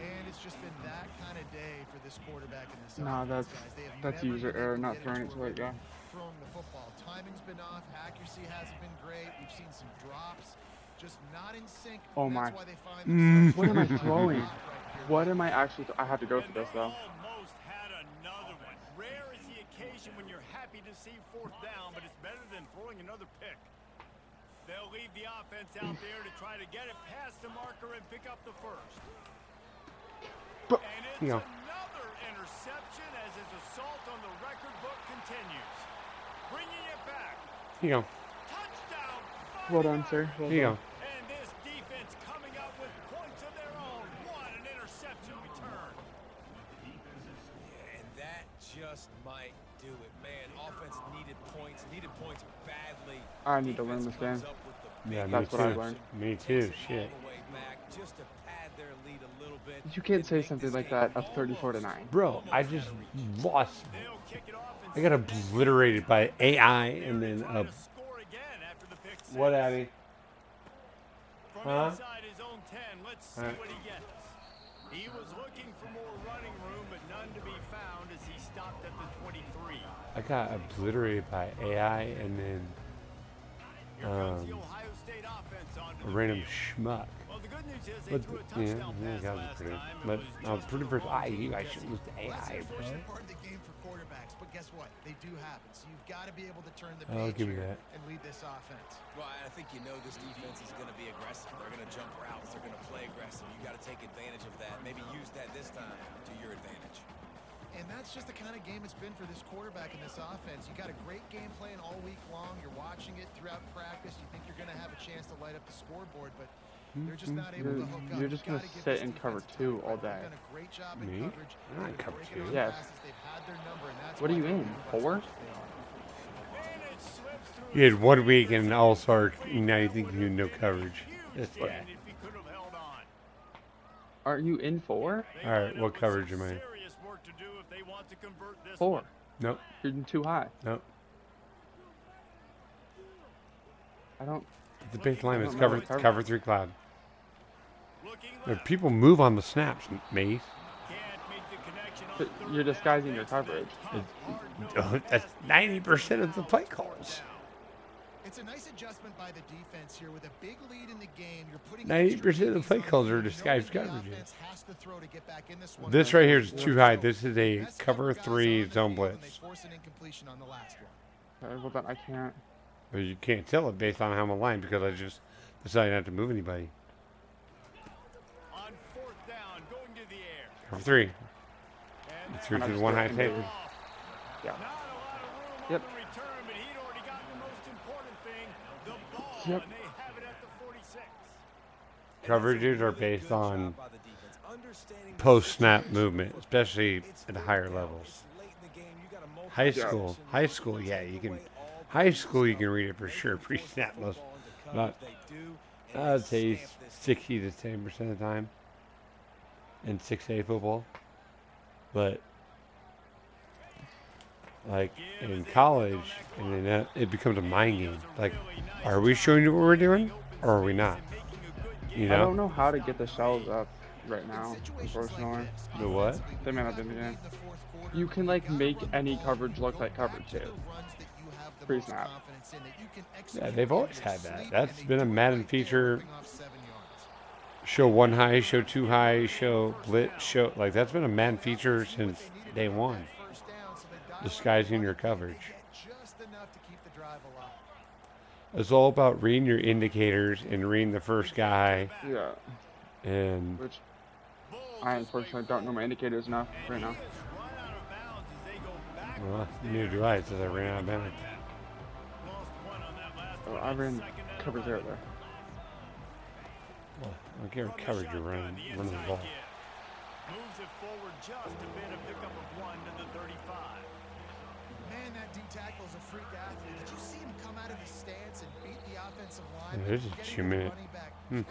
And it's just been that kind of day for this quarterback in this nah, offense, that's, guys. that's user error, not throwing it to right guy. Throwing the football. Timing's been off. Accuracy hasn't been great. We've seen some drops. Just not in sync. Oh my. That's why they find Mm. themselves What am I throwing? spot right here. What am I actually? Th- I have to go for this though. Almost had another one. Rare is the occasion when you're happy to see fourth down, but it's better than throwing another pick. They'll leave the offense out there to try to get it past the marker and pick up the first. But- And it's Yeah. another interception as his assault on the record book continues. Bringing it back. Here you go. Touchdown. Well done, sir. Well Here you done. go. Just might do it. Man, offense needed points, needed points badly. I need to learn this game. Comes up with the Yeah, big me That's what I learned. Me too. Shit. all the way back just to pad their lead a little bit. You can't say something like that of 34 to 9. Bro, I just lost. They'll kick it off and I got obliterated by AI and then try uh, to score again after the pick six. what, Abby? From Huh? inside his I got obliterated by AI and then Here comes the um, Ohio State offense onto a random schmuck. Well, the good news But yeah, yeah, guys are pretty. But I was pretty for IU. I should lose to AI, part of the game for quarterbacks, but guess what? They do happen. So you've got to be able to turn the page Oh, give me here that. and lead this offense. Well, I think you know this defense is going to be aggressive. They're going to jump routes. They're going to play aggressive. You got to take advantage of that. Maybe use that this time to your advantage. And that's just the kind of game it's been for this quarterback in this offense. You got a great game plan all week long. You're watching it throughout practice. You think you're going to have a chance to light up the scoreboard, but they're just not able You're, to hook up. you're just gonna sit in cover two all day. They've done a great job in Me? coverage. I'm not in cover two. Yes. had their number, and that's What are why you they're in? Four? what. You had one week in All Star. Now you think you know coverage. That's guy. Aren't you in four? All right, what coverage am I? in? Four. Nope. You're too high. Nope. I don't. The base line is don't know cover cover- cover three cloud. The people move on the snaps, Mace. But you're disguising your coverage. That's ninety percent of the play calls. It's a nice adjustment by the defense here with a big lead in the game. You're putting 90% of the play calls are You disguised coverages. offense has to throw to get back in this. This right here is too high. This is a cover three zone blitz. Force an incompletion on the last one. Okay, well then I can't. But you can't tell it based on how I'm aligned because I just decided not to move anybody. Cover three. You threw And I to the just one threw high it in tape. there. Yeah. Yep. Coverages are based on post snap movement, especially at higher levels. High school, high school, yeah, you can. High school, you can read it for sure. Pre snap most, not. I'd say sixty to seventy percent of the time. In six A football, but like in college, and then it becomes a mind game. Like, are we showing you what we're doing, or are we not? You know. I don't know, how to get the shells up right now, unfortunately. the what? They may not be in the. You can like make any coverage look like coverage too. Pre-snap. Yeah, they've always had that. That's been a Madden feature. Show one high, show two high, show blitz, show like that's been a Madden feature since day one. Disguising your coverage. Just enough to keep the drive alive. It's all about reading your indicators and reading the first guy. Yeah. And Which I unfortunately don't know my indicators enough right now. well, neither do I, since I ran out of bounds. Oh, I ran cover zero there. Well, I don't care what coverage you're running, running the ball. Moves it forward just a bit, there's a two the minute. Hmm.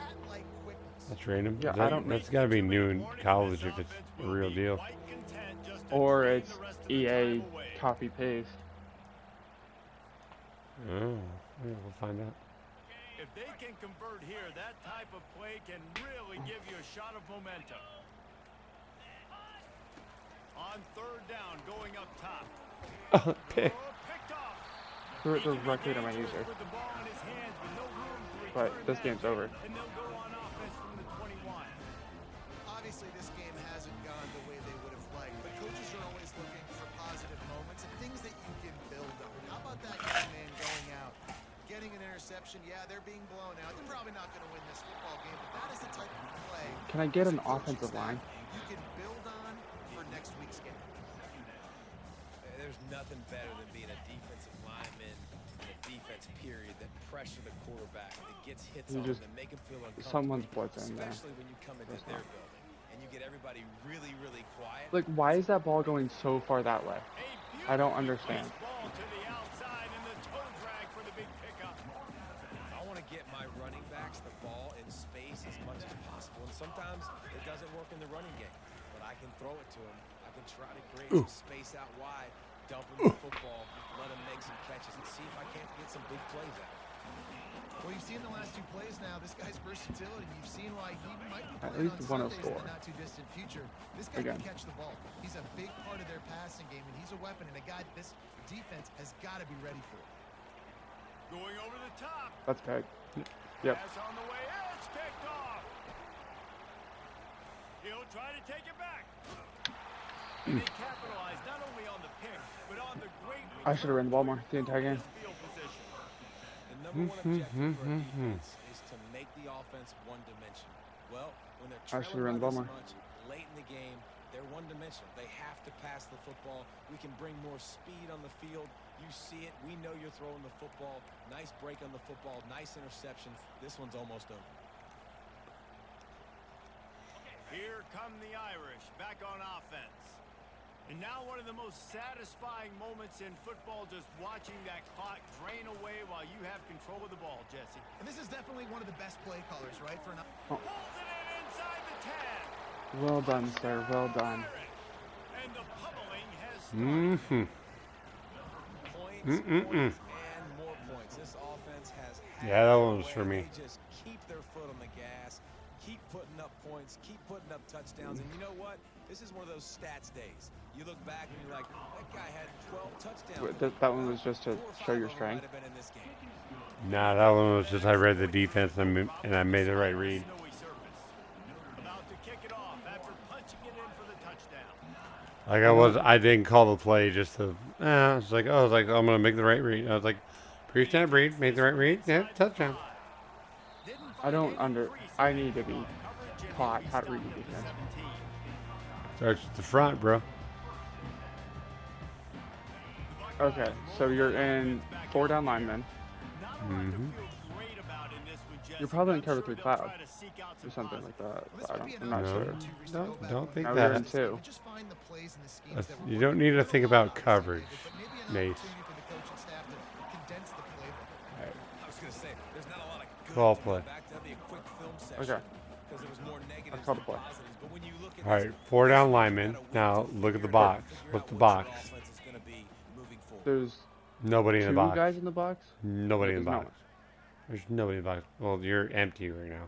That's random. Yeah, I don't- that's got to be new in college if it's a real deal. Or it's EA copy paste. Oh, yeah, we'll find out. If they can convert here, that type of play can really give you a shot of momentum. On third down, going up top. Pick. Threw it directly to my user. But this game's over. Obviously, this game hasn't gone the way they would have liked, but coaches are always looking for positive moments and things that you can build on. How about that young man going out, getting an interception? Yeah, they're being blown out. They're probably not going to win this football game, but that is the type of play Can I get an offensive line? you can build on for next week's game. There's nothing better than being a defense period that pressure the quarterback, that gets hits You on just- them, make him feel uncomfortable. someone's blitzing there. Especially when you come into That's their not- building and you get everybody really, really quiet. Like, why is that ball going so far that way? I don't understand. Ball to the outside and the toe drag for the big pickup. I want to get my running backs the ball in space as much as possible, and sometimes it doesn't work in the running game. But I can throw it to them. I can try to create Ooh. some space out wide, dump them the football, let them make some catches, and see if I can't get some big plays out. Well, you've seen the last two plays now. This guy's versatility. You've seen why he might be At playing least on one will Sundays in the oh not too distant future. This guy Again. can catch the ball. He's a big part of their passing game, and he's a weapon and a guy this defense has got to be ready for. Going over the top. That's big. Yep. Pass on the way. It's picked off. He'll try to take it back. And they capitalize not only on the pick, but on the great I should have ran the ball more the entire game. Field position. The number one objective for a Mhm. defense is to make the offense one-dimensional. Well, when they're I should've trailing the by ball this more. much late in the game, they're one-dimensional. They have to pass the football. We can bring more speed on the field. You see it. We know you're throwing the football. Nice break on the football. Nice interception. This one's almost over. Here come the Irish back on offense. And now one of the most satisfying moments in football, just watching that clock drain away while you have control of the ball, Jesse. And this is definitely one of the best play callers, right? For an Pulls it in inside the 10. Well done, sir. Well done. And the pummeling has Mm-hmm. Points, Mm-mm-mm. points, and more points. This offense has Yeah, that one was for me. Just keep their foot on the gas, keep putting up points, keep putting up touchdowns. And you know what? This is one of those stats days. You look back and you're like, that guy had 12 touchdowns. That, that one was just to show your strength. might have been in this game. Nah, that one was just I read the defense and I, and I made the right read. snowy surface. About to kick it off after punching it in for the touchdown. Like I was, I didn't call the play just to. Uh, I was like, oh, I was like, I'm gonna make the right read. I was like, pre-snap read, make the right read, yeah, touchdown. I don't under. I need to be taught how to read the defense. Starts at the front, bro. Okay, so you're in four down linemen. Mm-hmm. You're probably in cover three cloud or something like that. I don't, I'm not No, sure. don't, don't think Now in that. two. You don't need to think about coverage, Nate. I was going to say, there's not a lot of Call play. back. That'd be a quick film session. Okay. Because there was more negatives I called a play. All right, four down linemen. Now look at the box. What's the box? offense is going to be moving forward. There's Nobody in the two box. guys in the box. Nobody in the box. There's nobody in the box. Well, you're empty right now.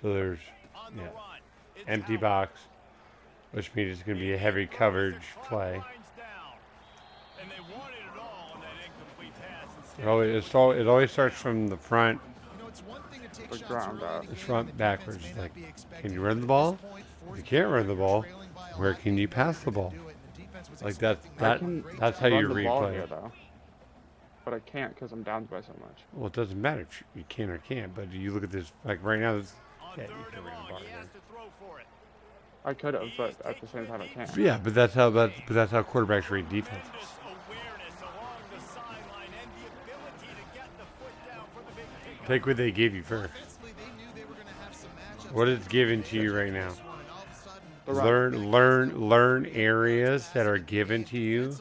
So there's yeah, empty box, which means it's going to be a heavy coverage play. And it all on that incomplete pass. It always, it's all, it always starts from the front, Or ground out. the front backwards. Like, can you run the ball? If you can't run the ball, where can you pass the ball? Like that. That that's how you replay it. though. But I can't because I'm down by so much. Well, it doesn't matter if you can or can't. But you look at this. Like right now, this. Yeah, you can run the ball. I could have, but at the same time I can't. Yeah, but that's how that. But that's how quarterbacks read defenses. Take what they give you first. What is given to you right now? Learn, learn, learn areas that are given to you,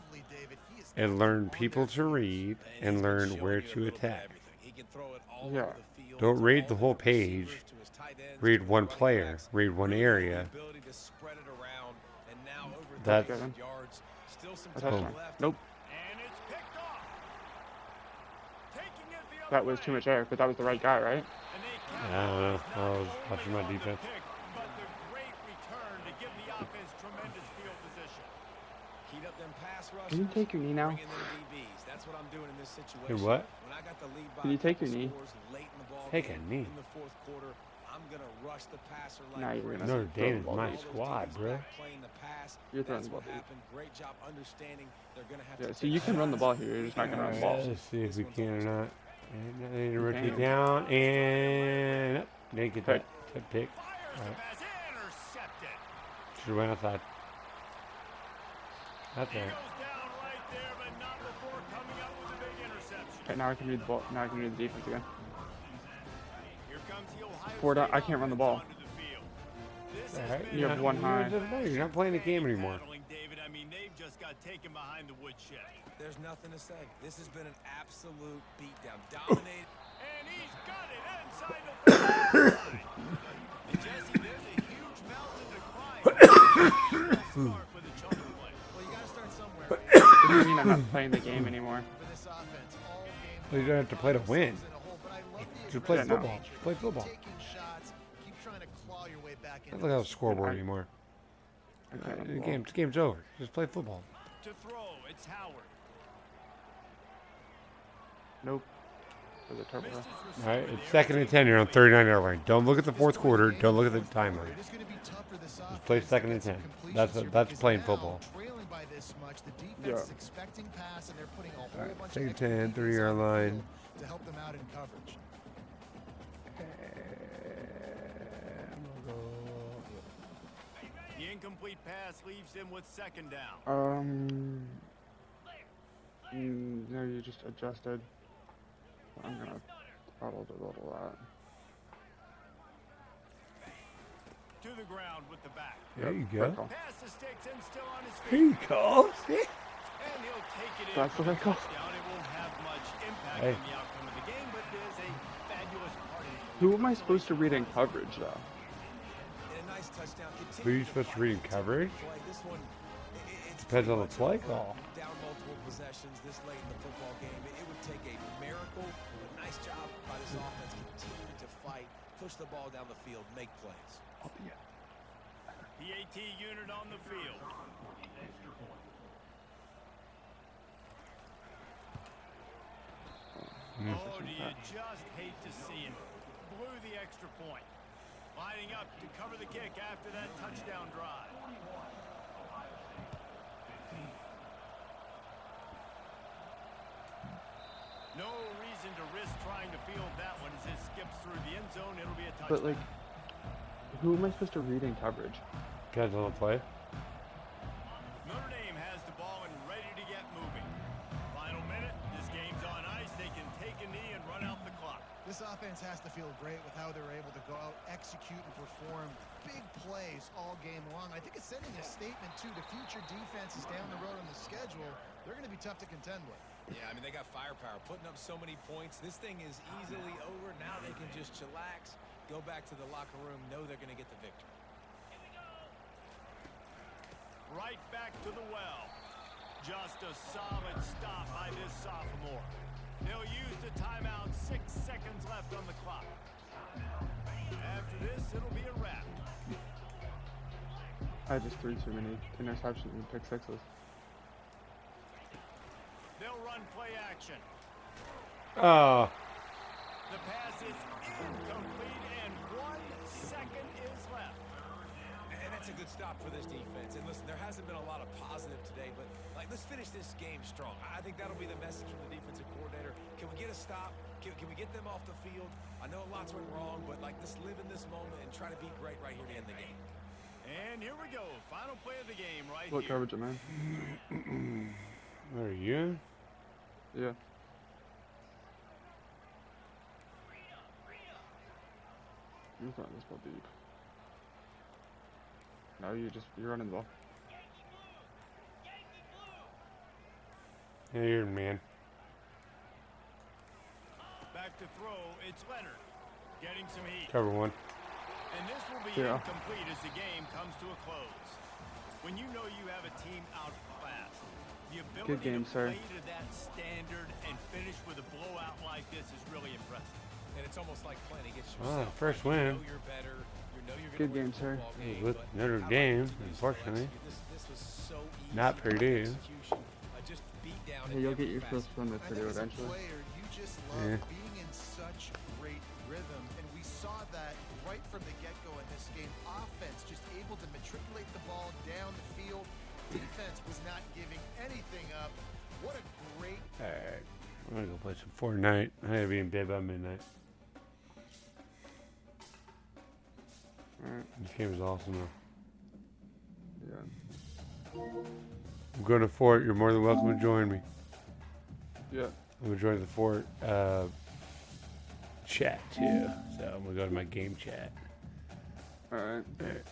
and learn people to read, and learn where to attack. Yeah. Don't read the whole page. Read one player. Read one area. That's Boom. Nope. That was too much air, but that was the right guy, right? I don't know. I was watching my defense. Heat up them pass Can you take your knee now? bring in them DBs. That's what I'm doing in this situation. Hey, what? When I got the lead by Can you take your knee? late in the ball Take a knee. In the fourth quarter, I'm gonna rush the passer like Now you're gonna Notre Dame is ball. my squad, bro. the pass. You're throwing That's the ball, what dude. happened. Great job understanding they're gonna have Yeah, to so you can run the ball here. You're just not gonna run the ball. let's see if we can or not. And uh, I need to You rotate down and up. Didn't get that, that pick. Alright. Should have went outside. That's alright. Okay, now I can read the ball. Now I can read the defense again. Four down. I can't run the ball. Alright. You have one high. You're not playing the game anymore. David, I mean, they've just got taken behind the woodshed. There's nothing to say. This has been an absolute beatdown. Dominated. And he's got it inside the Jesse, there's a huge mountain to climb. Start with a chunk of play. Well, you got to start somewhere. What do you mean I'm not playing the game anymore? Well, you don't have to play to win. as a whole, but I love the Just play Yeah, football. Just play football. taking shots, keep trying to claw your way back Don't look at the the scoreboard I- anymore. I Uh, the the game, the game's over. Just play football. To throw, it's Howard. Nope. the. All right, it's second and 10. You're on 39 yard line. Don't look at the fourth quarter. Don't look at the timeline. Just play second and 10. That's that's playing football. Defense Yeah. is expecting pass, and they're putting a whole All right, bunch second of 10, extra 30 yard defense on the line. to help them out in coverage. The incomplete pass leaves them with second down. Um. mm, No, you just adjusted. I'm gonna throttle the little that. To the ground with the back. There you go. Pass the sticks and still on his feet. you go. See? And he'll take it in That's what the I call- It won't have much impact Hey. on the outcome of the game, but it is a fabulous part of Who am I supposed to read in coverage though? And a nice touchdown. Who are you supposed to read in coverage? Depends on the pretty play call. Down multiple possessions this late in the football game. It, it would take a miracle. A nice job by this offense continuing to fight, push the ball down the field, make plays. Oh, PAT unit on the field. Mm. Oh, do you just hate to see it? Blew the extra point. Lining up to cover the kick after that touchdown drive. No reason to risk trying to field that one as it skips through the end zone. It'll be a touchdown. But like, who am I supposed to read in coverage? Depends on the play. Has to feel great with how they're able to go out, execute, and perform big plays all game long. I think it's sending a statement too, to the future defenses down the road on the schedule. They're going to be tough to contend with. Yeah, I mean, they got firepower, putting up so many points. This thing is easily over. Now they can just chillax, go back to the locker room, know they're going to get the victory. Here we go. Right back to the well. Just a solid stop by this sophomore. They'll use the timeout. Six seconds left on the clock. After this, it'll be a wrap. I just threw too many interceptions and pick sixes. They'll run play action. Oh, The pass is incomplete, and one second is left. And that's a good stop for this defense. And listen, there hasn't been a lot of positive today, but like, let's finish this game strong. I think that'll be the message from the defensive coordinator. Can we get a stop? Can, can we get them off the field? I know lots went wrong, but like, let's live in this moment and try to be great right here to end the game. And here we go. Final play of the game right What here. coverage am I in? Where are you? Yeah. You thought this ball deep. No, you just you're running the ball. Yeah, you're man. Back to throw. It's Leonard. Getting some heat. Cover one. And this will be Yeah. incomplete as the game comes to a close. When you know you have a team outclassed, the ability game, to sir. play to that standard and finish with a blowout like this is really impressive. And it's almost like playing against Ah, yourself. first right? You win. know you're better. Know you're Good game, the sir. football game, With Notre Dame, to do this unfortunately. selection. This, this was so easy. Not Purdue. Execution. Just beat down Hey, you'll get your first one with Purdue think as a eventually. you just love Yeah. being in such great rhythm, and we saw that right from the get-go in this game. Offense just able to matriculate the ball down the field. Defense was not giving anything up. What a great Alright. I'm gonna go play some Fortnite. I gotta be in bed by midnight. This game is awesome though. Yeah. I'm going to Fort. You're more than welcome to join me. Yeah. I'm going to join the Fort uh, chat too. So I'm going to go to my game chat. Alright. All right.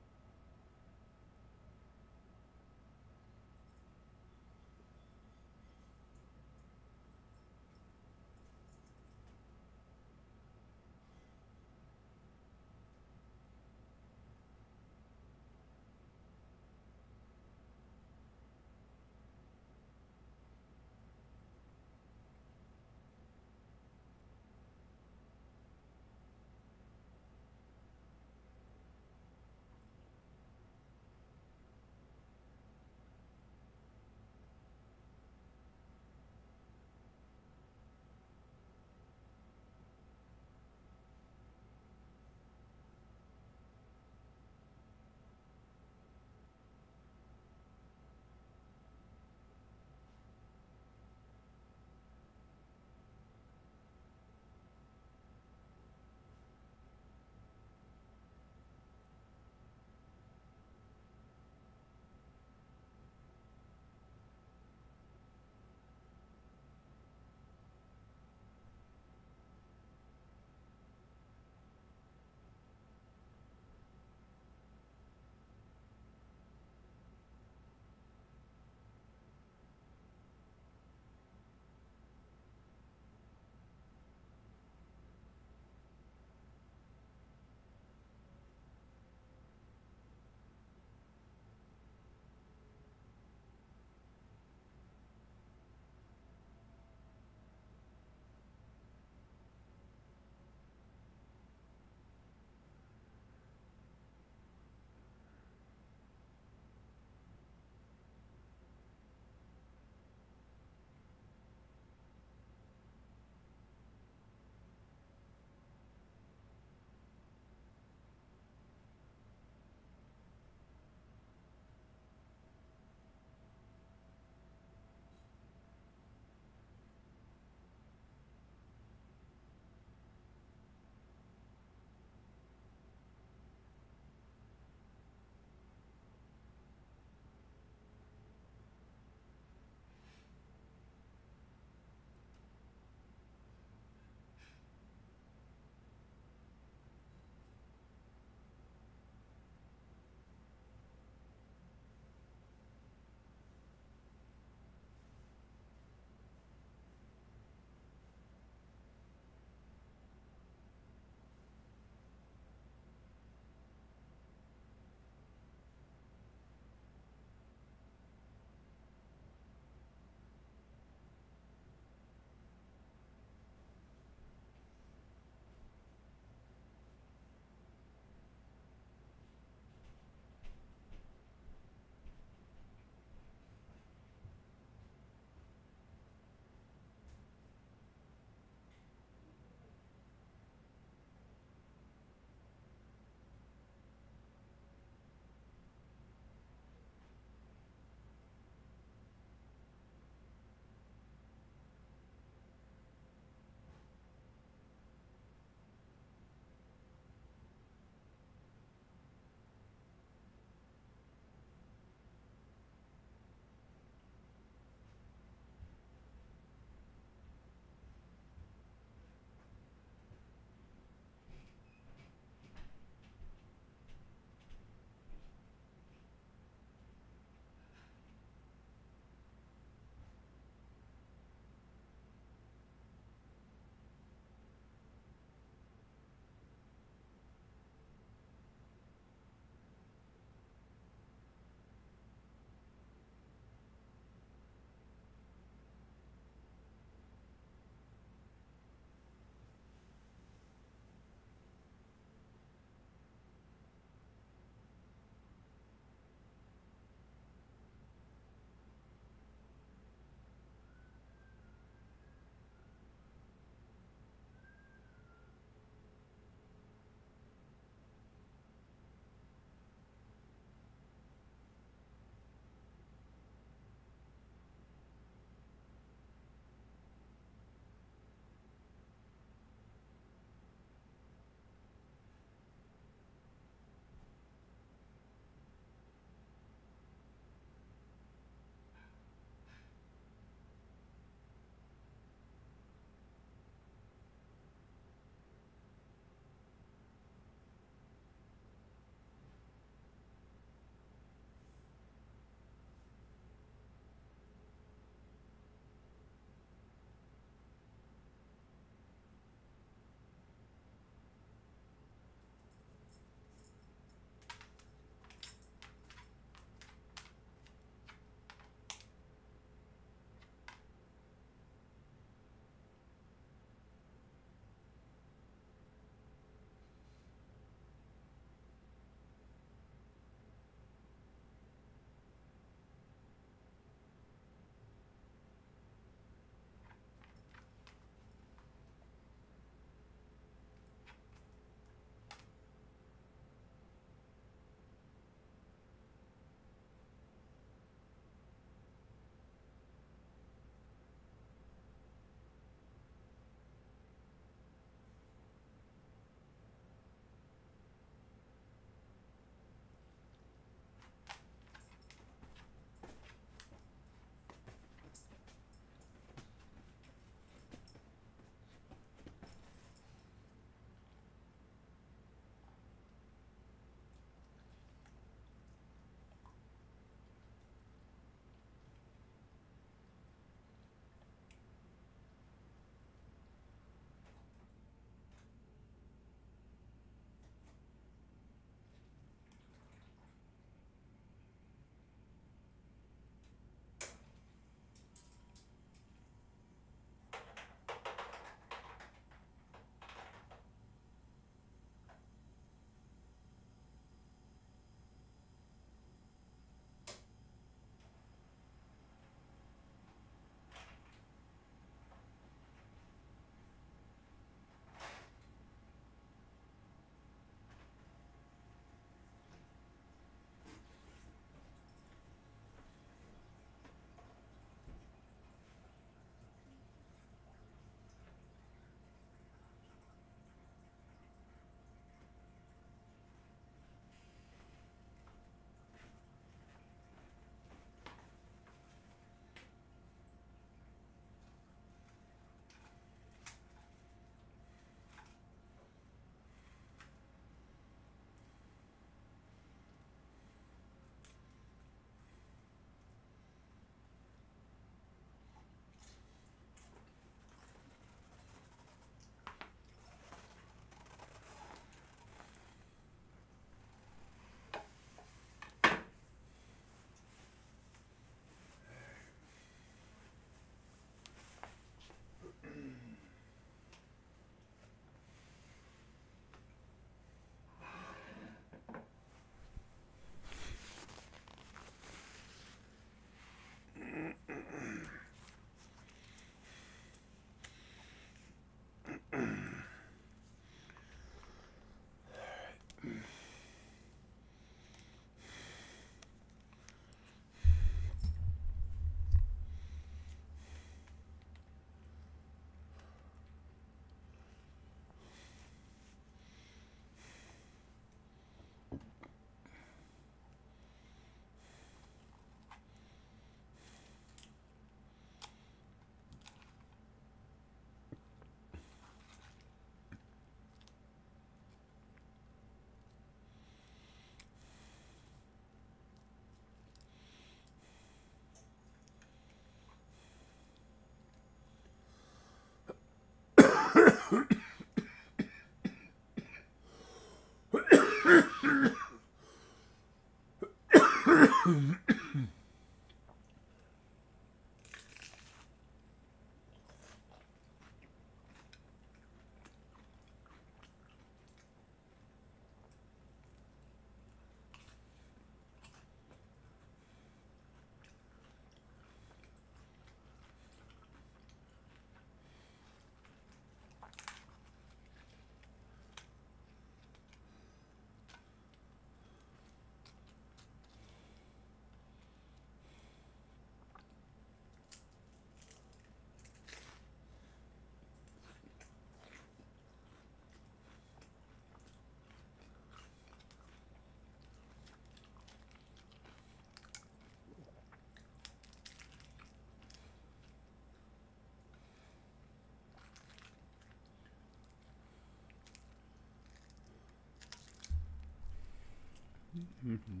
Mm-hmm.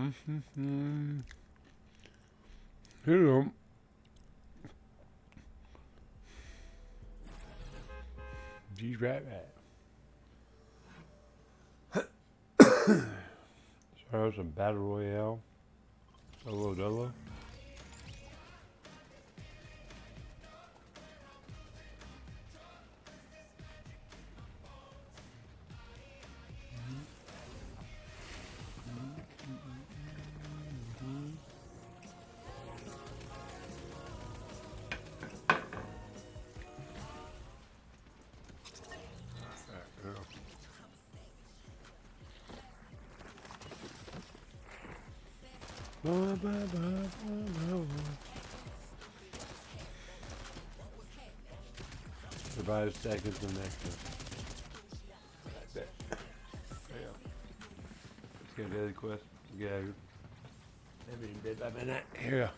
Mm-hmm. Go. G Rat Rat. so some Battle Royale. Hello, Dolo. Survive seconds the next one. I bet. Yeah. Let's get the other quest. Yeah. Maybe bit by minute. Here.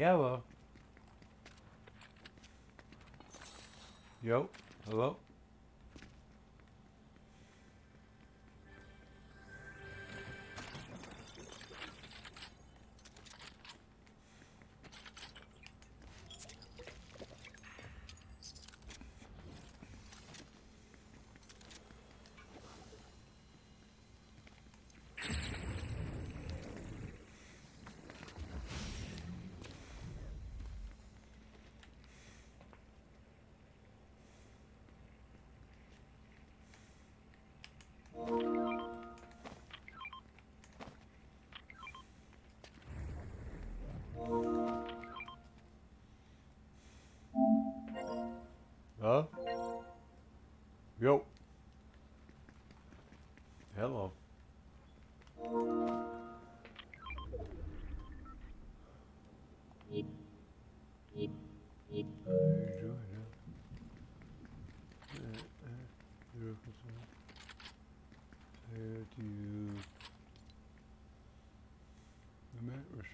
Hello. Yo. Hello.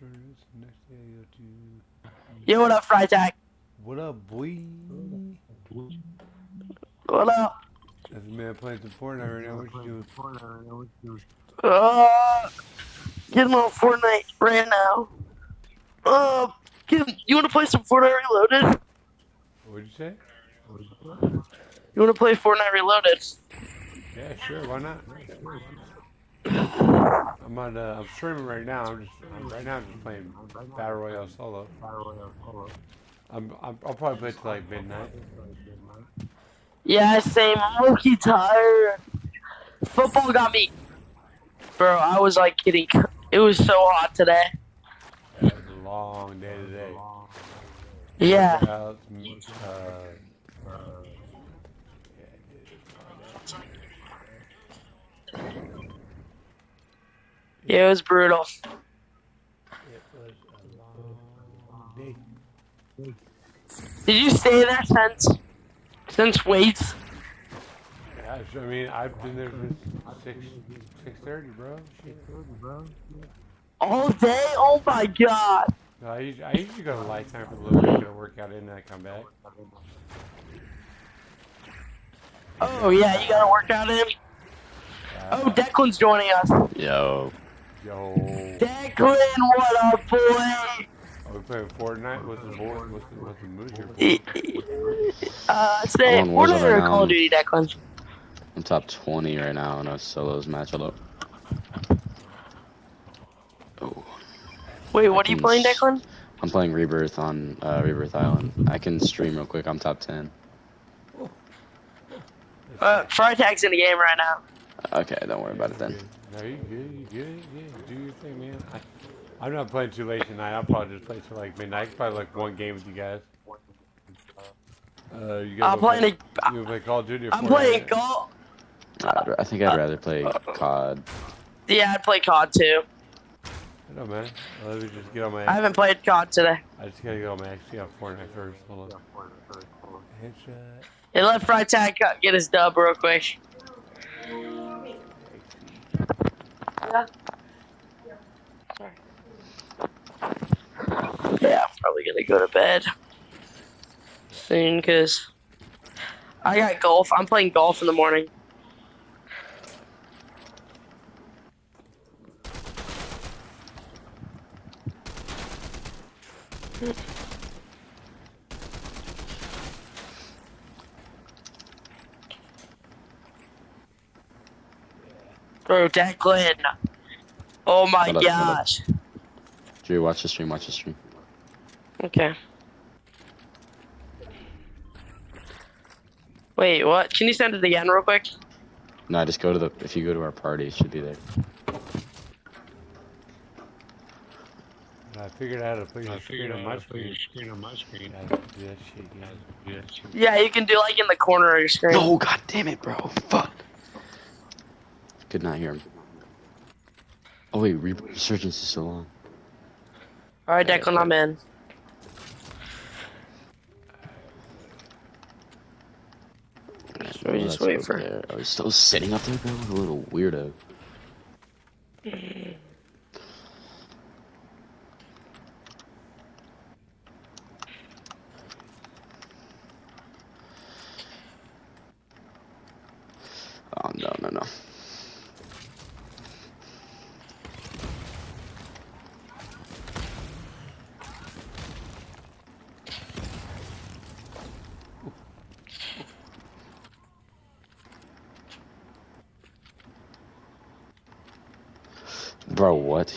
The next day to... Yo, what up, Freytag? What up, boy? What up? This man playing some Fortnite right now. What you doing? Fortnite right now. What you doing? Uh, getting on Fortnite right now. Uh, get, you want to play some Fortnite Reloaded? What'd you say? You want to play Fortnite Reloaded? Yeah, sure. Why not? I'm on. Uh, I'm streaming right now. I'm just right now. I'm just playing Battle Royale solo. I'm, I'm I'll probably play till like midnight. Yeah, same. I'm low-key tired. Football got me. Bro, I was like getting. It was so hot today. Yeah, it was a long day today. Yeah. Workouts, uh, Yeah, it was brutal. it was a long day. Did you stay there since since weights? Yeah, I mean, I've been there since six six thirty, bro. Shit. bro. All day? Oh my god. No, I usually, I usually go to Lifetime for a little bit, get a workout in, and I come back. Oh yeah, you gotta work out in. Oh, Declan's joining us. Yo. Yo. Declan, what up, boy? Are we playing Fortnite? What's the board? What's the, what's the mood here? Uh, say I'm on Fortnite Warzone or now. Call of Duty, Declan? I'm top 20 right now in a solos match. Hold Oh. Wait, what are you playing, Declan? I'm playing Rebirth on uh, Rebirth Island. I can stream real quick. I'm top 10. Uh, Freytag's in the game right now. Okay, don't worry about it then. No, you good, you good, yeah. Do your thing, man. I, I'm not playing too late tonight. I'll probably just play till like midnight. Probably like one game with you guys. Uh, you guys I'm playing play, you play Call of Duty or I'm playing golf. I'd, I think I'd rather play COD. Yeah, I'd play COD too. I know, man. Uh, Let me just get on my. I haven't played COD today. I just gotta get on my XP on Fortnite first. Hold on. Headshot. Hey, let Freytag cut- get his dub real quick. Yeah. Sorry. Yeah, I'm probably gonna go to bed soon because I got golf. I'm playing golf in the morning. Bro, Declan. Oh my Hold up, hold gosh. Drew, watch the stream. Watch the stream. Okay. Wait, what? Can you send it again real quick? No, just go to the. If you go to our party, it should be there. I figured out how to put your screen on my screen. Screen on my screen. I do that shit, guys. Do that shit. Yeah, you can do like in the corner of your screen. Oh god damn it, bro. Fuck. Could not hear him. Oh wait, resurgence is so on. Alright, Declan, I'm in. Should we just wait for there. Are we still sitting up there, bro? What a little weirdo. Oh, no, no, no.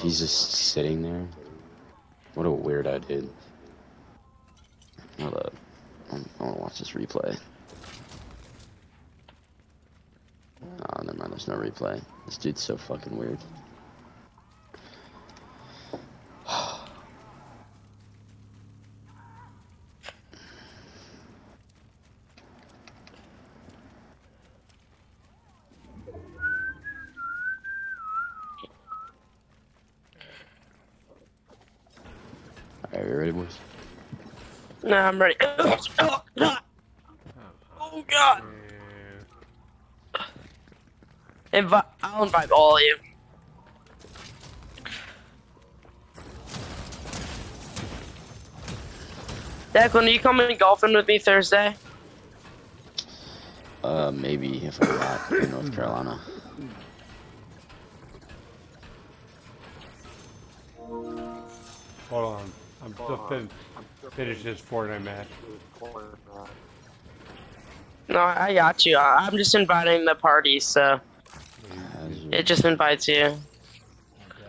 He's just sitting there? What a weird I did. Hold up. I want to watch this replay. Oh, never mind. There's no replay. This dude's so fucking weird. Alright, you ready, boys? Nah, I'm ready. oh God. Invi- I'll invite all of you. Declan, are you coming golfing with me Thursday? Uh, maybe if I'm not in North Carolina. Hold on. I'm still fin- finish this Fortnite match. No, I got you. I- I'm just inviting the party, so it just invites you.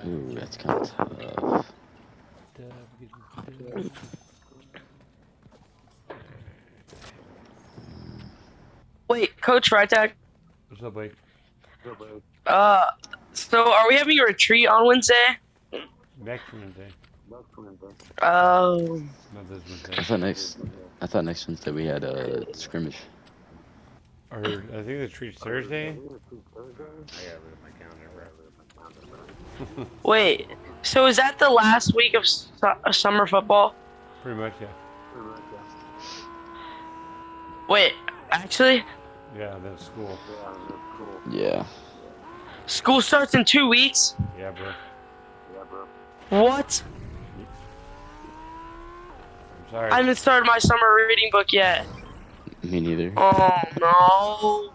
Ooh, that's kind of tough. Wait, Coach Freytag. What's up, Blake? Uh, so are we having a retreat on Wednesday? Next Wednesday. Oh. Not this I thought next, I thought next Wednesday we had a scrimmage. Or I think the treat's Thursday. Wait, so is that the last week of su- uh, summer football? Pretty much, yeah. Wait, actually, Yeah, that's school. Yeah. school starts in two weeks. Yeah, bro. Yeah, bro. What? I'm sorry. I haven't started my summer reading book yet. Me neither. Oh no.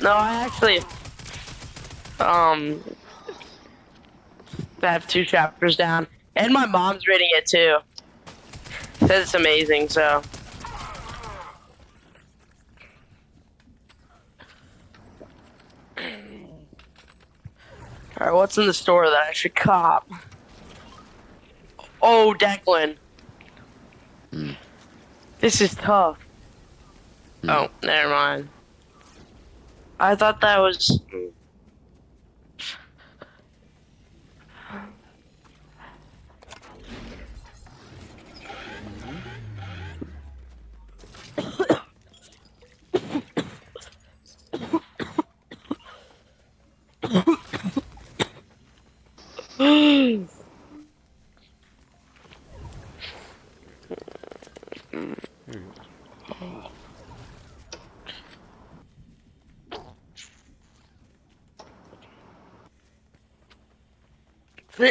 No, I actually um I have two chapters down. And my mom's reading it too. Says it's amazing, so Alright, what's in the store that I should cop? Oh, Declan. Hmm. This is tough. Oh, never mind. I thought that was. Flint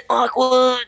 Lockwood.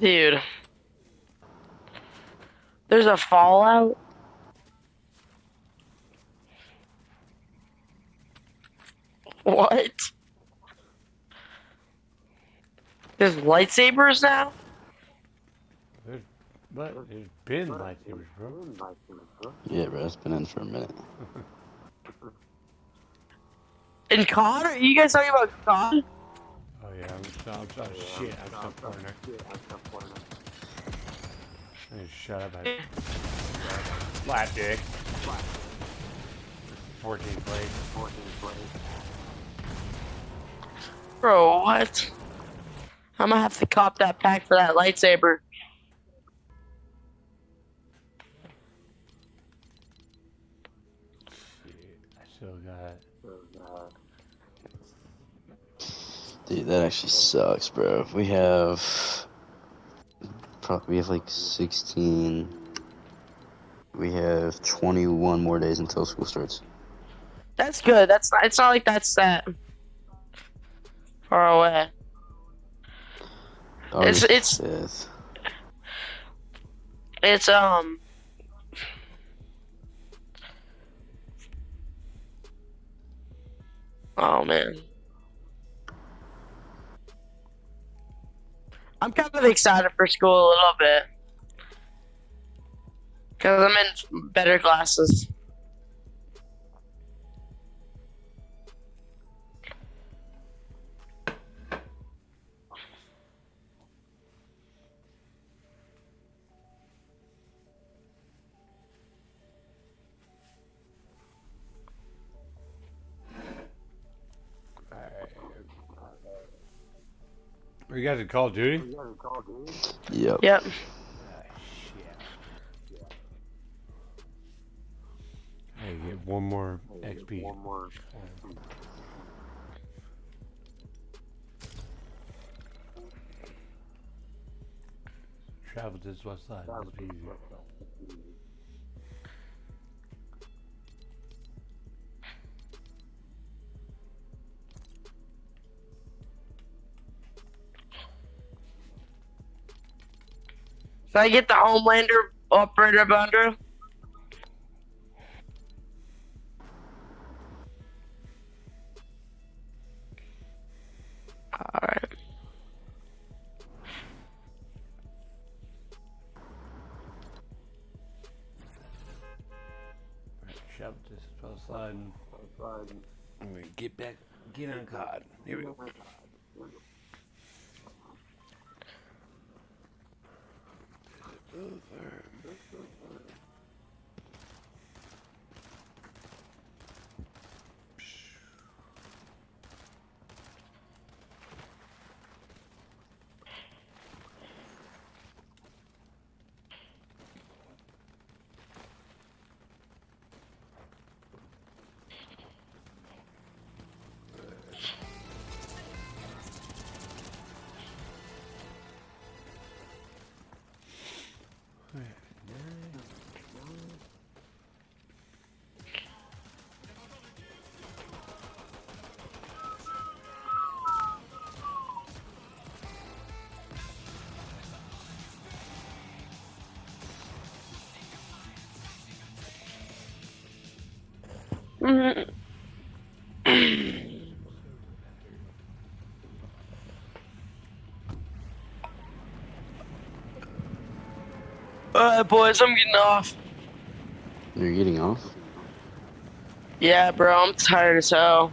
Dude. There's a Fallout? What? There's lightsabers now? There's, but there's been lightsabers, bro. Yeah, bro, it's been in for a minute. In COD? Are you guys talking about COD? Oh yeah, I'm, I'm, I'm shit. I'm still Fortnite. Hey, shut up, I flat dick. 14 plays. 14 plays. Bro, what? I'm gonna have to cop that pack for that lightsaber. I still got. Dude, that actually sucks, bro. We have, we have like 16. We have 21 more days until school starts. That's good. That's not. It's not like that's that far away. It's- August it's- 5th. It's um. Oh man. I'm kind of excited for school a little bit. Cause I'm in better classes. You guys at Call of Duty? Yep. Yep. Ah, hey, get one more XP. One more. Travel to this west side. Must be easier. Should I get the Homelander operator bundle? Alright. Travel to this west side. and- get back. Get on COD. Here we go. over. Alright, boys, I'm getting off. You're getting off? Yeah, bro, I'm tired as hell.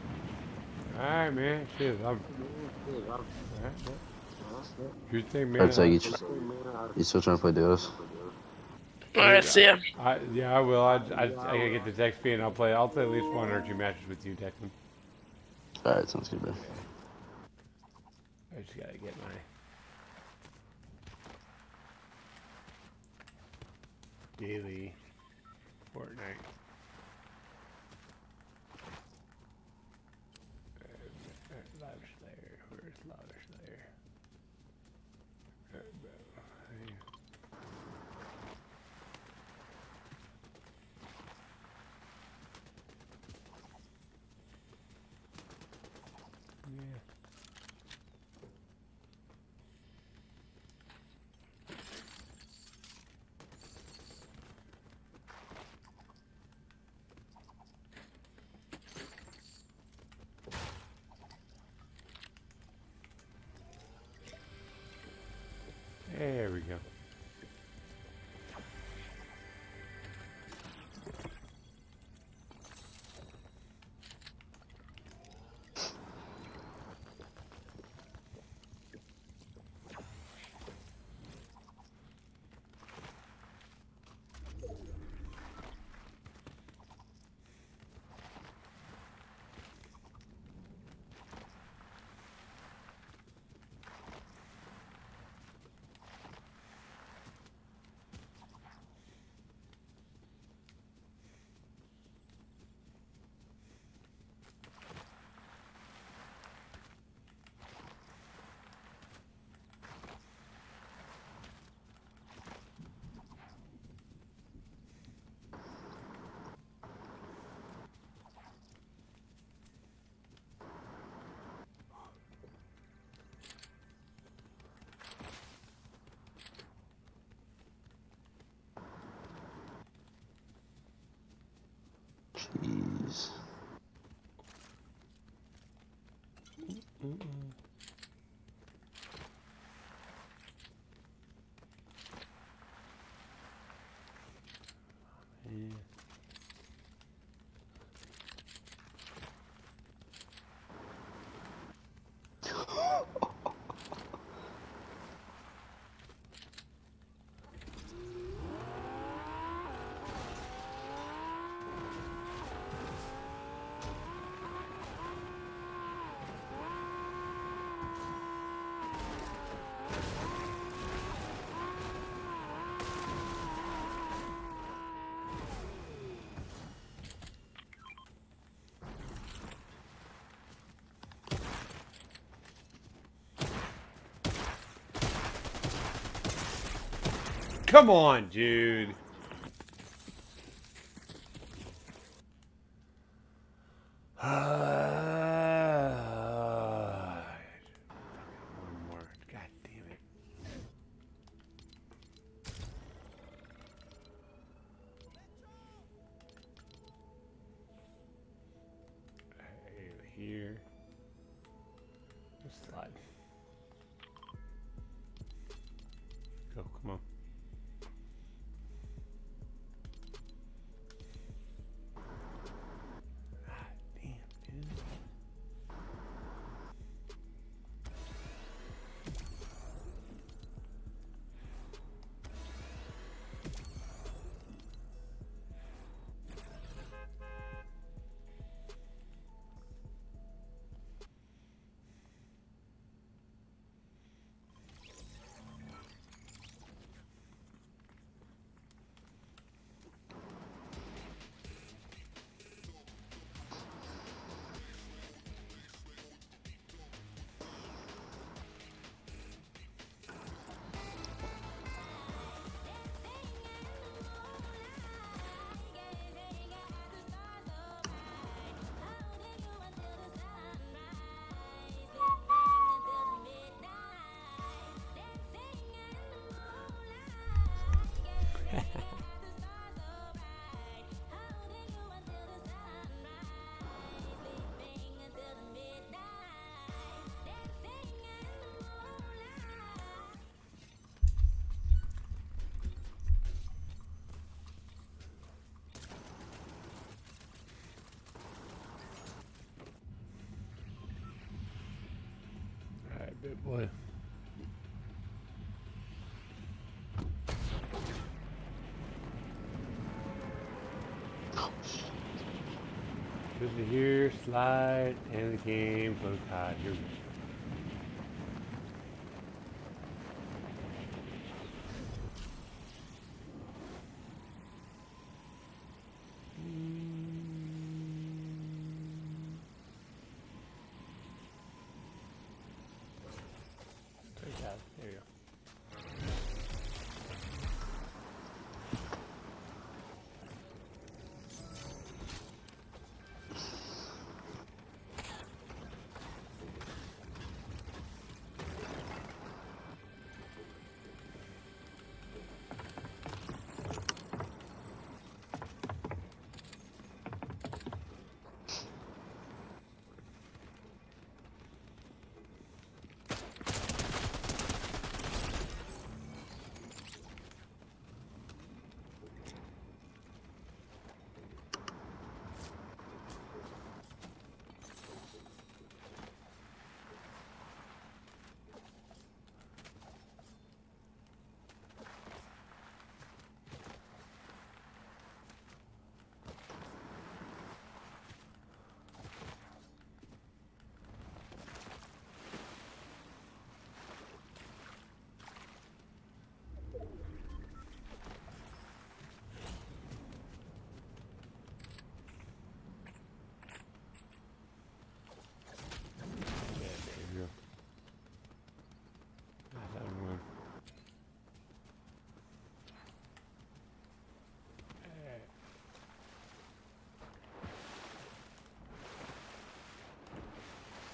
Alright, man. Shit, I'm. You think, man? Alright, so I- you, you still trying to play duos? Alright, see ya. I, yeah, I will. I, I, I gotta get this XP and I'll play. I'll play at least one or two matches with you, Declan. Alright, sounds good, bro. I just gotta get my. Daily Fortnite. Uh, uh, Live Slayer. Where's Live Slayer? Uh, uh, hey. Yeah. Jeez. Yeah. Come on, dude. Big boy. Just here, slide, and the game flow card. Here we go.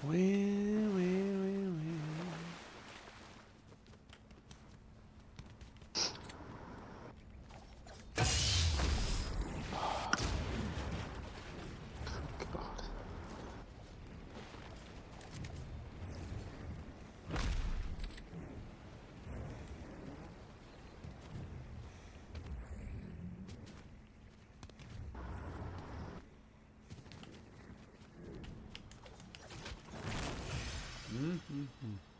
Where Mm-hmm.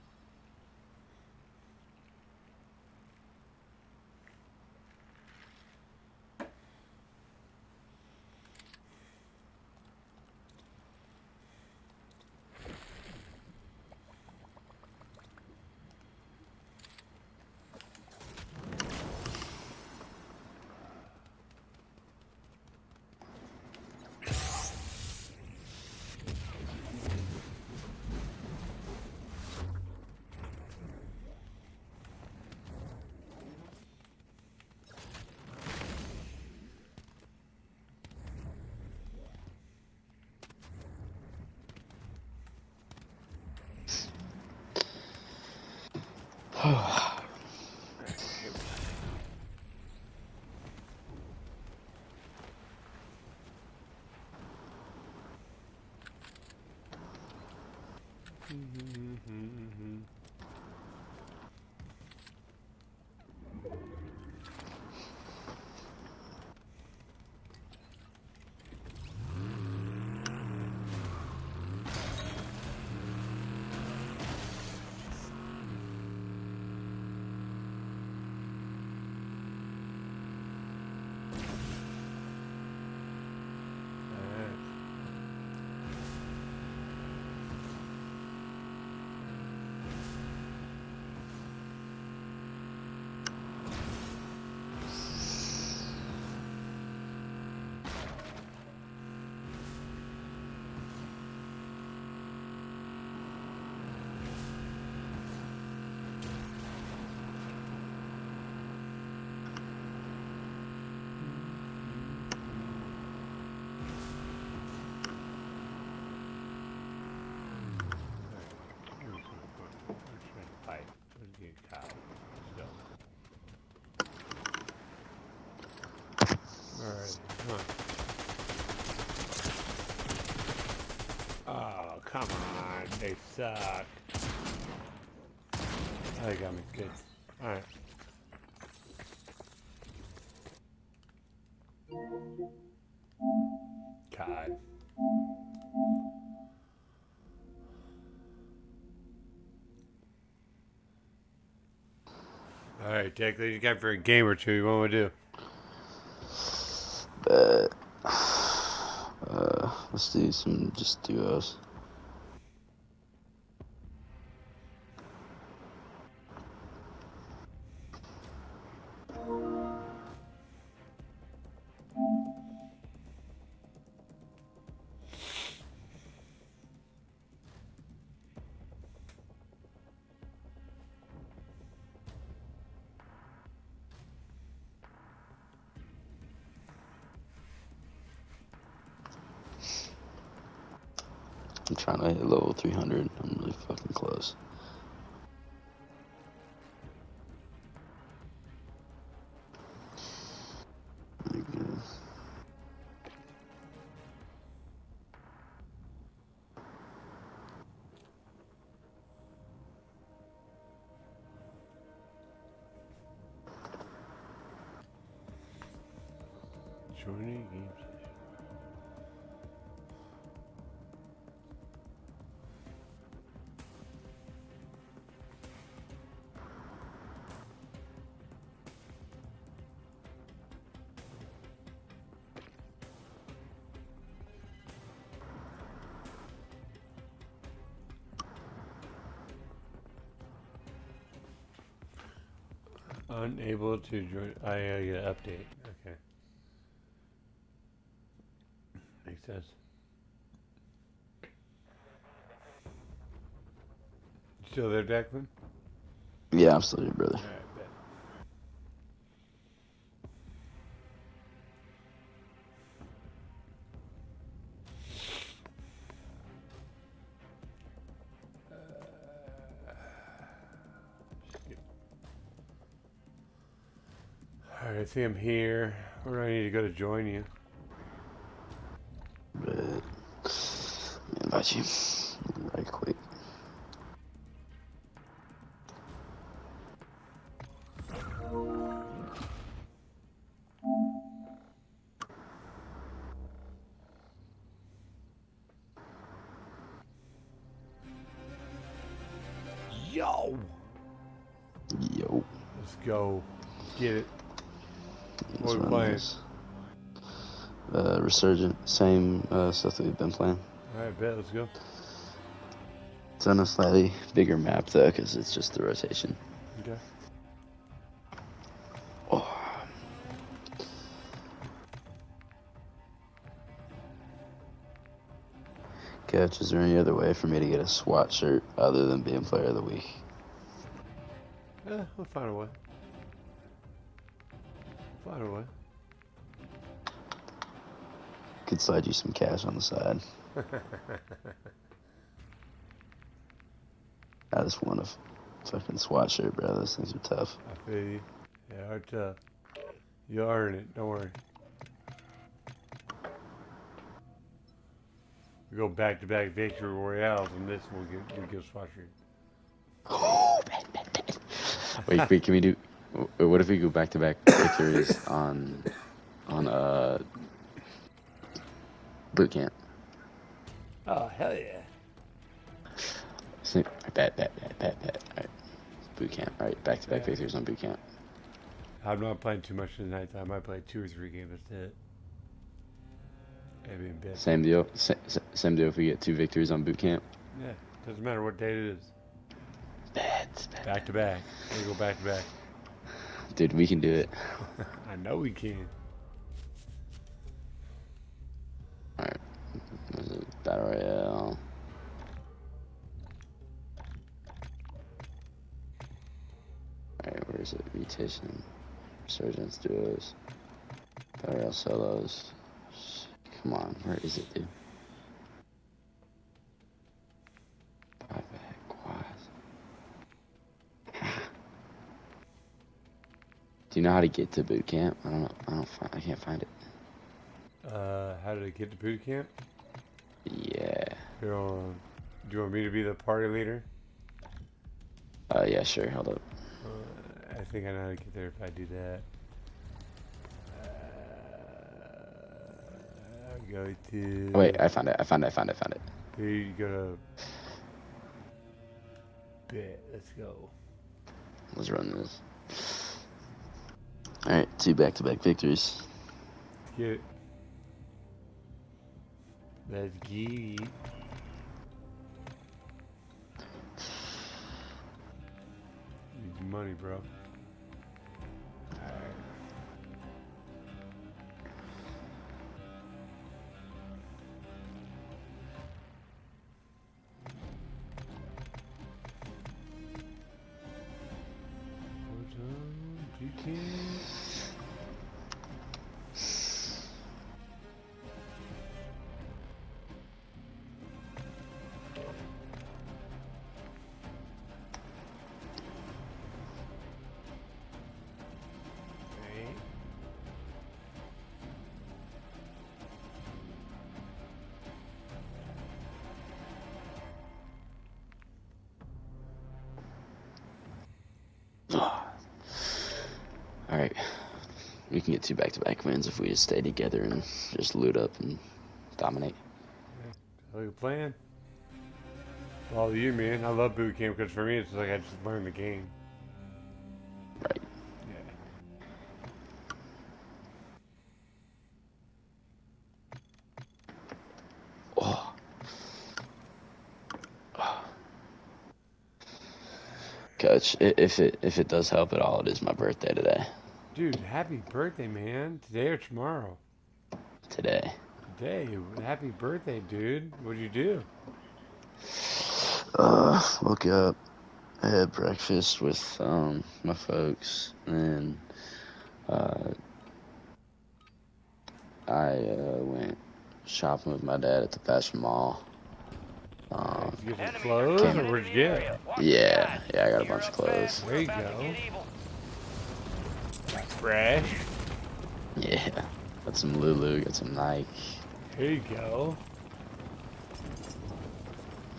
Fight. Hmm, hmm, hmm, Let's get Kyle. Let's go. Alright. Oh, come on. They suck. Oh, they got me. Good. Alright. God. Alright, what you got for a game or two? What want to do? Bet. Uh, let's do some just duos. 300. Unable to join. I uh, update. Okay. Makes sense. Still there, Declan? Yeah, I'm still here, brother. See I'm here. Where do I need to go to join you? But invite you Resurgence, same uh, stuff that we've been playing. Alright, bet. Let's go. It's on a slightly bigger map though, because it's just the rotation. Okay. Oh. Coach, is there any other way for me to get a SWAT shirt other than being player of the week? Yeah, we'll find a way. Find a way. Could slide you some cash on the side. I just want to Fucking SWAT shirt, bro. Those things are tough. I feel you. Yeah, hard tough. You'll earn it. Don't worry. We go back to back victory royales, and this will get we get SWAT shirt. Wait, wait, can we do? What if we go back to back victories on, on uh, boot camp? Oh hell yeah! See, bet, bet, bet, bet, bet. All right, boot camp. All right, back to back Yeah. victories on boot camp. I'm not playing too much tonight. I might play two or three games. That's it. Maybe in bed. Same deal. Sa- sa- same deal if we get two victories on boot camp. Yeah, doesn't matter what date it is. Bet, Back to back. We go back to back. Dude, we can do it. I know we can. Alright. What is it? Battle Royale. Alright, where is it? Mutation. Resurgence Duos. Battle Royale Solos. Come on, where is it, dude? Do you know how to get to boot camp? I don't know. I don't. Find, I can't find it. Uh, how did it get to boot camp? Yeah. You're on. Do you want me to be the party leader? Uh, yeah, sure. Hold up. Uh, I think I know how to get there if I do that. Uh, go to. Wait, I found it. I found it. I found it. I found it. Here you go to. Bet. Let's go. Let's run this. All right, two back-to-back victories. Get. Let's get it. Money, bro. If we just stay together and just loot up and dominate. Like a plan. All you, man. I love boot camp because for me, it's like I just learned the game. Right. Yeah. Oh. Coach, if it if it does help at all, it is my birthday today. Dude, happy birthday, man. Today or tomorrow? Today. Today. Happy birthday, dude. What'd you do? Uh, woke up, I had breakfast with um my folks, and uh, I uh, went shopping with my dad at the Fashion Mall. Um, you get some clothes or where'd you get? yeah, yeah, I got a bunch of clothes. There you go. Fresh. Yeah, got some Lulu, got some Nike. Here you go.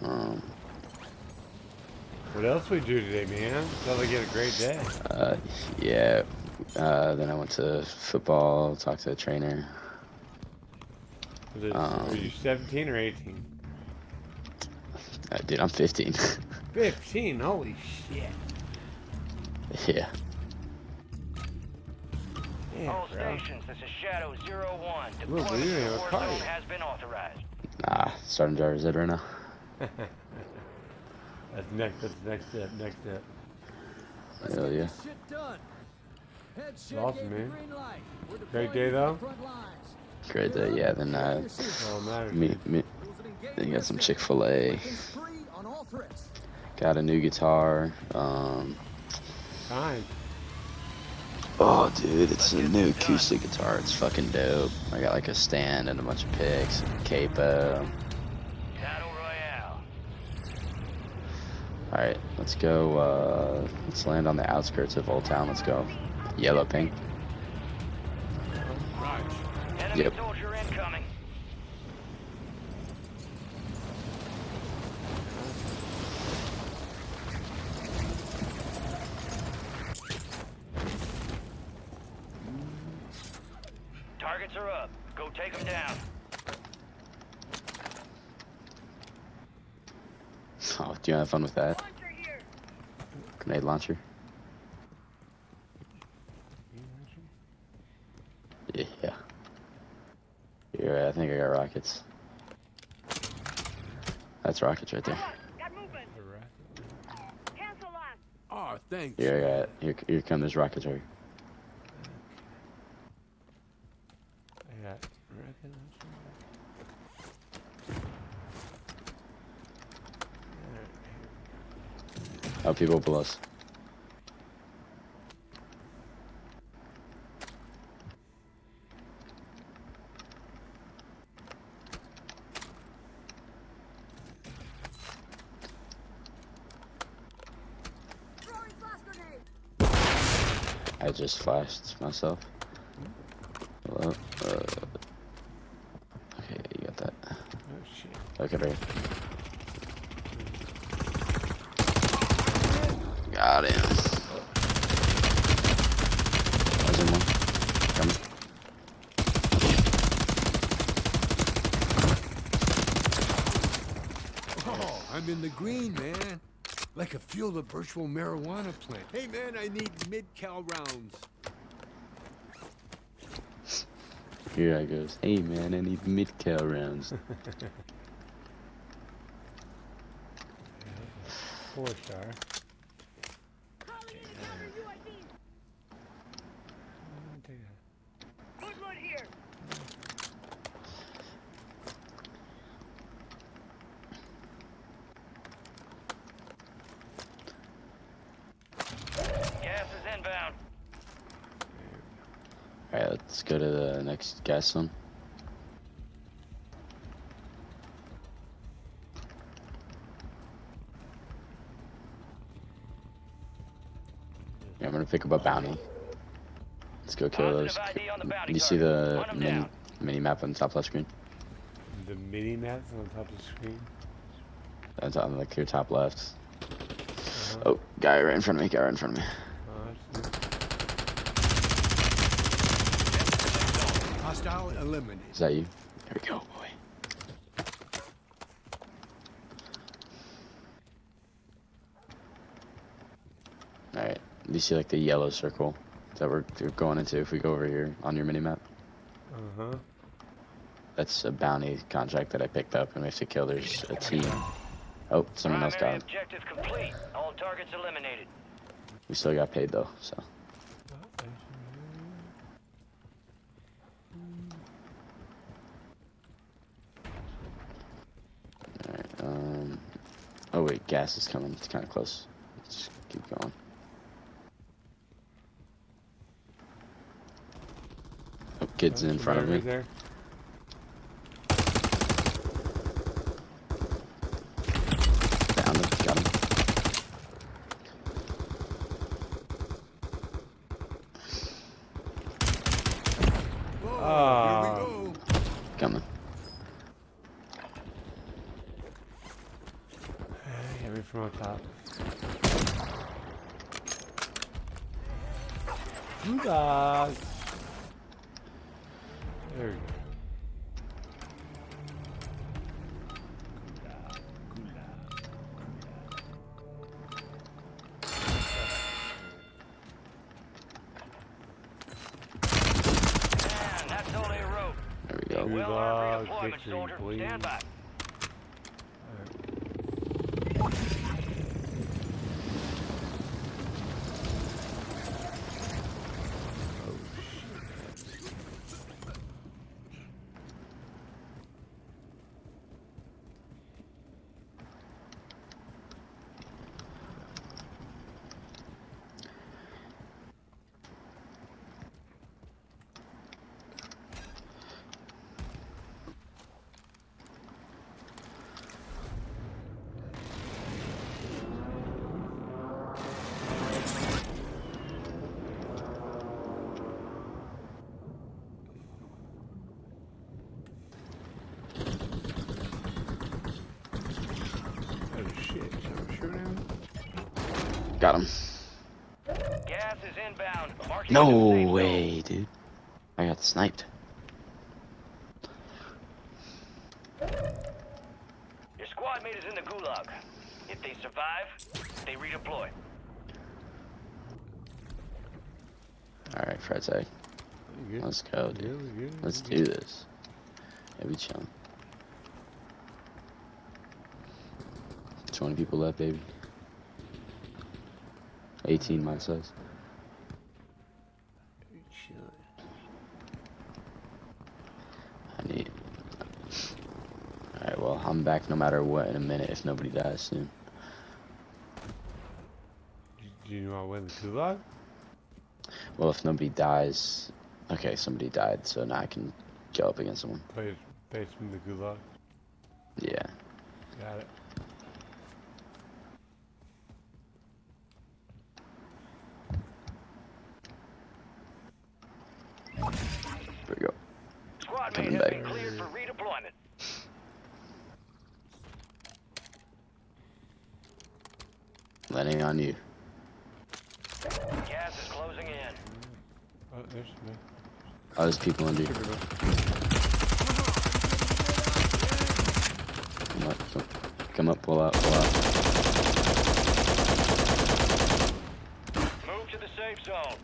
Um, What else we do today, man? Sounds like you had a great day. uh, yeah. Uh, then I went to football, talked to a trainer. Was it, Um, were you 17 or 18? Uh, dude, I'm 15. 15. Holy shit. yeah. Yeah, All bro. stations, this is Shadow Zero One. Deployment to have war zone has been authorized. Nah, starting driver's ed right now. That's next. That's next step. Next step. Hell yeah. Shit done. Head It's shit awesome, man. green light. Great day, though. Great day. Yeah. Then uh, All that me, dude. me, then got some Chick Fil A. Weapons free on all threats. Got a new guitar. Um, Fine. Oh, dude, it's a new acoustic guitar. It's fucking dope. I got like a stand and a bunch of picks, and capo. Alright, let's go, uh, let's land on the outskirts of Old Town. Let's go. Yellow pink. Yep. soldier incoming. Targets are up. Go take them down. Oh, do you have fun with that? Grenade launcher. Yeah. Yeah, I think I got rockets. That's rockets right there. Oh, thanks. Here, I got, here, here come those rockets right here. I got rocket Oh, people below us. I just flashed myself. Hello? Uh, okay, you got that. Oh shit. Okay, right. Got him. There's in one. Coming. Oh, I'm in the green, man. Like a field of virtual marijuana plant. Hey, man, I need mid-cal rounds. Here I goes. Hey man, I need mid-cal rounds. Four star. Gas is inbound. Alright, let's go to the next gas. Yeah, I'm gonna pick up a bounty. Let's go kill those. You see the mini, mini map on the top left screen? The mini maps on top of the screen. That's on like your top left. Uh-huh. Oh, guy right in front of me, guy right in front of me. Eliminated. Is that you? There we go, boy. Alright, do you see like the yellow circle that we're we're going into if we go over here on your mini map? Uh huh. That's a bounty contract that I picked up and we have to kill. There's a team. Oh, someone else got it. objective complete. All targets eliminated. We still got paid though, so. Alright, um. Oh wait, gas is coming. It's kind of close. Let's keep going. Oh, kids in front of me. Right No the safe zone. way, dude. I got sniped. Your squad mate is in the gulag. If they survive, they redeploy. Alright, Fred's egg. Let's go, dude. Yeah, we good, Let's do this. Yeah, we chillin'. 20 people left, baby. 18 my size. I need. Alright, well, I'm back no matter what in a minute if nobody dies soon. Do you know I win the gulag? Well, if nobody dies. Okay, somebody died, so now I can go up against someone. Play base from the gulag. Yeah. Got it. There we go. Squad mate Coming has back. been cleared for redeployment. Landing on you. Gas is closing in. Oh, there's me. Oh, there's people under you. Come up, come, come up, pull out, pull out. Move to the safe zone.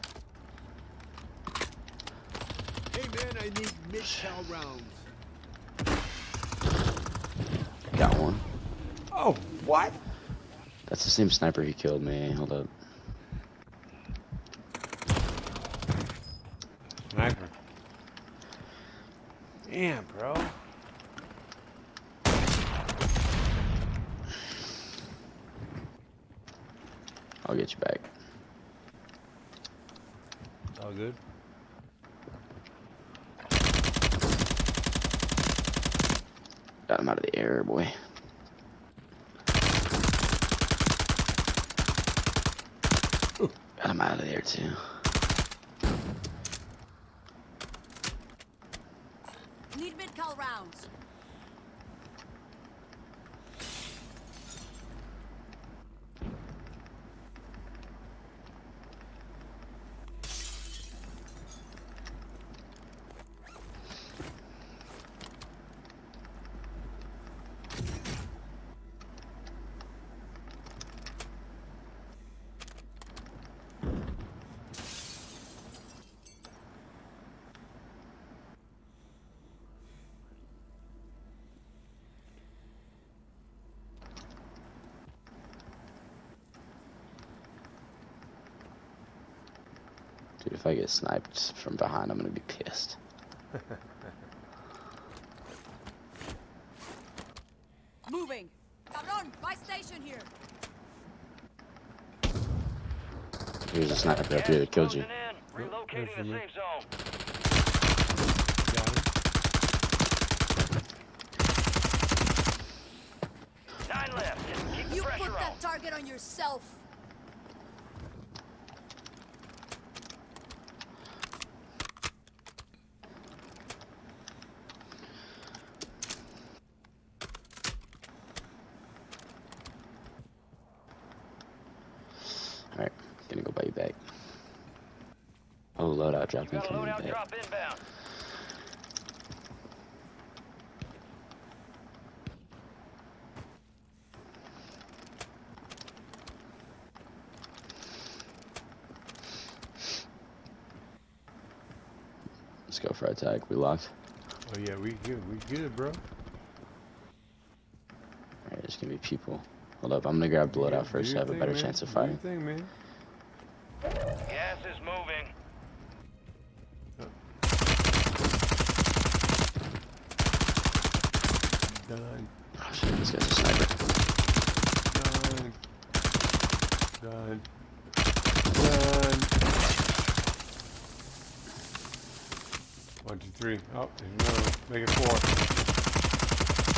Hey man, I need mid-cal rounds. Got one. Oh, what? That's the same sniper he killed me. Hold up. Sniper. Damn, bro. I'll get you back. All good. Got him out of the air, boy. Got him out of there too. Need mid-cal rounds. Get sniped from behind, I'm gonna be pissed. Moving. Cabron, buy station here. Here's a sniper up here that killed you. Relocating the safe zone. Nine left. Keep the You pressure put on. that target on yourself. Alright, gonna go buy you back. Loadout Got a coming loadout back. drop inbound. Let's go for attack. We locked. Oh yeah, we good. We good, bro. Alright, there's gonna be people. Hold up, I'm gonna grab loadout first Do to your have a better man. chance of Do fighting. your thing, man. Gas is moving. Done. Oh shit, this guy's a sniper. Done. Done. Done. One, two, three. Oh, there's another one. Make it four.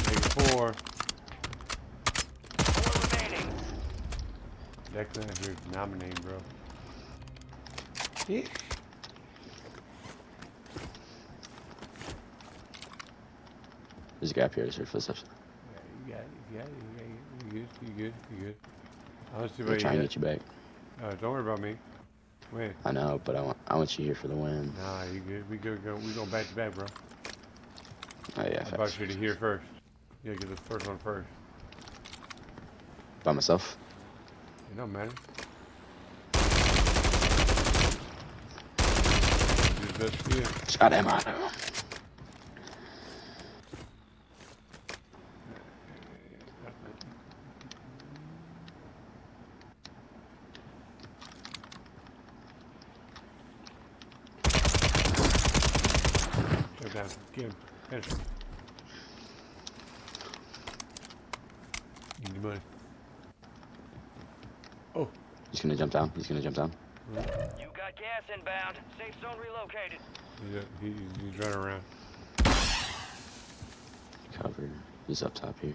Make it four. Four remaining. Declan, you're nominating, bro. Yeah. There's a guy up here. There's footsteps. You got it. You got it. You got it. You good. You good. You good. I don't see I'll where try you and get you back. Uh, don't worry about me. Wait. I know, but I want I want you here for the win. Nah, you good. We go go. We going back to back, bro. Oh yeah, I brought you to here first. You gotta get this first one first. by myself. It don't matter. Do the best for you. Shot him on. Go down. Get him. Finish him. Need money. Oh. He's gonna jump down. He's gonna jump down. You got gas inbound. Safe zone relocated. He's, he, he's running around. Cover. He's up top here.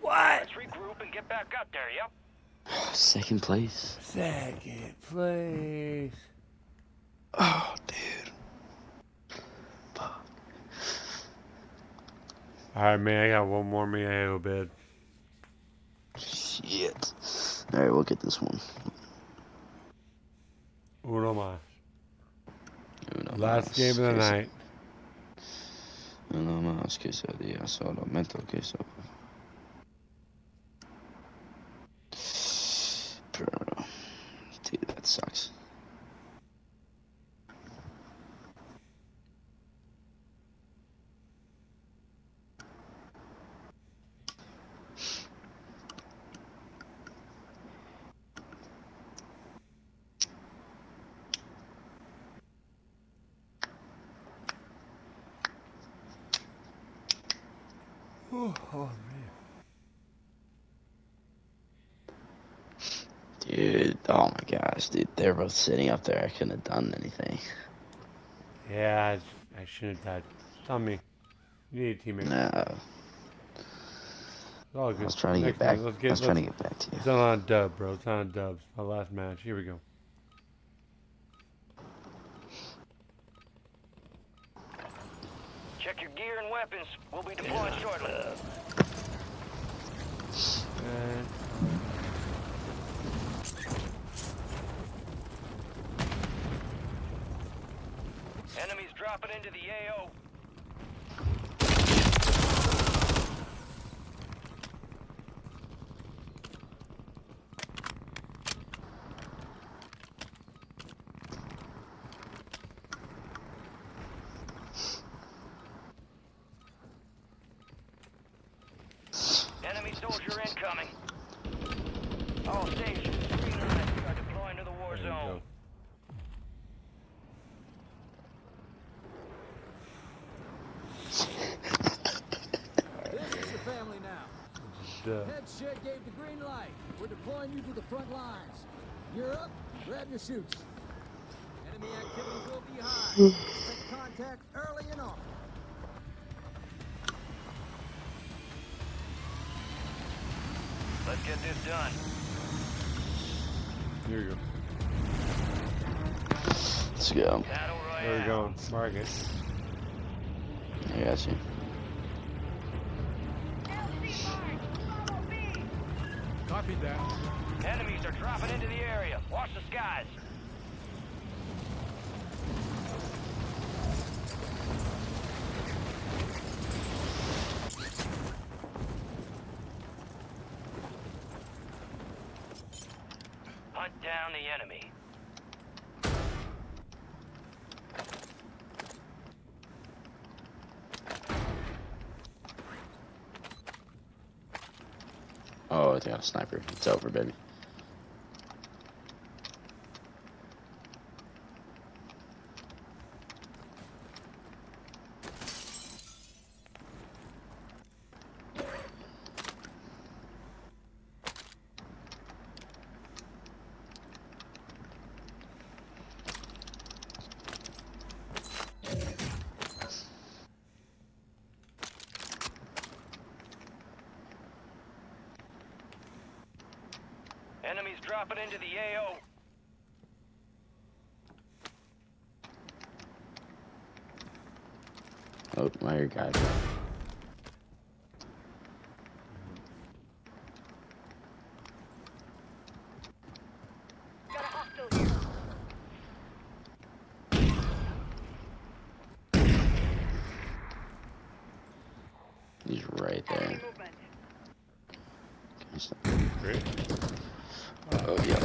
What? Let's regroup and get back out there, yep? Second place. Second place. Oh, dude. Alright, man. I got one more owe bed. Shit. All right, we'll get this one. Uno más. Uno Last más, game of the night. Uno más que ese día solamente que eso. Bro, dude, that sucks. Oh, oh Dude, oh my gosh, dude, sitting up there. I couldn't have done anything. Yeah, I, I shouldn't have died. It's on me. You need a teammate. No. It's all good. I was trying to get Next time, back- let's I was trying to get back to you. It's not on a dub, bro. It's not on a dub. It's my last match. Here we go. Check your gear and weapons. We'll be deploying shortly. And Enemies dropping into the AO. Enemy soldier incoming. All stations, green light. We are deploying to the war there you zone. go. This is your family now. Duh. Head shed gave the green light. We're deploying you to the front lines. You're up. Grab your shoots. Enemy activity will be high. Make contact early and often. Let's get this done. Here you go. Let's go. There we go. Market. I got you. Copied that. Enemies are dropping into the area. Watch the skies. Hunt down the enemy. Oh, they a sniper. It's over, baby. Oh, my ear guy. He's right there. Great. Oh, yeah.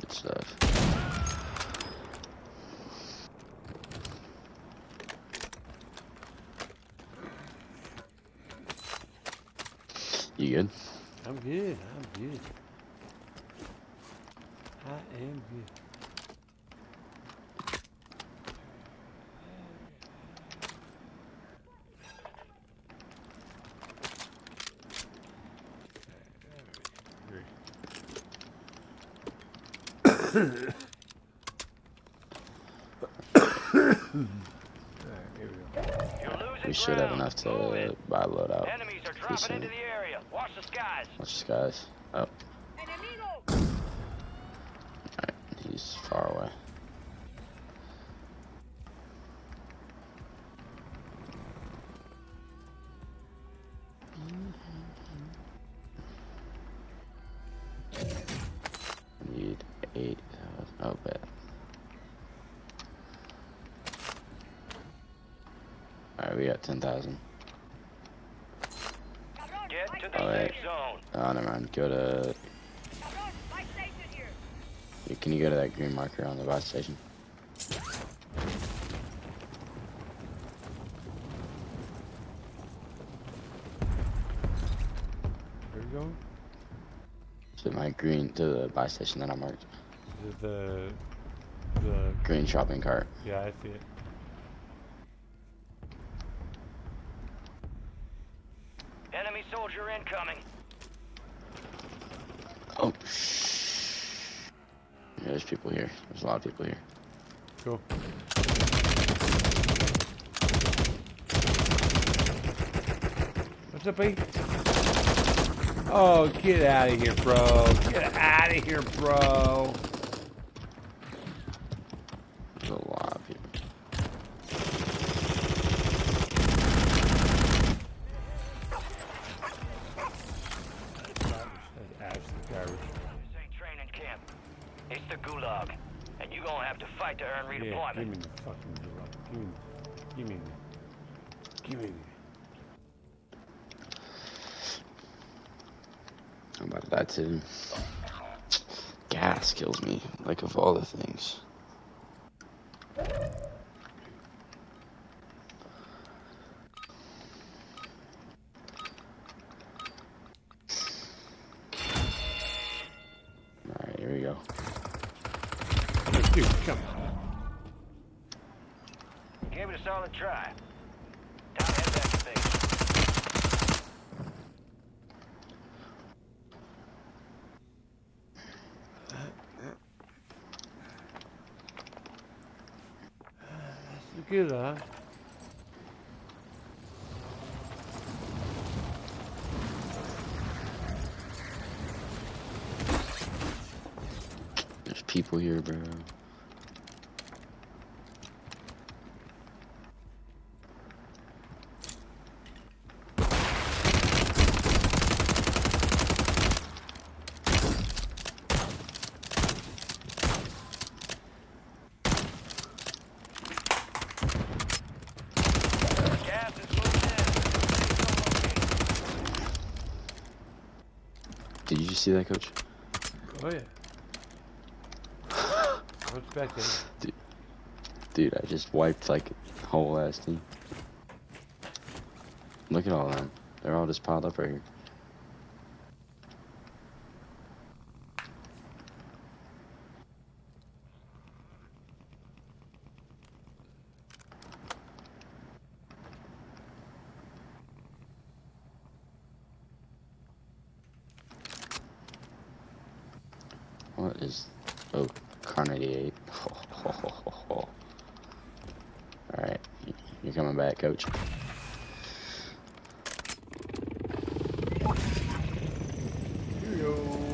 Good stuff. You good? I'm good. I'm good. I am good. We should have enough to buy a loadout. Enemies are dropping into the area. Watch the skies. Watch the skies. Oh. Marker on the bus station? Where you going? To my green, to the buy station that I marked. The the Green shopping cart. Yeah, I see it. Enemy soldier incoming. Oh, Yeah, there's people here. There's a lot of people here. Cool. What's up, B? Oh, get out of here, bro. Get out of here, bro. Too. Gas kills me, like of all the things. Alright, here we go. Dude, come on. Gave it a solid try. Time to head back to base. Look at that. There's people here, bro. Gas is moving Did you just see that, coach? Oh yeah. What's back there? Dude, dude, I just wiped like a whole ass team. Look at all that. They're all just piled up right here. What is oh Carnegie eight? Alright, you're coming back, coach. Here we go.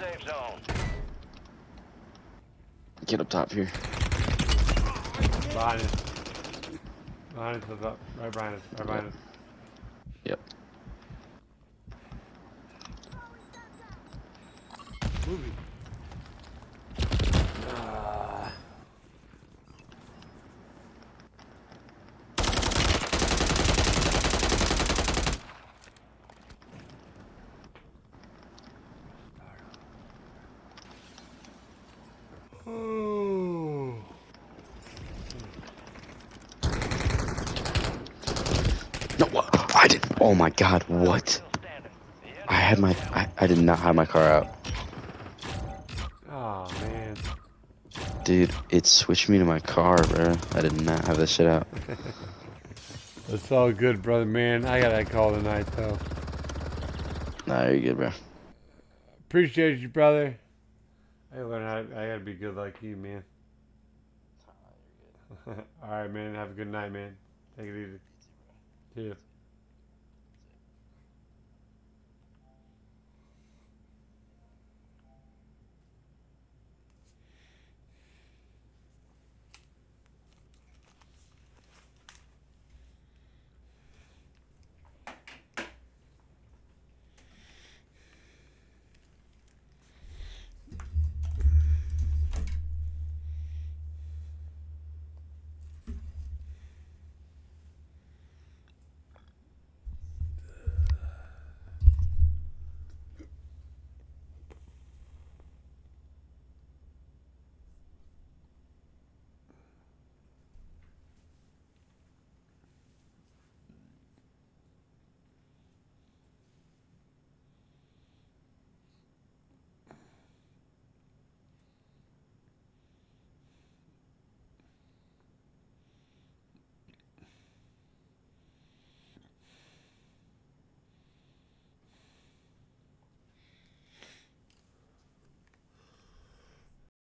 safe zone. Get up top here. Behind us. Behind us? Right behind us. Right behind us. Yep. Moving. Ah. Oh. No, what? I did. Oh my god, what? I had my. I, I did not have my car out. Oh man. Dude, it switched me to my car, bro. I did not have that shit out. It's all good, brother, man. I got that call tonight, though. Nah, you're good, bro. Appreciate you, brother. I learn how. I gotta be good like you, man. all right, man. Have a good night, man. Take it easy.